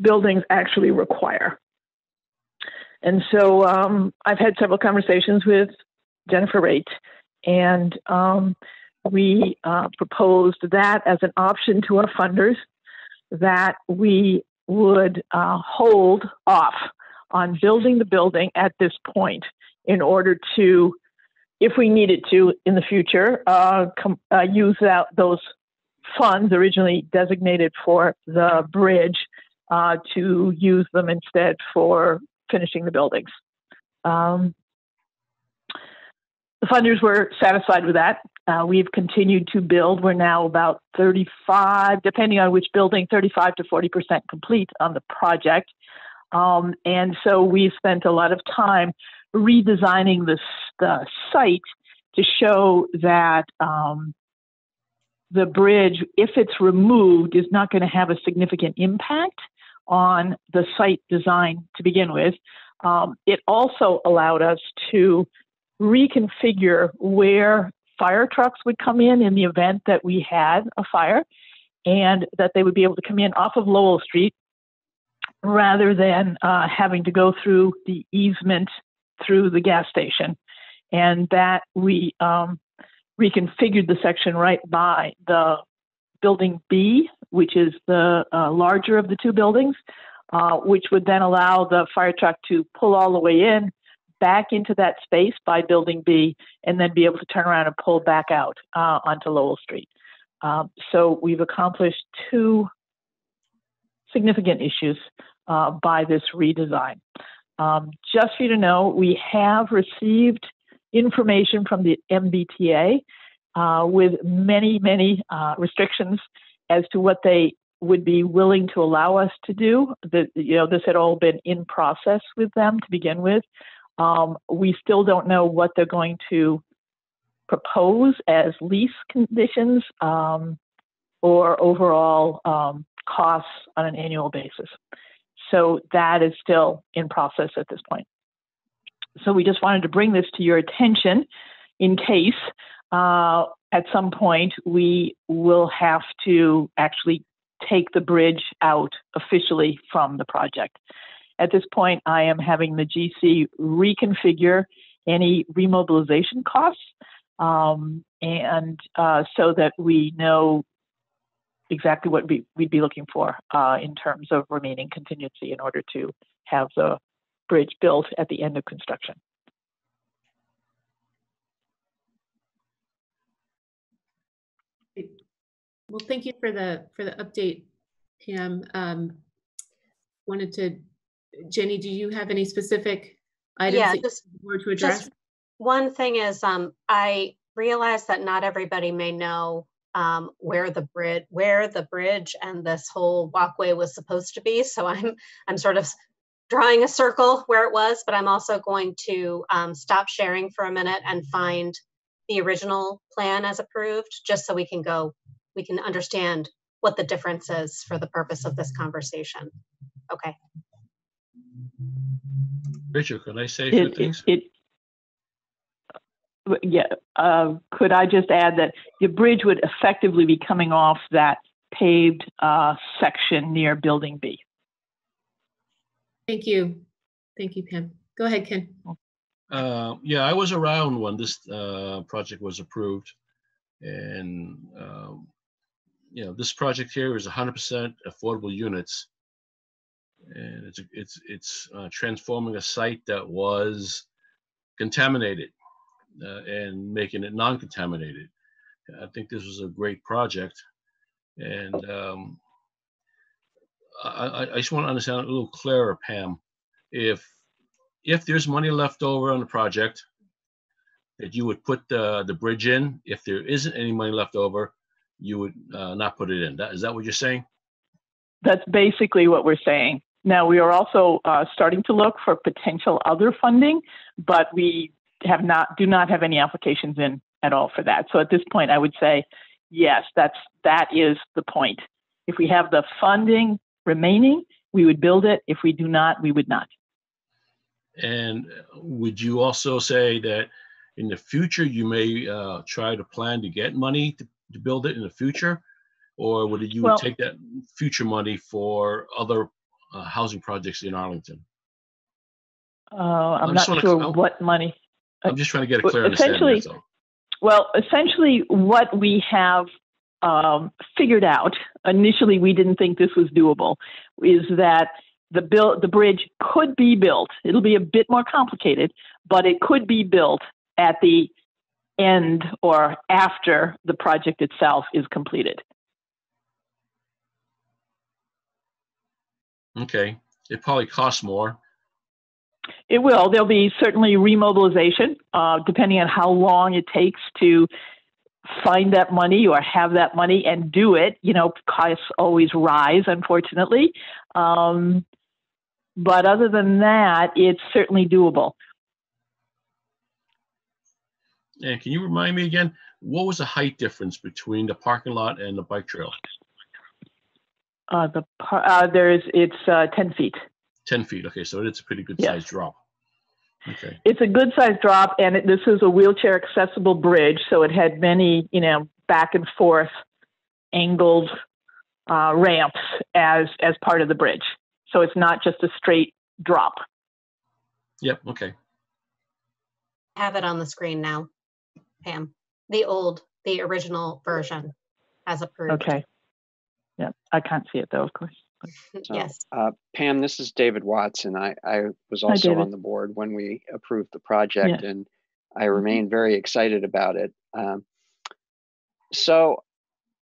buildings actually require. And so um, I've had several conversations with Jennifer Raitt, and um, we uh, proposed that as an option to our funders that we would uh, hold off on building the building at this point in order to, if we needed to in the future, uh, com- uh, use out those funds originally designated for the bridge uh, to use them instead for finishing the buildings. Um, the funders were satisfied with that. Uh, we've continued to build. We're now about 35, depending on which building, 35 to 40% complete on the project. Um, and so we spent a lot of time redesigning the, the site to show that um, the bridge, if it's removed, is not going to have a significant impact on the site design to begin with. Um, it also allowed us to reconfigure where fire trucks would come in in the event that we had a fire and that they would be able to come in off of Lowell Street rather than uh, having to go through the easement through the gas station. And that we um, reconfigured the section right by the building B, which is the uh, larger of the two buildings, uh, which would then allow the fire truck to pull all the way in, back into that space by building B and then be able to turn around and pull back out uh, onto Lowell Street. Um, so we've accomplished two significant issues uh, by this redesign. Um, just for you to know, we have received information from the MBTA uh, with many, many uh, restrictions as to what they would be willing to allow us to do. That you know, this had all been in process with them to begin with. Um, we still don't know what they're going to propose as lease conditions um, or overall um, costs on an annual basis. So that is still in process at this point. So we just wanted to bring this to your attention in case uh, at some point we will have to actually take the bridge out officially from the project. At this point, I am having the GC reconfigure any remobilization costs um, and uh, so that we know exactly what we, would be looking for uh, in terms of remaining contingency in order to have the bridge built at the end of construction. Well, thank you for the for the update, Pam. Um, wanted to, Jenny, do you have any specific items Yeah, that just- you were to address? Just one thing is, um, I realize that not everybody may know um, where the bridge, where the bridge and this whole walkway was supposed to be. So I'm, I'm sort of drawing a circle where it was, but I'm also going to um, stop sharing for a minute and find the original plan as approved, just so we can go, we can understand what the difference is for the purpose of this conversation. Okay. Richard, can I say a few It, it, things? it, yeah, uh, could I just add that the bridge would effectively be coming off that paved uh, section near Building B. Thank you. Thank you, Pam. Go ahead, Kin. Uh, yeah, I was around when this uh, project was approved. And, um, you know, this project here is 100% affordable units. And it's, it's, it's uh, transforming a site that was contaminated uh, and making it non-contaminated. I think this was a great project. And um, I, I- just want to understand a little clearer, Pam. If, if there's money left over on the project, that you would put the, the bridge in. If there isn't any money left over, you would uh, not put it in. That, is that what you're saying? That's basically what we're saying. Now, we are also uh, starting to look for potential other funding, but we have not, do not have any applications in at all for that. So at this point, I would say, yes, that's, that is the point. If we have the funding remaining, we would build it. If we do not, we would not. And would you also say that in the future, you may uh, try to plan to get money to, to build it in the future? Or would you Well- take that future money for other uh, housing projects in Arlington? Uh, I'm I not sure what money. I'm just trying to get a clear essentially-. Well, essentially, what we have um, figured out initially, we didn't think this was doable, is that the build the bridge could be built. It'll be a bit more complicated, but it could be built at the end or after the project itself is completed. Okay, it probably costs more. It will. There'll be certainly remobilization, uh, depending on how long it takes to find that money or have that money and do it. You know, costs always rise, unfortunately. Um, but other than that, it's certainly doable. And can you remind me again, what was the height difference between the parking lot and the bike trail? Uh, the par- uh, there's it's uh, ten feet. 10 feet, okay, so it's a pretty good Yes. sized drop. Okay, It's a good sized drop, and it, this is a wheelchair accessible bridge, so it had many, you know, back and forth angled uh, ramps as as part of the bridge. So it's not just a straight drop. yep, okay. Have it on the screen now, Pam. The old, the original version as approved. Okay. Yeah, I can't see it though, of course. So, Yes. uh, Pam, this is David Watson. I, I was also David. on the board when we approved the project and I remain very excited about it. Um, so,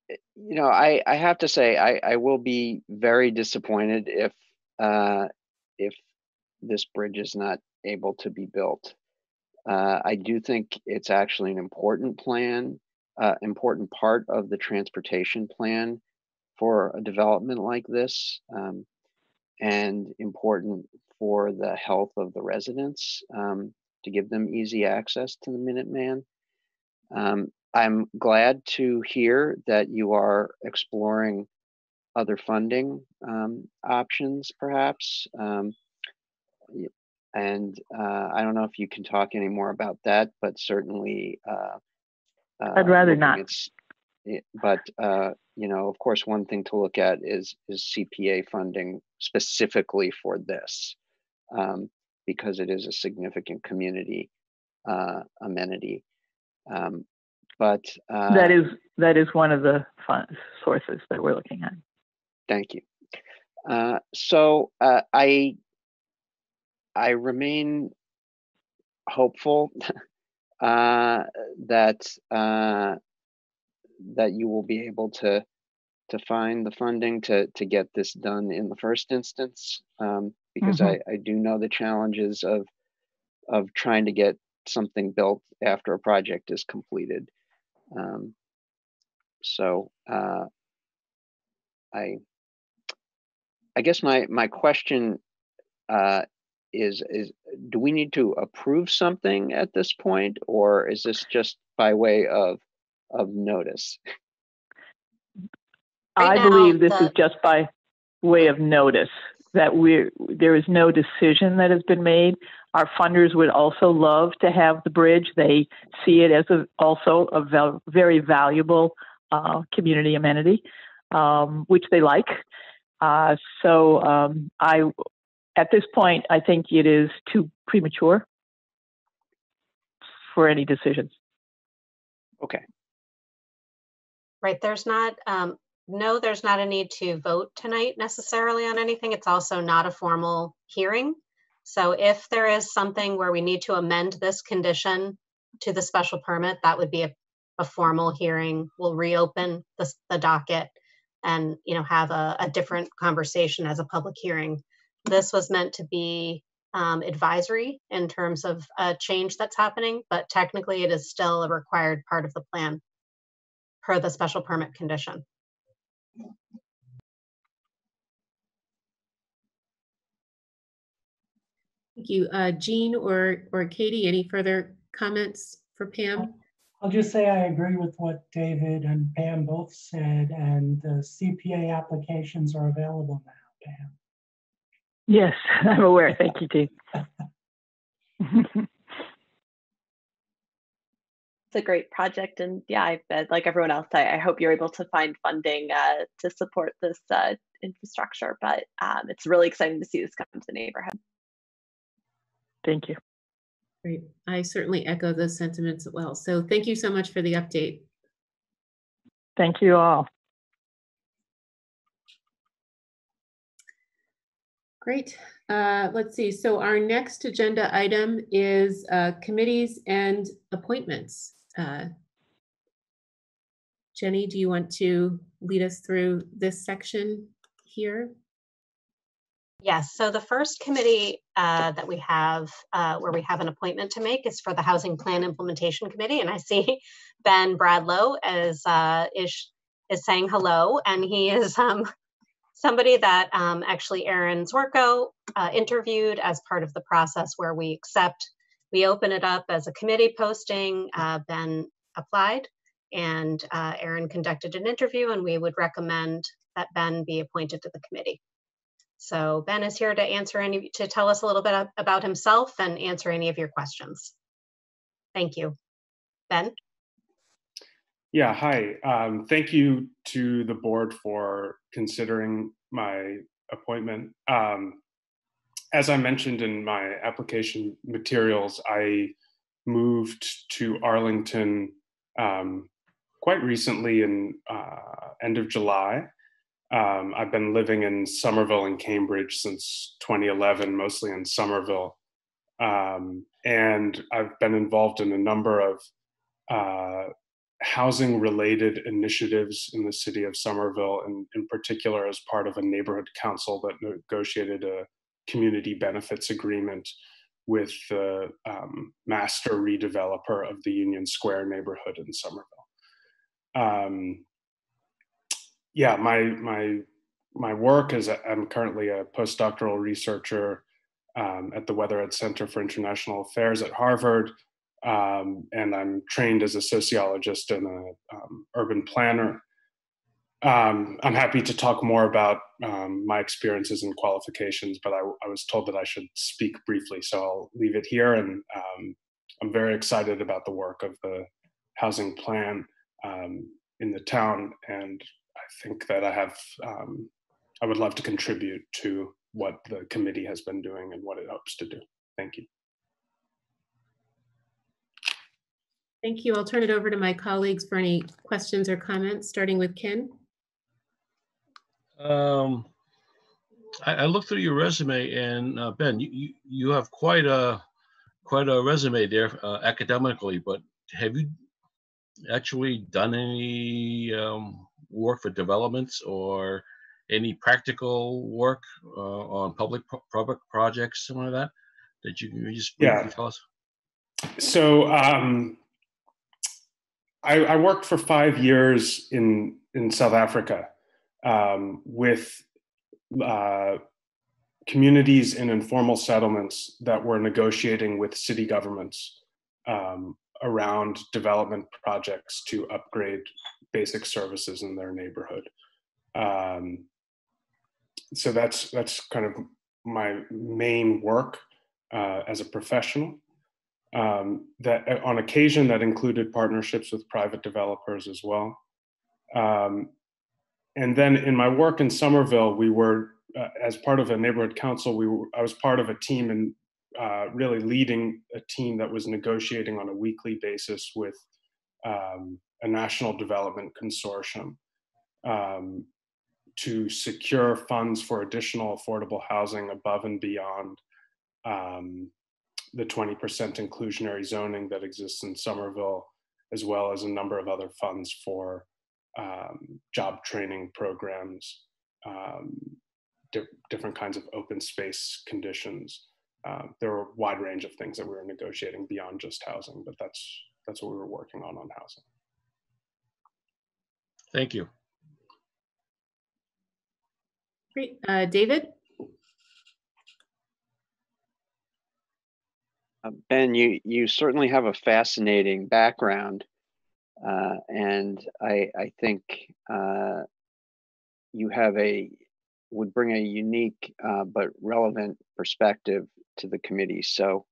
eh, you know, I, I have to say, I, I will be very disappointed if, uh, if this bridge is not able to be built. Uh, I do think it's actually an important plan, uh, important part of the transportation plan for a development like this, um, and important for the health of the residents um, to give them easy access to the Minuteman. Um, I'm glad to hear that you are exploring other funding um, options, perhaps. Um, and uh, I don't know if you can talk any more about that, but certainly. Uh, I'd uh, rather not. it- But, uh, you know, of course, one thing to look at is, is CPA funding specifically for this. um, Because it is a significant community uh, amenity. Um, But. That uh, is, that is one of the fun sources that we're looking at. Thank you. Uh, so uh, I I remain hopeful uh, that uh, that you will be able to to find the funding to to get this done in the first instance um, because Mhm. I, I do know the challenges of of trying to get something built after a project is completed. Um, so uh, I I guess my my question uh, is is do we need to approve something at this point, or is this just by way of of notice? I now, believe this is just by way of notice that we're, there is no decision that has been made. Our funders would also love to have the bridge. They see it as a, also a val- very valuable uh, community amenity, um, which they like. Uh, so um, I, at this point, I think it is too premature for any decisions. Okay. Right, there's not, um, no, there's not a need to vote tonight necessarily on anything. It's also not a formal hearing. So if there is something where we need to amend this condition to the special permit, that would be a, a formal hearing. We'll reopen the, the docket and, you know, have a, a different conversation as a public hearing. This was meant to be um, advisory in terms of a change that's happening, but technically it is still a required part of the plan per the special permit condition. Thank you. Uh, Gene or, or Katie, any further comments for Pam? I'll just say I agree with what David and Pam both said, and the CPA applications are available now, Pam. Yes, I'm aware. Thank you, Dee. It's a great project, and yeah, I, uh, like everyone else, I, I hope you're able to find funding uh, to support this uh, infrastructure. But um, it's really exciting to see this come to the neighborhood. Thank you. Great. I certainly echo those sentiments as well. So thank you so much for the update. Thank you all. Great. Uh, Let's see. So our next agenda item is uh, committees and appointments. Uh, Jenny, do you want to lead us through this section here? Yes, so the first committee uh, that we have, uh, where we have an appointment to make is for the Housing Plan Implementation Committee. And I see Ben Bradlow as, uh, is, is saying hello, and he is um, somebody that um, actually Erin Zwirko uh, interviewed as part of the process where we accept, we open it up as a committee posting, uh, Ben applied, and uh, Erin conducted an interview, and we would recommend that Ben be appointed to the committee. So Ben is here to answer any, to tell us a little bit about himself and answer any of your questions. Thank you. Ben? Yeah, hi. Um, thank you to the board for considering my appointment. Um, as I mentioned in my application materials, I moved to Arlington um, quite recently in uh, end of July. Um, I've been living in Somerville and Cambridge since 2011, mostly in Somerville. Um, and I've been involved in a number of uh, housing related initiatives in the city of Somerville, and in particular as part of a neighborhood council that negotiated a community benefits agreement with the um, master redeveloper of the Union Square neighborhood in Somerville. Um, yeah, my my my work is I'm currently a postdoctoral researcher um, at the Weatherhead Center for International Affairs at Harvard, um, and I'm trained as a sociologist and a um, urban planner. Um, I'm happy to talk more about um, my experiences and qualifications, but I, I, was told that I should speak briefly, so I'll leave it here. And um, I'm very excited about the work of the housing plan in the town, and I think that I have I would love to contribute to what the committee has been doing and what it hopes to do. Thank you. Thank you. I'll turn it over to my colleagues for any questions or comments, starting with Kin. Um, I, I looked through your resume, and uh, Ben, you, you, have quite a quite a resume there uh, academically. But have you actually done any um, work for developments or any practical work uh, on public public projects, something like that, that you can just yeah. tell us? So um, I, I, worked for five years in in South Africa um, with uh, communities in informal settlements that were negotiating with city governments um, around development projects to upgrade basic services in their neighborhood. Um, so that's that's kind of my main work uh, as a professional. Um, that on occasion that included partnerships with private developers as well. Um, and then in my work in Somerville, we were uh, as part of a neighborhood council. We were, I was part of a team and uh, really leading a team that was negotiating on a weekly basis with um, a national development consortium um, to secure funds for additional affordable housing above and beyond um, the 20% inclusionary zoning that exists in Somerville, as well as a number of other funds for um, job training programs, um, di different kinds of open space conditions. Uh, there were a wide range of things that we were negotiating beyond just housing, but that's that's what we were working on on housing. Thank you. Great. Uh, David? Uh, ben, you, you certainly have a fascinating background. Uh, and I, I think uh, you have a, would bring a unique uh, but relevant perspective to the committee. So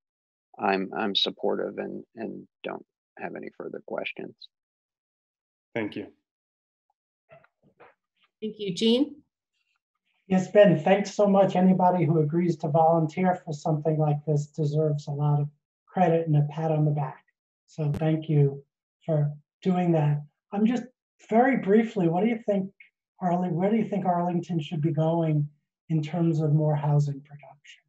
I'm, I'm supportive and, and don't have any further questions. Thank you. Thank you. Gene? Yes, Ben, thanks so much. Anybody who agrees to volunteer for something like this deserves a lot of credit and a pat on the back. So thank you for doing that. I'm just very briefly, what do you think, Arlie, where do you think Arlington should be going in terms of more housing production?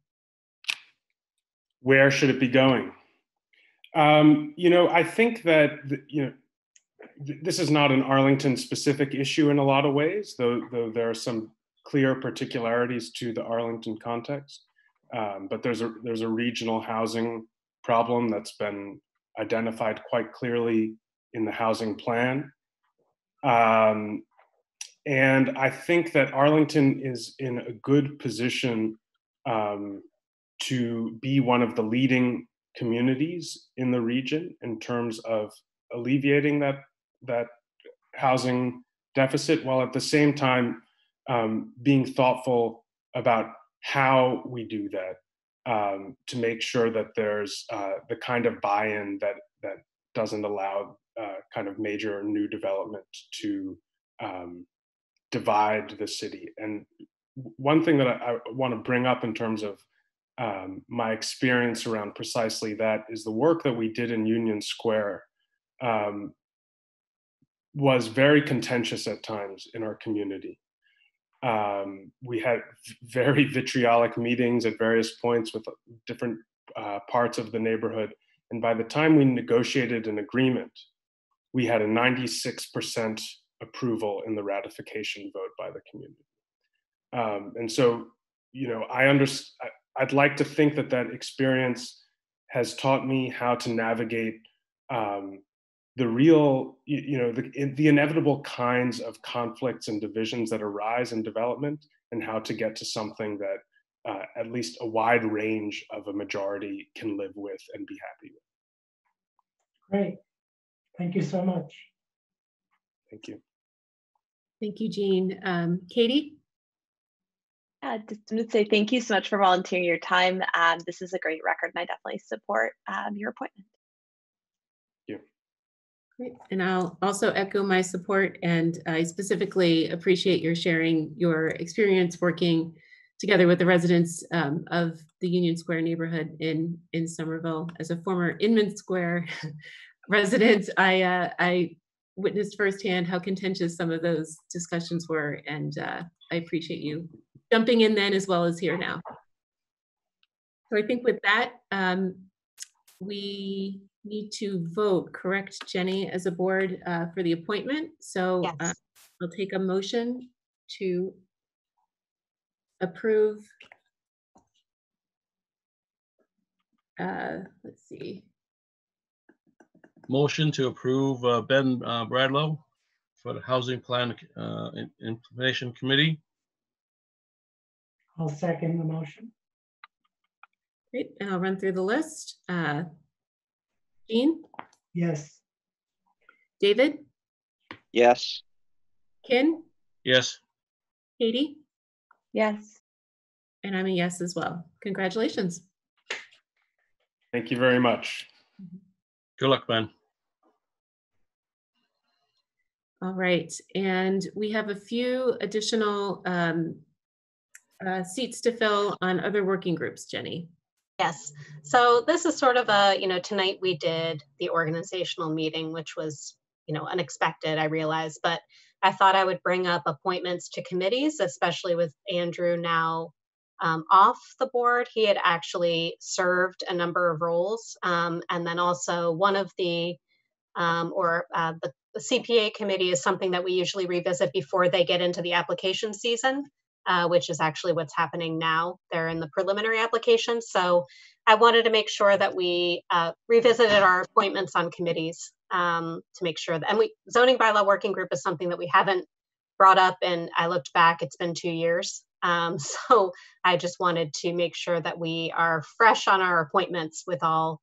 Where should it be going? Um, you know, I think that, you know, this is not an Arlington specific issue in a lot of ways, though, though there are some clear particularities to the Arlington context. Um, but there's a there's a regional housing problem that's been identified quite clearly in the housing plan. Um, and I think that Arlington is in a good position um, to be one of the leading communities in the region in terms of alleviating that that housing deficit, while at the same time um, being thoughtful about how we do that um, to make sure that there's uh, the kind of buy-in that that doesn't allow uh, kind of major new development to um, divide the city. And one thing that I, I want to bring up in terms of um, my experience around precisely that is the work that we did in Union Square um, was very contentious at times in our community. Um, we had very vitriolic meetings at various points with different uh, parts of the neighborhood. And by the time we negotiated an agreement, we had a 96% approval in the ratification vote by the community. Um, and so, you know, I understand, I'd like to think that that experience has taught me how to navigate um, the real, you, you know, the, the inevitable kinds of conflicts and divisions that arise in development and how to get to something that uh, at least a wide range of a majority can live with and be happy with. Great. Thank you so much. Thank you. Thank you, Gene. Um, Katie? Uh, just want to say thank you so much for volunteering your time. Um, this is a great record, and I definitely support um, your appointment. Thank you. Great. And I'll also echo my support and I specifically appreciate your sharing your experience working together with the residents um, of the Union Square neighborhood in, in Somerville. As a former Inman Square resident, I, uh, I witnessed firsthand how contentious some of those discussions were and uh, I appreciate you jumping in then as well as here now. So I think with that, um, we need to vote, correct, Jenny, as a board uh, for the appointment. So uh, I'll take a motion to approve. Uh, let's see, Motion to approve uh, Ben uh, Bradlow for the Housing Plan uh, Im- Implementation Committee. I'll second the motion. great, and I'll run through the list. Uh, Gene, Yes, David, Yes. Kin, Yes, Katie, Yes. and I'm a yes as well. Congratulations. Thank you very much. good luck, Ben. All right, and we have a few additional um, uh, seats to fill on other working groups, Jenny. Yes. So this is sort of a, you know, tonight we did the organizational meeting, which was, you know, unexpected, I realize, but I thought I would bring up appointments to committees, especially with Andrew now um, off the board. He had actually served a number of roles. Um, and then also one of the, um, or uh, the CPA committee is something that we usually revisit before they get into the application season uh, which is actually what's happening now. They're in the preliminary application. So I wanted to make sure that we uh, revisited our appointments on committees um, to make sure that, and we, zoning bylaw working group is something that we haven't brought up and I looked back, it's been two years. Um, so I just wanted to make sure that we are fresh on our appointments with all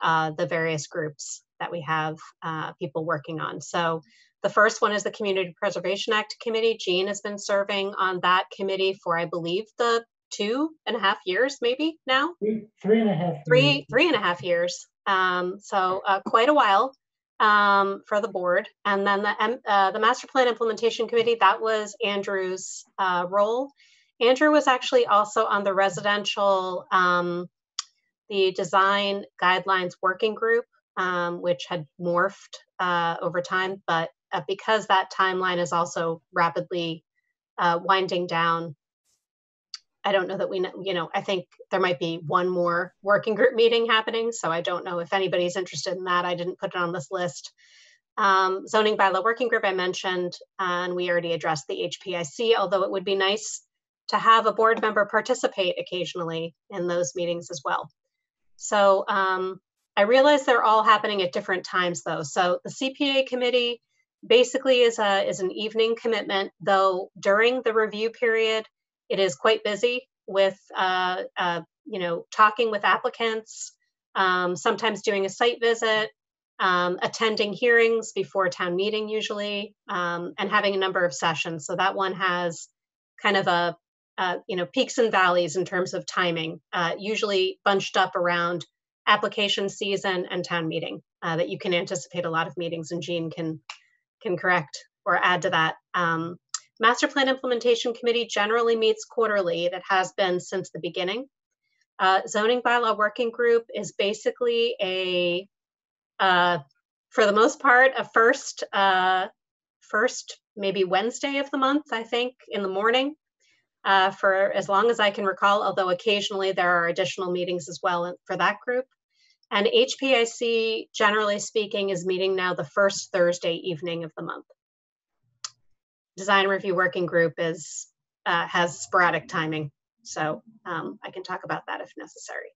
uh, the various groups that we have uh, people working on. So the first one is the Community Preservation Act Committee. Gene has been serving on that committee for, I believe, the two and a half years, maybe now, three, three and a half. three, years. three and a half years. Um, so uh, quite a while um, for the board. And then the, uh, the Master Plan Implementation Committee, that was Andrew's uh, role. Andrew was actually also on the residential, um, the Design Guidelines Working Group, um, which had morphed uh, over time. But uh, because that timeline is also rapidly uh, winding down, I don't know that we know, you know, I think there might be one more working group meeting happening. So I don't know if anybody's interested in that. I didn't put it on this list. Um, zoning bylaw working group I mentioned, and we already addressed the HPIC, although it would be nice to have a board member participate occasionally in those meetings as well. So um, I realize they're all happening at different times though. So the CPA committee basically is a is an evening commitment, though during the review period, it is quite busy with uh, uh, you know talking with applicants, um, sometimes doing a site visit, um, attending hearings before town meeting usually, um, and having a number of sessions. So that one has kind of a you know peaks and valleys in terms of timing, uh, usually bunched up around application season and town meeting. Uh, that you can anticipate a lot of meetings, and Gene can can correct or add to that. Um, Master Plan Implementation Committee generally meets quarterly. That has been since the beginning. Uh, zoning Bylaw Working Group is basically a, uh, for the most part, a first uh, first, maybe Wednesday of the month, I think, in the morning, uh, for as long as I can recall, although occasionally there are additional meetings as well for that group. And HPIC, generally speaking, is meeting now the first Thursday evening of the month. Design Review Working Group is uh, has sporadic timing, so um, I can talk about that if necessary.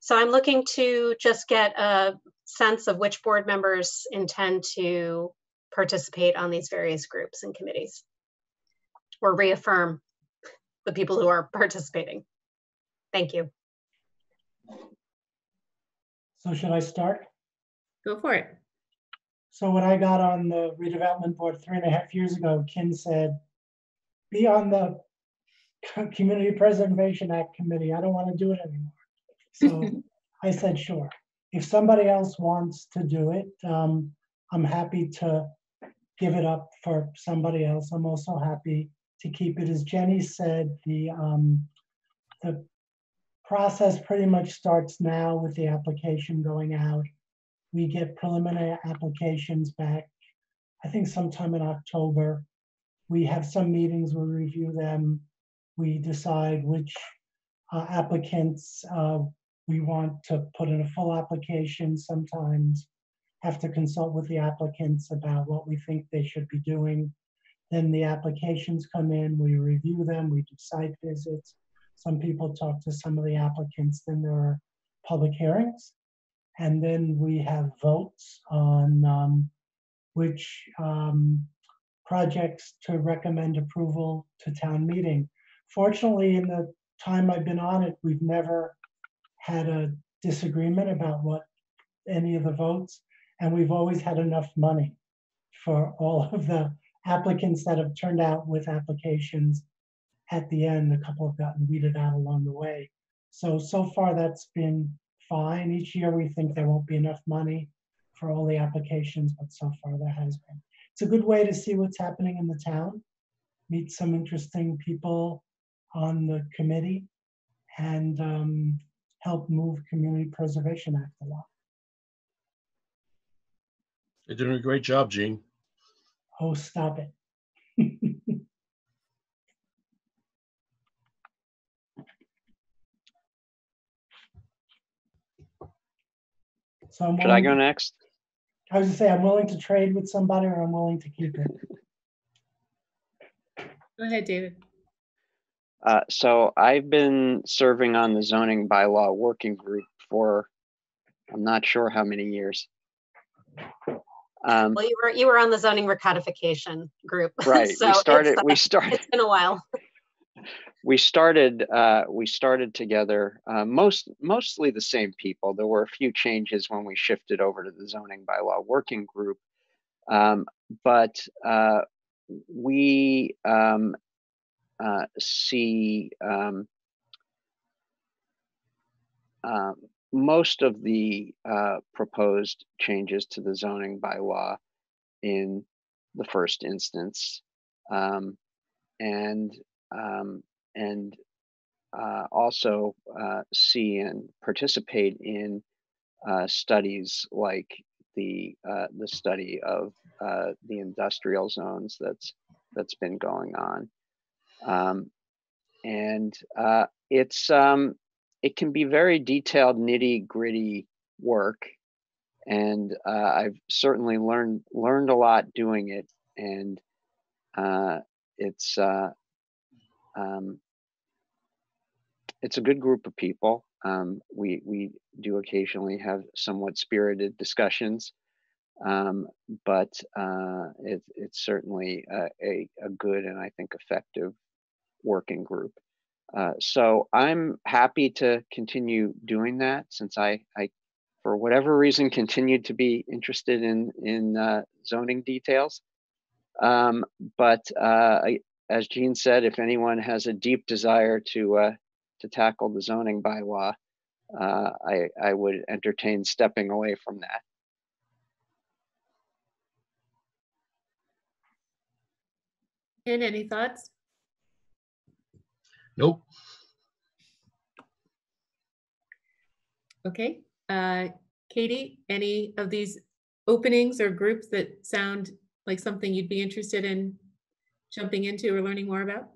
So I'm looking to just get a sense of which board members intend to participate on these various groups and committees or reaffirm the people who are participating. Thank you. So should I start? Go for it. So when I got on the redevelopment board three and a half years ago, Kin said, be on the Community Preservation Act Committee. I don't want to do it anymore. So I said, sure. If somebody else wants to do it, um, I'm happy to give it up for somebody else. I'm also happy to keep it. As Jenny said, the um, the process pretty much starts now with the application going out. We get preliminary applications back, I think sometime in October. We have some meetings, we review them. We decide which uh, applicants uh, we want to put in a full application. Sometimes have to consult with the applicants about what we think they should be doing. Then the applications come in, we review them, we do site visits. Some people talk to some of the applicants, then there are public hearings. And then we have votes on um, which um, projects to recommend approval to town meeting. Fortunately, in the time I've been on it, we've never had a disagreement about what any of the votes, and we've always had enough money for all of the applicants that have turned out with applications. At the end, a couple have gotten weeded out along the way. So, so far that's been fine. Each year we think there won't be enough money for all the applications, but so far there has been. It's a good way to see what's happening in the town, meet some interesting people on the committee, and um, help move Community Preservation Act along. You're doing a great job, Gene. Oh, stop it. So I'm Should I willing, go next? I was gonna say, I'm willing to trade with somebody or I'm willing to keep it. Go ahead, David. Uh, so I've been serving on the zoning bylaw working group for, I'm not sure how many years. Um, Well, you were, you were on the zoning recodification group. Right, so it's, started- uh, we started- It's been a while. we started uh, we started together uh, most mostly the same people. There were a few changes when we shifted over to the zoning bylaw working group um, but uh, we um, uh, see um, uh, most of the uh, proposed changes to the zoning bylaw in the first instance um, and um, and uh, also uh, see and participate in uh, studies like the uh, the study of uh, the industrial zones that's that's been going on, um, and uh, it's um, it can be very detailed, nitty gritty work, and I've certainly learned learned a lot doing it, and it's um, it's a good group of people. Um, we we do occasionally have somewhat spirited discussions, um, but uh, it, it's certainly a, a, a, good and I think effective working group. Uh, so I'm happy to continue doing that since I, I for whatever reason, continued to be interested in in uh, zoning details. Um, but uh, as Gene said, if anyone has a deep desire to uh, to tackle the zoning bylaw, uh, I I would entertain stepping away from that. And any thoughts? Nope. Okay, uh, Katie, any of these openings or groups that sound like something you'd be interested in jumping into or learning more about?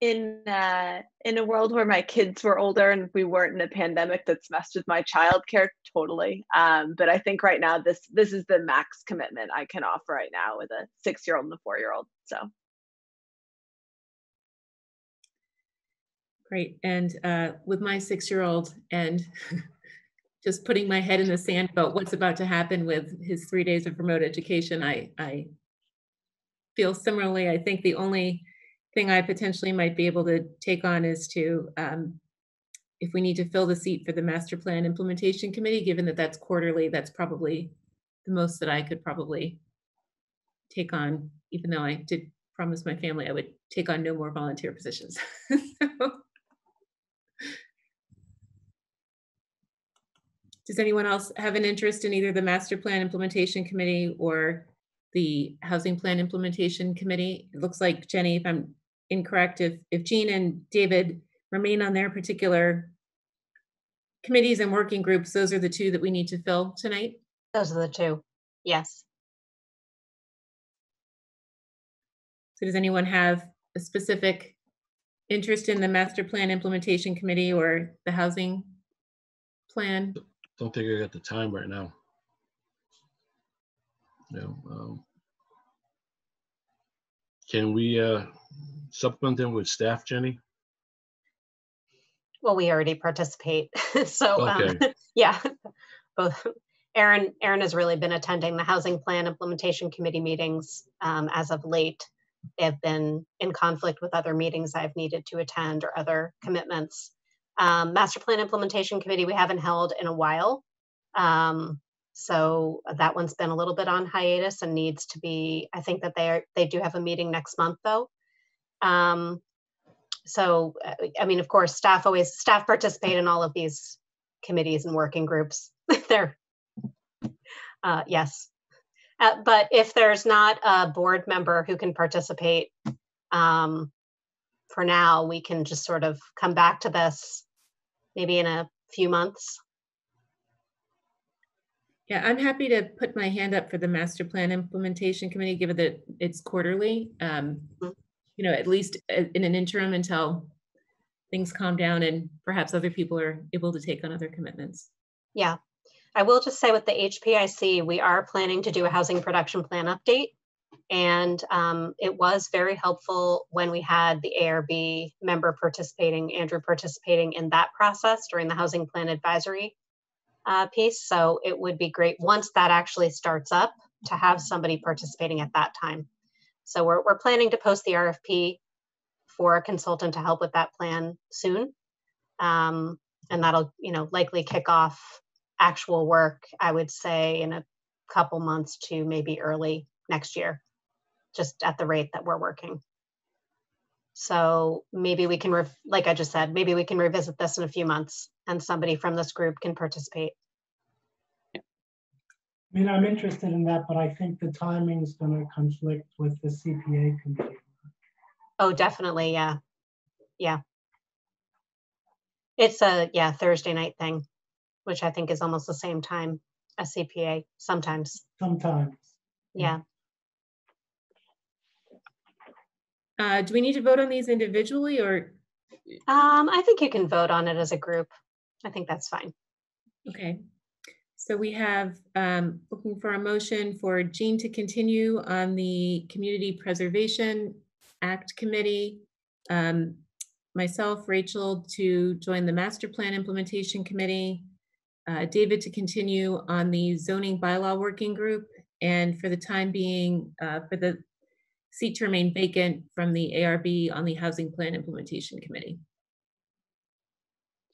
In uh, in a world where my kids were older and we weren't in a pandemic that's messed with my childcare totally um, but i think right now this this is the max commitment i can offer right now with a six year old and a four year old so Great. And uh, with my six-year-old and just putting my head in the sand about what's about to happen with his three days of remote education, I, I feel similarly. I think the only thing I potentially might be able to take on is to, um, if we need to fill the seat for the master plan implementation committee, given that that's quarterly, that's probably the most that I could probably take on, even though I did promise my family I would take on no more volunteer positions. So, Does anyone else have an interest in either the master plan implementation committee or the housing plan implementation committee? It looks like Jenny, if I'm incorrect, if, if Gene and David remain on their particular committees and working groups, those are the two that we need to fill tonight? Those are the two. Yes. So does anyone have a specific interest in the master plan implementation committee or the housing plan? Don't think I got the time right now. No. um, Can we uh, supplement them with staff, Jenny? Well, we already participate. So, um, yeah, both. Erin, Erin has really been attending the Housing Plan Implementation Committee meetings um, as of late. They have been in conflict with other meetings I've needed to attend or other commitments. Um, Master Plan Implementation Committee, we haven't held in a while. Um, so that one's been a little bit on hiatus and needs to be, I think that they are, they do have a meeting next month though. Um, so, uh, I mean, of course, staff always, staff participate in all of these committees and working groups. They're, uh, yes. Uh, but if there's not a board member who can participate, um, for now, we can just sort of come back to this maybe in a few months. Yeah, I'm happy to put my hand up for the master plan implementation committee, given that it's quarterly. Um, you know, at least in an interim until things calm down and perhaps other people are able to take on other commitments. Yeah. I will just say with the HPIC, we are planning to do a housing production plan update. And um, it was very helpful when we had the ARB member participating, Andrew participating in that process during the housing plan advisory uh, piece. So it would be great once that actually starts up to have somebody participating at that time. So we're, we're planning to post the RFP for a consultant to help with that plan soon. Um, and that'll, you know, likely kick off actual work, I would say in a couple months to maybe early next year, just at the rate that we're working. So maybe we can, like I just said, maybe we can revisit this in a few months and somebody from this group can participate. I mean, I'm interested in that, but I think the timing's gonna conflict with the CPA committee. Oh, definitely, yeah. Yeah. It's a, yeah, Thursday night thing, which I think is almost the same time as CPA sometimes. Sometimes. Yeah. Uh, do we need to vote on these individually or, Um, I think you can vote on it as a group. I think that's fine. okay. So we have, um, looking for a motion for Gene to continue on the Community Preservation Act Committee. Um, myself, Rachel, to join the Master Plan Implementation Committee. Uh, David to continue on the zoning bylaw working group. And for the time being, uh, for the seat to remain vacant from the ARB on the Housing Plan Implementation Committee.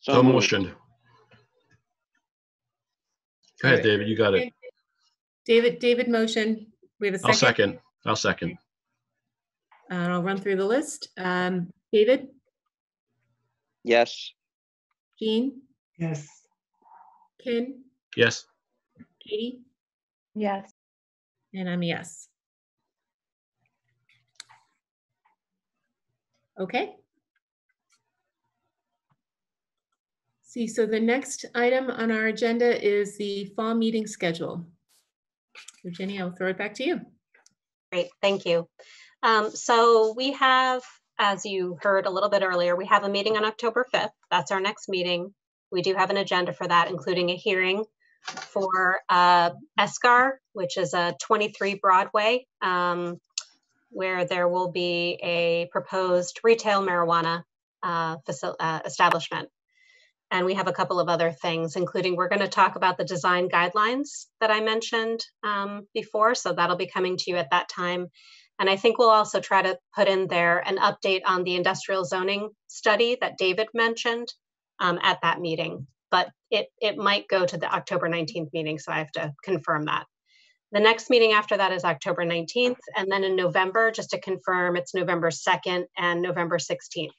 So motion. Go ahead, David, you got it. David, David motion. We have a I'll second. second. I'll second. Uh, I'll run through the list. Um, David, Yes. Gene, Yes. Kin, Yes. Katie, Yes. and I'm a yes. Okay. See, so the next item on our agenda is the fall meeting schedule. Jenny, I'll throw it back to you. Great, thank you. Um, so we have, as you heard a little bit earlier, we have a meeting on October 5th. That's our next meeting. We do have an agenda for that, including a hearing for uh, ESCAR, which is a 23 Broadway, um, where there will be a proposed retail marijuana uh, uh, establishment. And we have a couple of other things, including we're going to talk about the design guidelines that I mentioned um, before. So that'll be coming to you at that time. And I think we'll also try to put in there an update on the industrial zoning study that David mentioned um, at that meeting. But it, it might go to the October 19th meeting, so I have to confirm that. The next meeting after that is October 19th. And then in November, just to confirm, it's November 2nd and November 16th.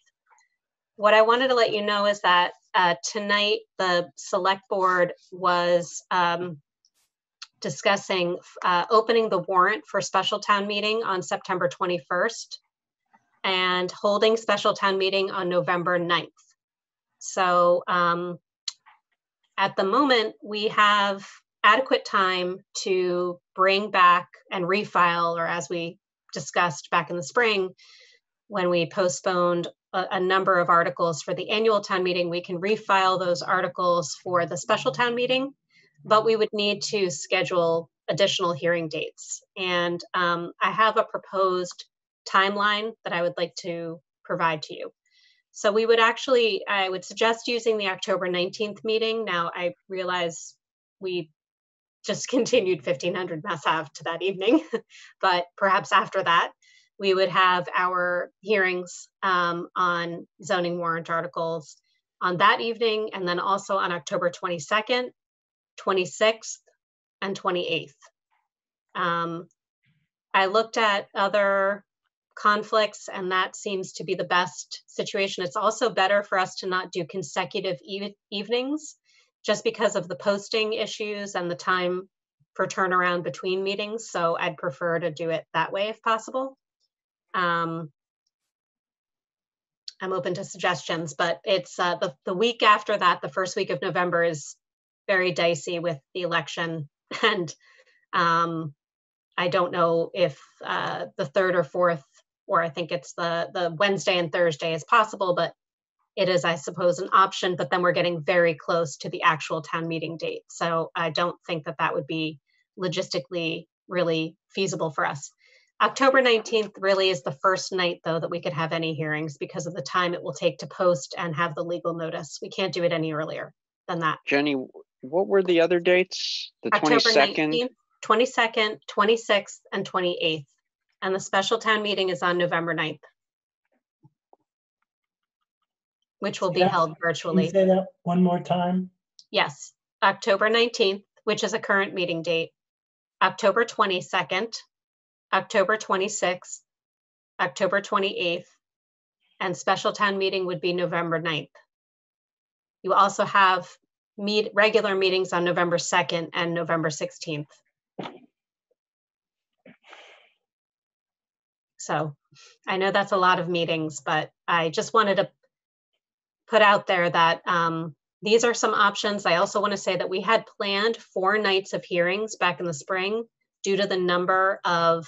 What I wanted to let you know is that uh, tonight the select board was um, discussing uh, opening the warrant for special town meeting on September 21st and holding special town meeting on November 9th. So um, at the moment, we have adequate time to bring back and refile, or as we discussed back in the spring, when we postponed a, a, number of articles for the annual town meeting, we can refile those articles for the special town meeting, but we would need to schedule additional hearing dates. And um, I have a proposed timeline that I would like to provide to you. So we would actually, I would suggest using the October 19th meeting. Now I realize we just continued 1500 Mass Ave to that evening, but perhaps after that, we would have our hearings um, on zoning warrant articles on that evening and then also on October 22nd, 26th, and 28th. Um, I looked at other conflicts and that seems to be the best situation. It's also better for us to not do consecutive e evenings just because of the posting issues and the time for turnaround between meetings. So I'd prefer to do it that way if possible. Um, I'm open to suggestions, but it's uh, the, the week after that, the first week of November is very dicey with the election. And um, I don't know if uh, the third or fourth, or I think it's the, the Wednesday and Thursday is possible, but it is, I suppose, an option, but then we're getting very close to the actual town meeting date. So I don't think that that would be logistically really feasible for us. October 19th really is the first night, though, that we could have any hearings because of the time it will take to post and have the legal notice. We can't do it any earlier than that. Jenny, what were the other dates? The October 22nd? 19th, 22nd, 26th, and 28th. And the special town meeting is on November 9th, which will be Yeah. held Can you virtually. say that one more time? Yes, October 19th, which is a current meeting date, October 22nd, October 26th, October 28th, and special town meeting would be November 9th. You also have meet, regular meetings on November 2nd and November 16th. So I know that's a lot of meetings, but I just wanted to put out there that um, these are some options. I also want to say that we had planned four nights of hearings back in the spring due to the number of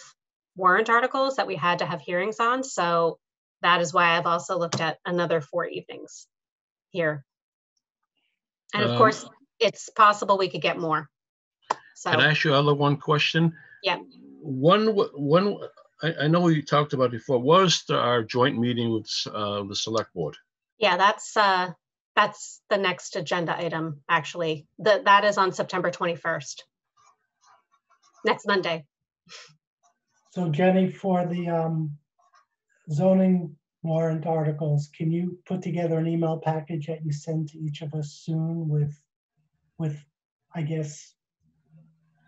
warrant articles that we had to have hearings on. So that is why I've also looked at another four evenings here. And of Um, course, it's possible we could get more. So, Can I ask you other one question? yeah, One, one, I, I know we talked about before, was the- our joint meeting with uh, the select board? yeah, that's, uh, that's the next agenda item, actually. That, that is on September 21st. Next Monday. So Jenny, for the um, zoning warrant articles, can you put together an email package that you send to each of us soon with, with, I guess,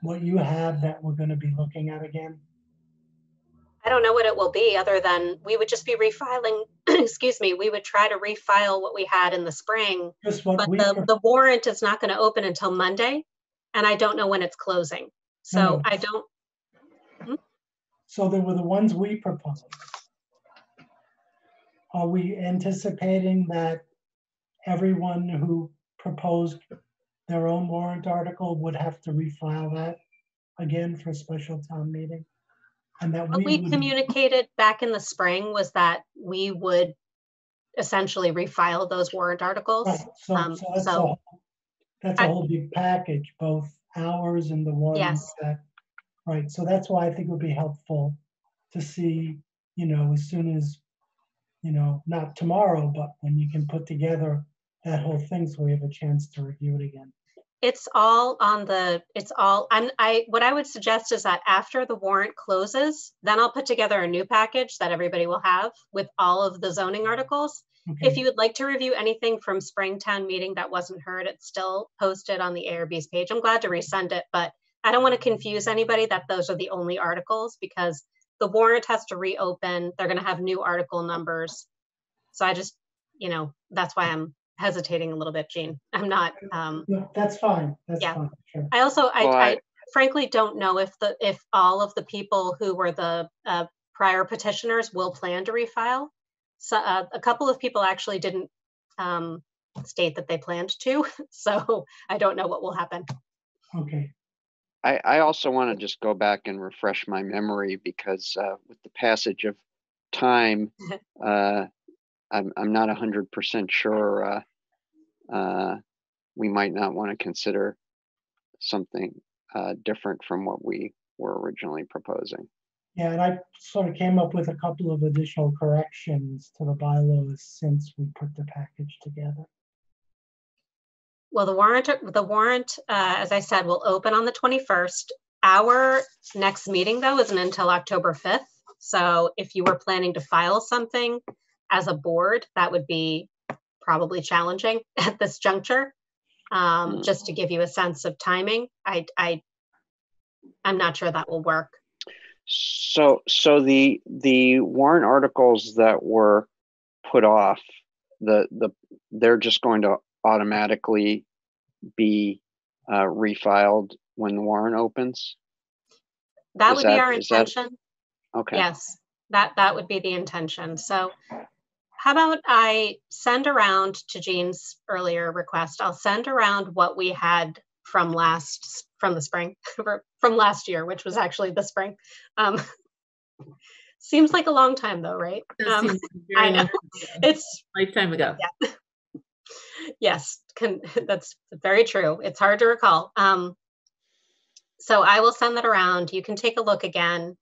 what you have that we're going to be looking at again? I don't know what it will be other than we would just be refiling, excuse me, we would try to refile what we had in the spring. But the, the warrant is not going to open until Monday and I don't know when it's closing. So No. I don't, So there were the ones we proposed. Are we anticipating that everyone who proposed their own warrant article would have to refile that? again for a special town meeting? And that What we we communicated back in the spring was that we would essentially refile those warrant articles. right, so, Um, so that's a, so whole- that's a whole big package, both ours and the ones Yes. that, right, so that's why I think it would be helpful to see, you know, as soon as, you know, not tomorrow, but when you can put together that whole thing so we have a chance to review it again. It's all on the, it's all, I'm, I, what I would suggest is that after the warrant closes, then I'll put together a new package that everybody will have with all of the zoning articles. If you would like to review anything from Springtown meeting that wasn't heard, it's still posted on the ARB's page. I'm glad to resend it, but I don't want to confuse anybody that those are the only articles because the warrant has to reopen. They're going to have new article numbers. So I just, you know, that's why I'm hesitating a little bit, Gene. I'm not, um, No, that's fine, that's Yeah. fine, sure. I also, I, Well, I I- frankly don't know if the, if all of the people who were the uh, prior petitioners will plan to refile. So uh, a couple of people actually didn't um, state that they planned to, so I don't know what will happen. Okay, I, I also want to just go back and refresh my memory because uh, with the passage of time, uh, I'm, I'm not 100% sure uh, uh, we might not want to consider something uh, different from what we were originally proposing. Yeah, and I sort of came up with a couple of additional corrections to the bylaws since we put the package together. Well, the warrant, the warrant, uh, as I said, will open on the 21st. Our next meeting, though, isn't until October 5th. So if you were planning to file something as a board, that would be probably challenging at this juncture. Um, just to give you a sense of timing, I, I, I'm not sure that will work. So, so the, the warrant articles that were put off, the, the, they're just going to automatically be uh, refiled when the warrant opens? That Is would be our is that- intention. Okay. Yes, that, that would be the intention. So how about I send around to Gene's earlier request, I'll send around what we had from last, from the spring, from last year, which was actually the spring. Um, Seems like a long time though, right? Um, seem like a I know, time ago. it's, Lifetime ago. yeah. Yes, can, that's very true. It's hard to recall. Um, so I will send that around. You can take a look again.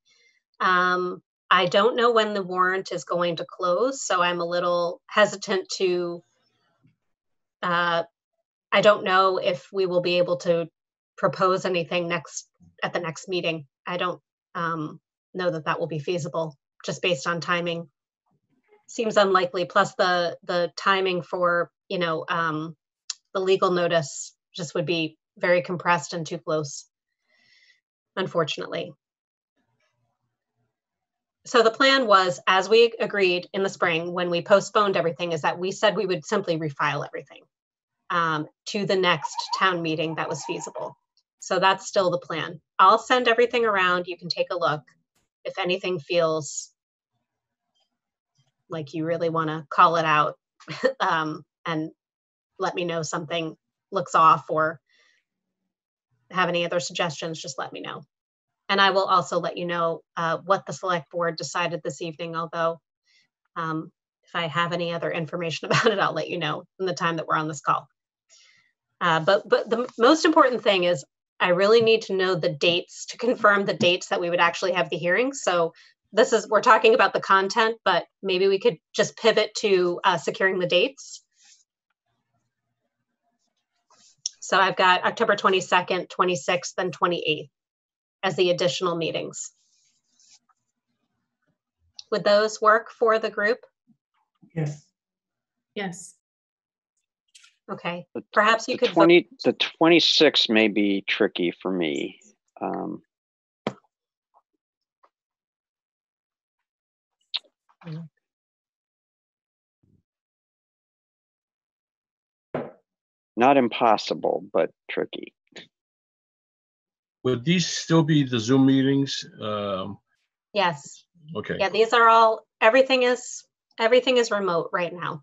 Um, I don't know when the warrant is going to close, so I'm a little hesitant to. Uh, I don't know if we will be able to propose anything next at the next meeting. I don't um, know that that will be feasible, just based on timing. Seems unlikely. Plus the the timing for you know um, the legal notice just would be very compressed and too close. Unfortunately. So the plan was, as we agreed in the spring, when we postponed everything, is that we said we would simply refile everything um, to the next town meeting that was feasible. So that's still the plan. I'll send everything around. You can take a look. If anything feels like you really want to call it out um, and let me know something looks off or have any other suggestions, just let me know. And I will also let you know uh, what the select board decided this evening, although um, if I have any other information about it, I'll let you know in the time that we're on this call. Uh, but but the most important thing is I really need to know the dates to confirm the dates that we would actually have the hearings. So this is we're talking about the content, but maybe we could just pivot to uh, securing the dates. So I've got October 22nd, 26th, and 28th as the additional meetings. Would those work for the group? Yes. Yes. Okay, perhaps you The could. vote- 20, the 26 may be tricky for me. Um, not impossible, but tricky. Would these still be the Zoom meetings? Um, Yes, okay. yeah, these are all, everything is, everything is remote right now.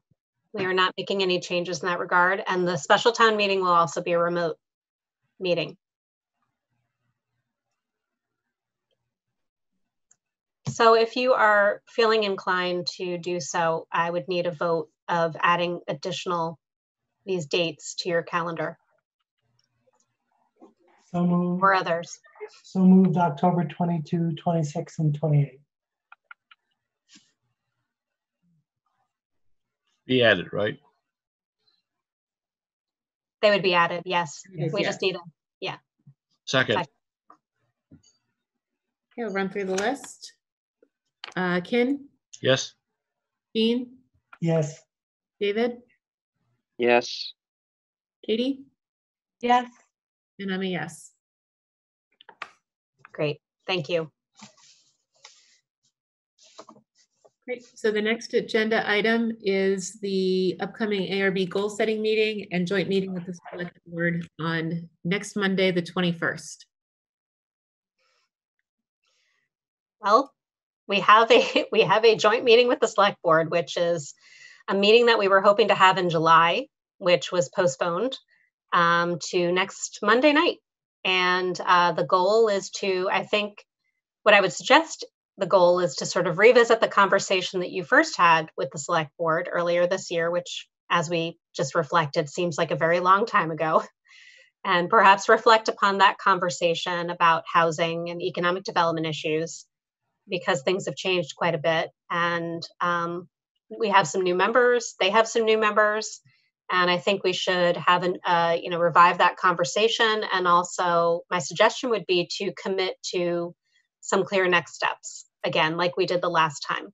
We are not making any changes in that regard. And the special town meeting will also be a remote meeting. So if you are feeling inclined to do so, I would need a vote of adding additional these dates to your calendar. So moved. For others. So moved October 22, 26, and 28. Be added, right? They would be added, yes. Yes, We yes. just need them. yeah. Second, Second. Okay, we'll run through the list. Uh, Kin, yes? Gene, Yes, David, Yes, Katie, Yes. and I'm a yes. Great, thank you. Great. So the next agenda item is the upcoming ARB goal setting meeting and joint meeting with the select board on next Monday, the 21st. Well, we have a, we have a joint meeting with the select board, which is a meeting that we were hoping to have in July, which was postponed um, to next Monday night. And uh, the goal is to, I think, what I would suggest the goal is to sort of revisit the conversation that you first had with the select board earlier this year, which, as we just reflected, seems like a very long time ago. And perhaps reflect upon that conversation about housing and economic development issues because things have changed quite a bit. And um, we have some new members, they have some new members. And I think we should have an, uh, you know, revive that conversation. And also, my suggestion would be to commit to some clear next steps, again, like we did the last time.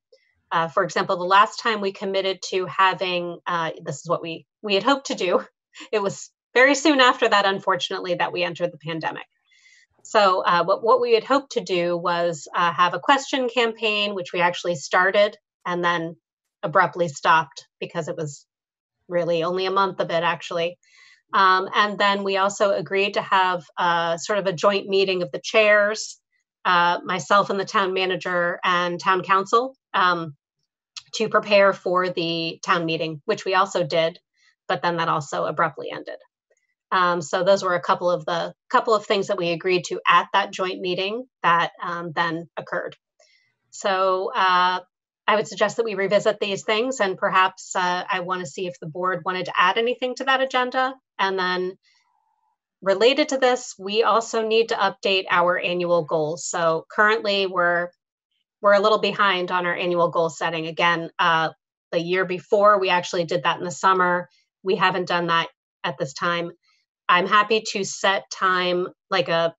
Uh, for example, the last time we committed to having, uh, this is what we, we had hoped to do. It was very soon after that, unfortunately, that we entered the pandemic. So uh, what, what we had hoped to do was uh, have a question campaign, which we actually started and then abruptly stopped because it was really only a month of it, actually. Um, and then we also agreed to have uh, sort of a joint meeting of the chairs, uh, myself and the town manager and town counsel um, to prepare for the town meeting, which we also did, but then that also abruptly ended. Um, so those were a couple of the couple of things that we agreed to at that joint meeting that um, then occurred. So uh, I would suggest that we revisit these things, and perhaps uh, I want to see if the board wanted to add anything to that agenda. And then related to this, we also need to update our annual goals. So currently, we're we're a little behind on our annual goal setting. Again, uh, the year before we actually did that in the summer. We haven't done that at this time. I'm happy to set time like a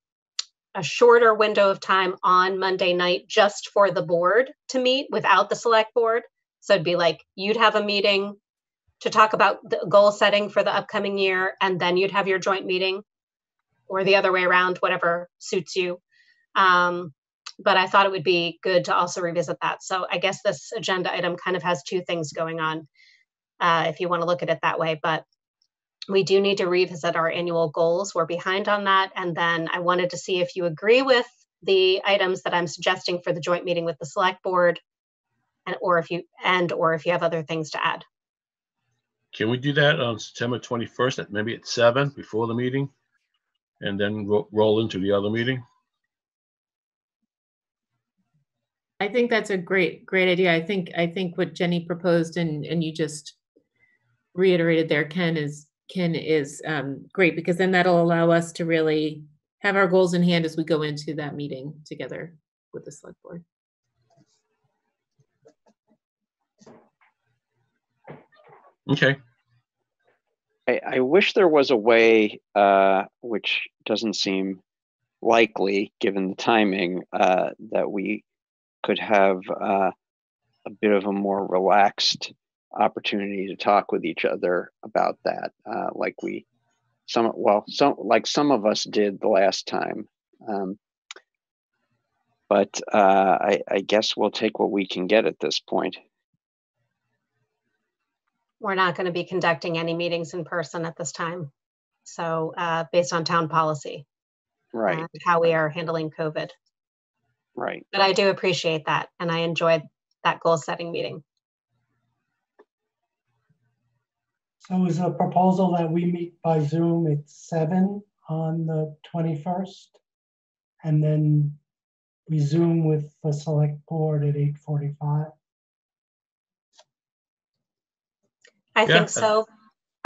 a shorter window of time on Monday night just for the board to meet without the select board. So it'd be like you'd have a meeting to talk about the goal setting for the upcoming year, and then you'd have your joint meeting, or the other way around, whatever suits you. Um, but I thought it would be good to also revisit that. So I guess this agenda item kind of has two things going on, uh, if you want to look at it that way. But we do need to revisit our annual goals. We're behind on that. And then I wanted to see if you agree with the items that I'm suggesting for the joint meeting with the select board and or if you and or if you have other things to add. Can we do that on September 21st, at maybe at seven before the meeting? And then ro- roll into the other meeting? I think that's a great, great idea. I think, I think what Jenny proposed and, and you just reiterated there, Kin, is, Kin is um, great because then that'll allow us to really have our goals in hand as we go into that meeting together with the select board. Okay, I, I wish there was a way, uh, which doesn't seem likely given the timing, uh, that we could have uh, a bit of a more relaxed opportunity to talk with each other about that, uh, like we some well some like some of us did the last time. Um, but uh, I, I guess we'll take what we can get at this point. We're not going to be conducting any meetings in person at this time. So uh, based on town policy Right, and how we are handling COVID. right. But I do appreciate that and I enjoyed that goal setting meeting. so is a proposal that we meet by Zoom at seven on the 21st? And then resume with the select board at 8:45? I Yeah. think so.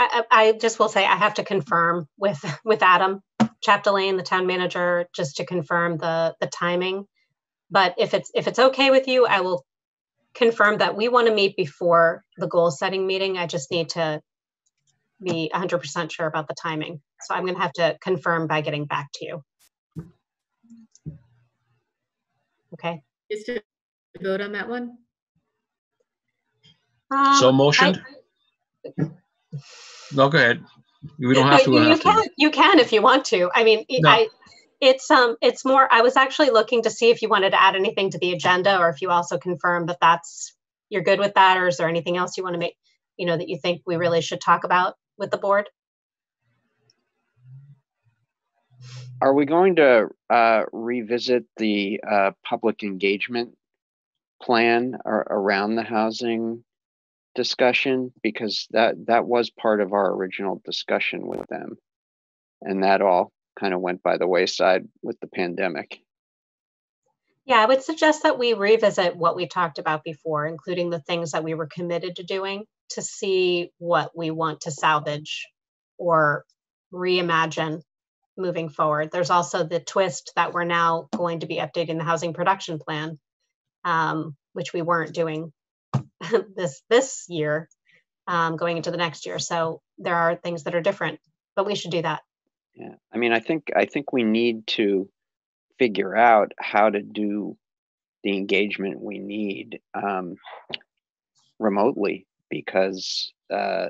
I, I I just will say I have to confirm with, with Adam Chapdelaine, the town manager, just to confirm the, the timing. But if it's, if it's okay with you, I will confirm that we want to meet before the goal setting meeting. I just need to be 100% sure about the timing. So I'm going to have to confirm by getting back to you. Okay. Is to vote on that one? So Um, I- motioned? No, go ahead. We don't No, have to. you, we don't you have to. can you can if you want to. I mean, No. I it's um it's more. I was actually looking to see if you wanted to add anything to the agenda, or if you also confirm that that's you're good with that, or is there anything else you want to make you know that you think we really should talk about with the board? Are we going to uh, revisit the uh, public engagement plan ar- around the housing discussion? Because that, that was part of our original discussion with them. And that all kind of went by the wayside with the pandemic. Yeah, I would suggest that we revisit what we talked about before, including the things that we were committed to doing, to see what we want to salvage or reimagine moving forward. There's also the twist that we're now going to be updating the housing production plan, um, which we weren't doing this this year, um, going into the next year. So there are things that are different, but we should do that. Yeah, I mean, I think, I think we need to figure out how to do the engagement we need um, remotely because uh,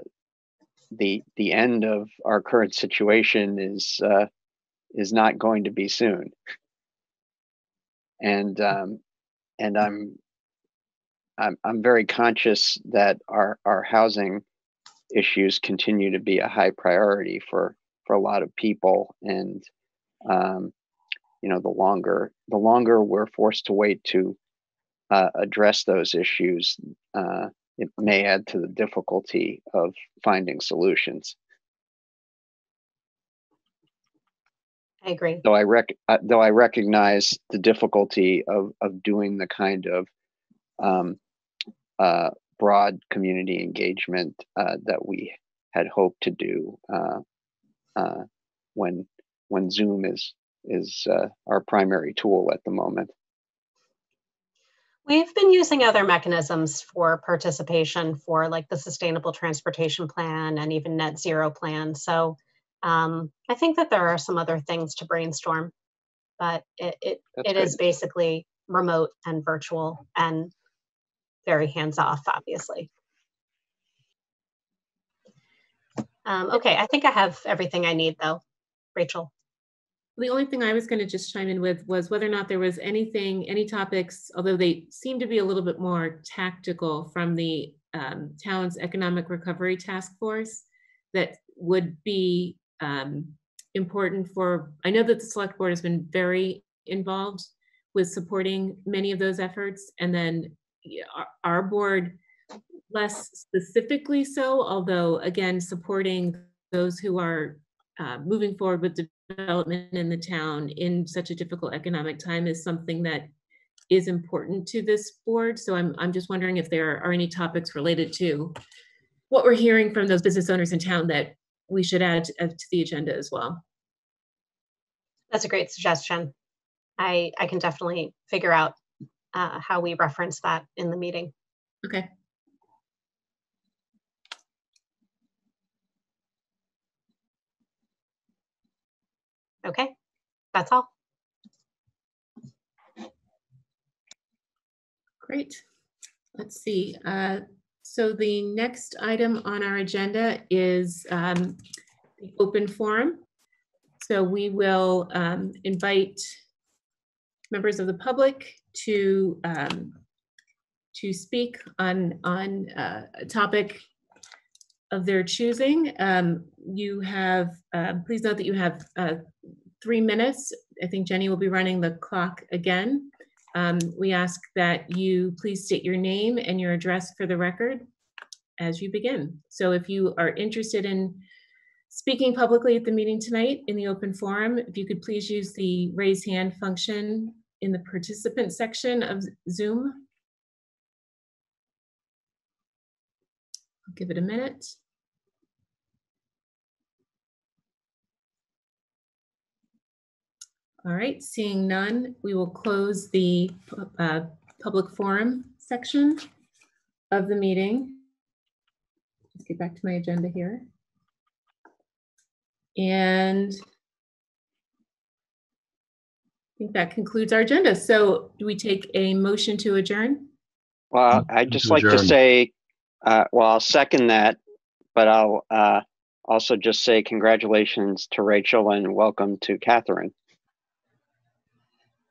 the the end of our current situation is uh, is not going to be soon, and um, and I'm I'm I'm very conscious that our our housing issues continue to be a high priority for for a lot of people and um, you know the longer the longer we're forced to wait to uh, address those issues uh, it may add to the difficulty of finding solutions I agree. though i rec uh, though i recognize the difficulty of of doing the kind of um, uh, broad community engagement uh, that we had hoped to do uh, uh, when when zoom is is uh, our primary tool at the moment We've been using other mechanisms for participation for like the sustainable transportation plan and even net zero plan. So um, I think that there are some other things to brainstorm, but it, it, it is basically remote and virtual and very hands off, obviously. Um, okay, I think I have everything I need though. Rachel. The only thing I was going to just chime in with was whether or not there was anything, any topics, although they seem to be a little bit more tactical from the um, town's economic recovery task force that would be um, important for, I know that the select board has been very involved with supporting many of those efforts. And then our, board less specifically so, although again, supporting those who are uh, moving forward with development in the town in such a difficult economic time is something that is important to this board. So I'm, I'm just wondering if there are any topics related to what we're hearing from those business owners in town that we should add to, to the agenda as well. That's a great suggestion. I, I can definitely figure out uh, how we reference that in the meeting. Okay. Okay, that's all. Great. Let's see. Uh, So the next item on our agenda is um, the open forum. So we will um, invite members of the public to um, to speak on on uh, a topic of their choosing. Um, You have, uh, please note that you have uh, three minutes. I think Jenny will be running the clock again. Um, We ask that you please state your name and your address for the record as you begin. So if you are interested in speaking publicly at the meeting tonight in the open forum, if you could please use the raise hand function in the participant section of Zoom. I'll give it a minute. All right, seeing none, we will close the uh, public forum section of the meeting. Let's get back to my agenda here. And think that concludes our agenda. So do we take a motion to adjourn? Well, I'd just to like to adjourn. say, uh, well, I'll second that, but I'll uh, also just say congratulations to Rachel and welcome to Catherine.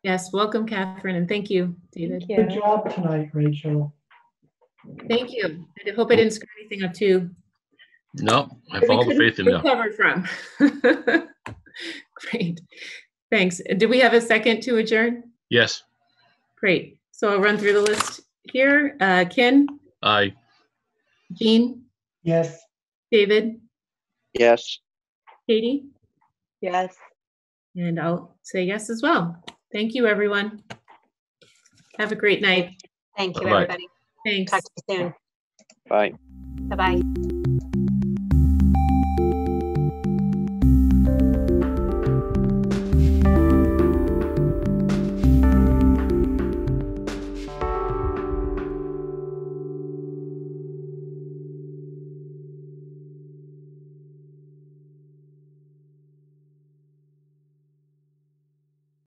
Yes, welcome, Catherine, and thank you, David. Good job tonight, Rachel. Thank you. I hope I didn't screw anything up too. No, I have all the faith in you. Recover from. Great. Thanks. Do we have a second to adjourn? Yes, Great. So I'll run through the list here. Uh, Kin, aye. Gene, Yes. David, Yes. Katie, Yes. and I'll say yes as well. Thank you, everyone. Have a great night. Thank you, Bye-bye. everybody. Thanks. Talk to you soon. Bye. Bye-bye.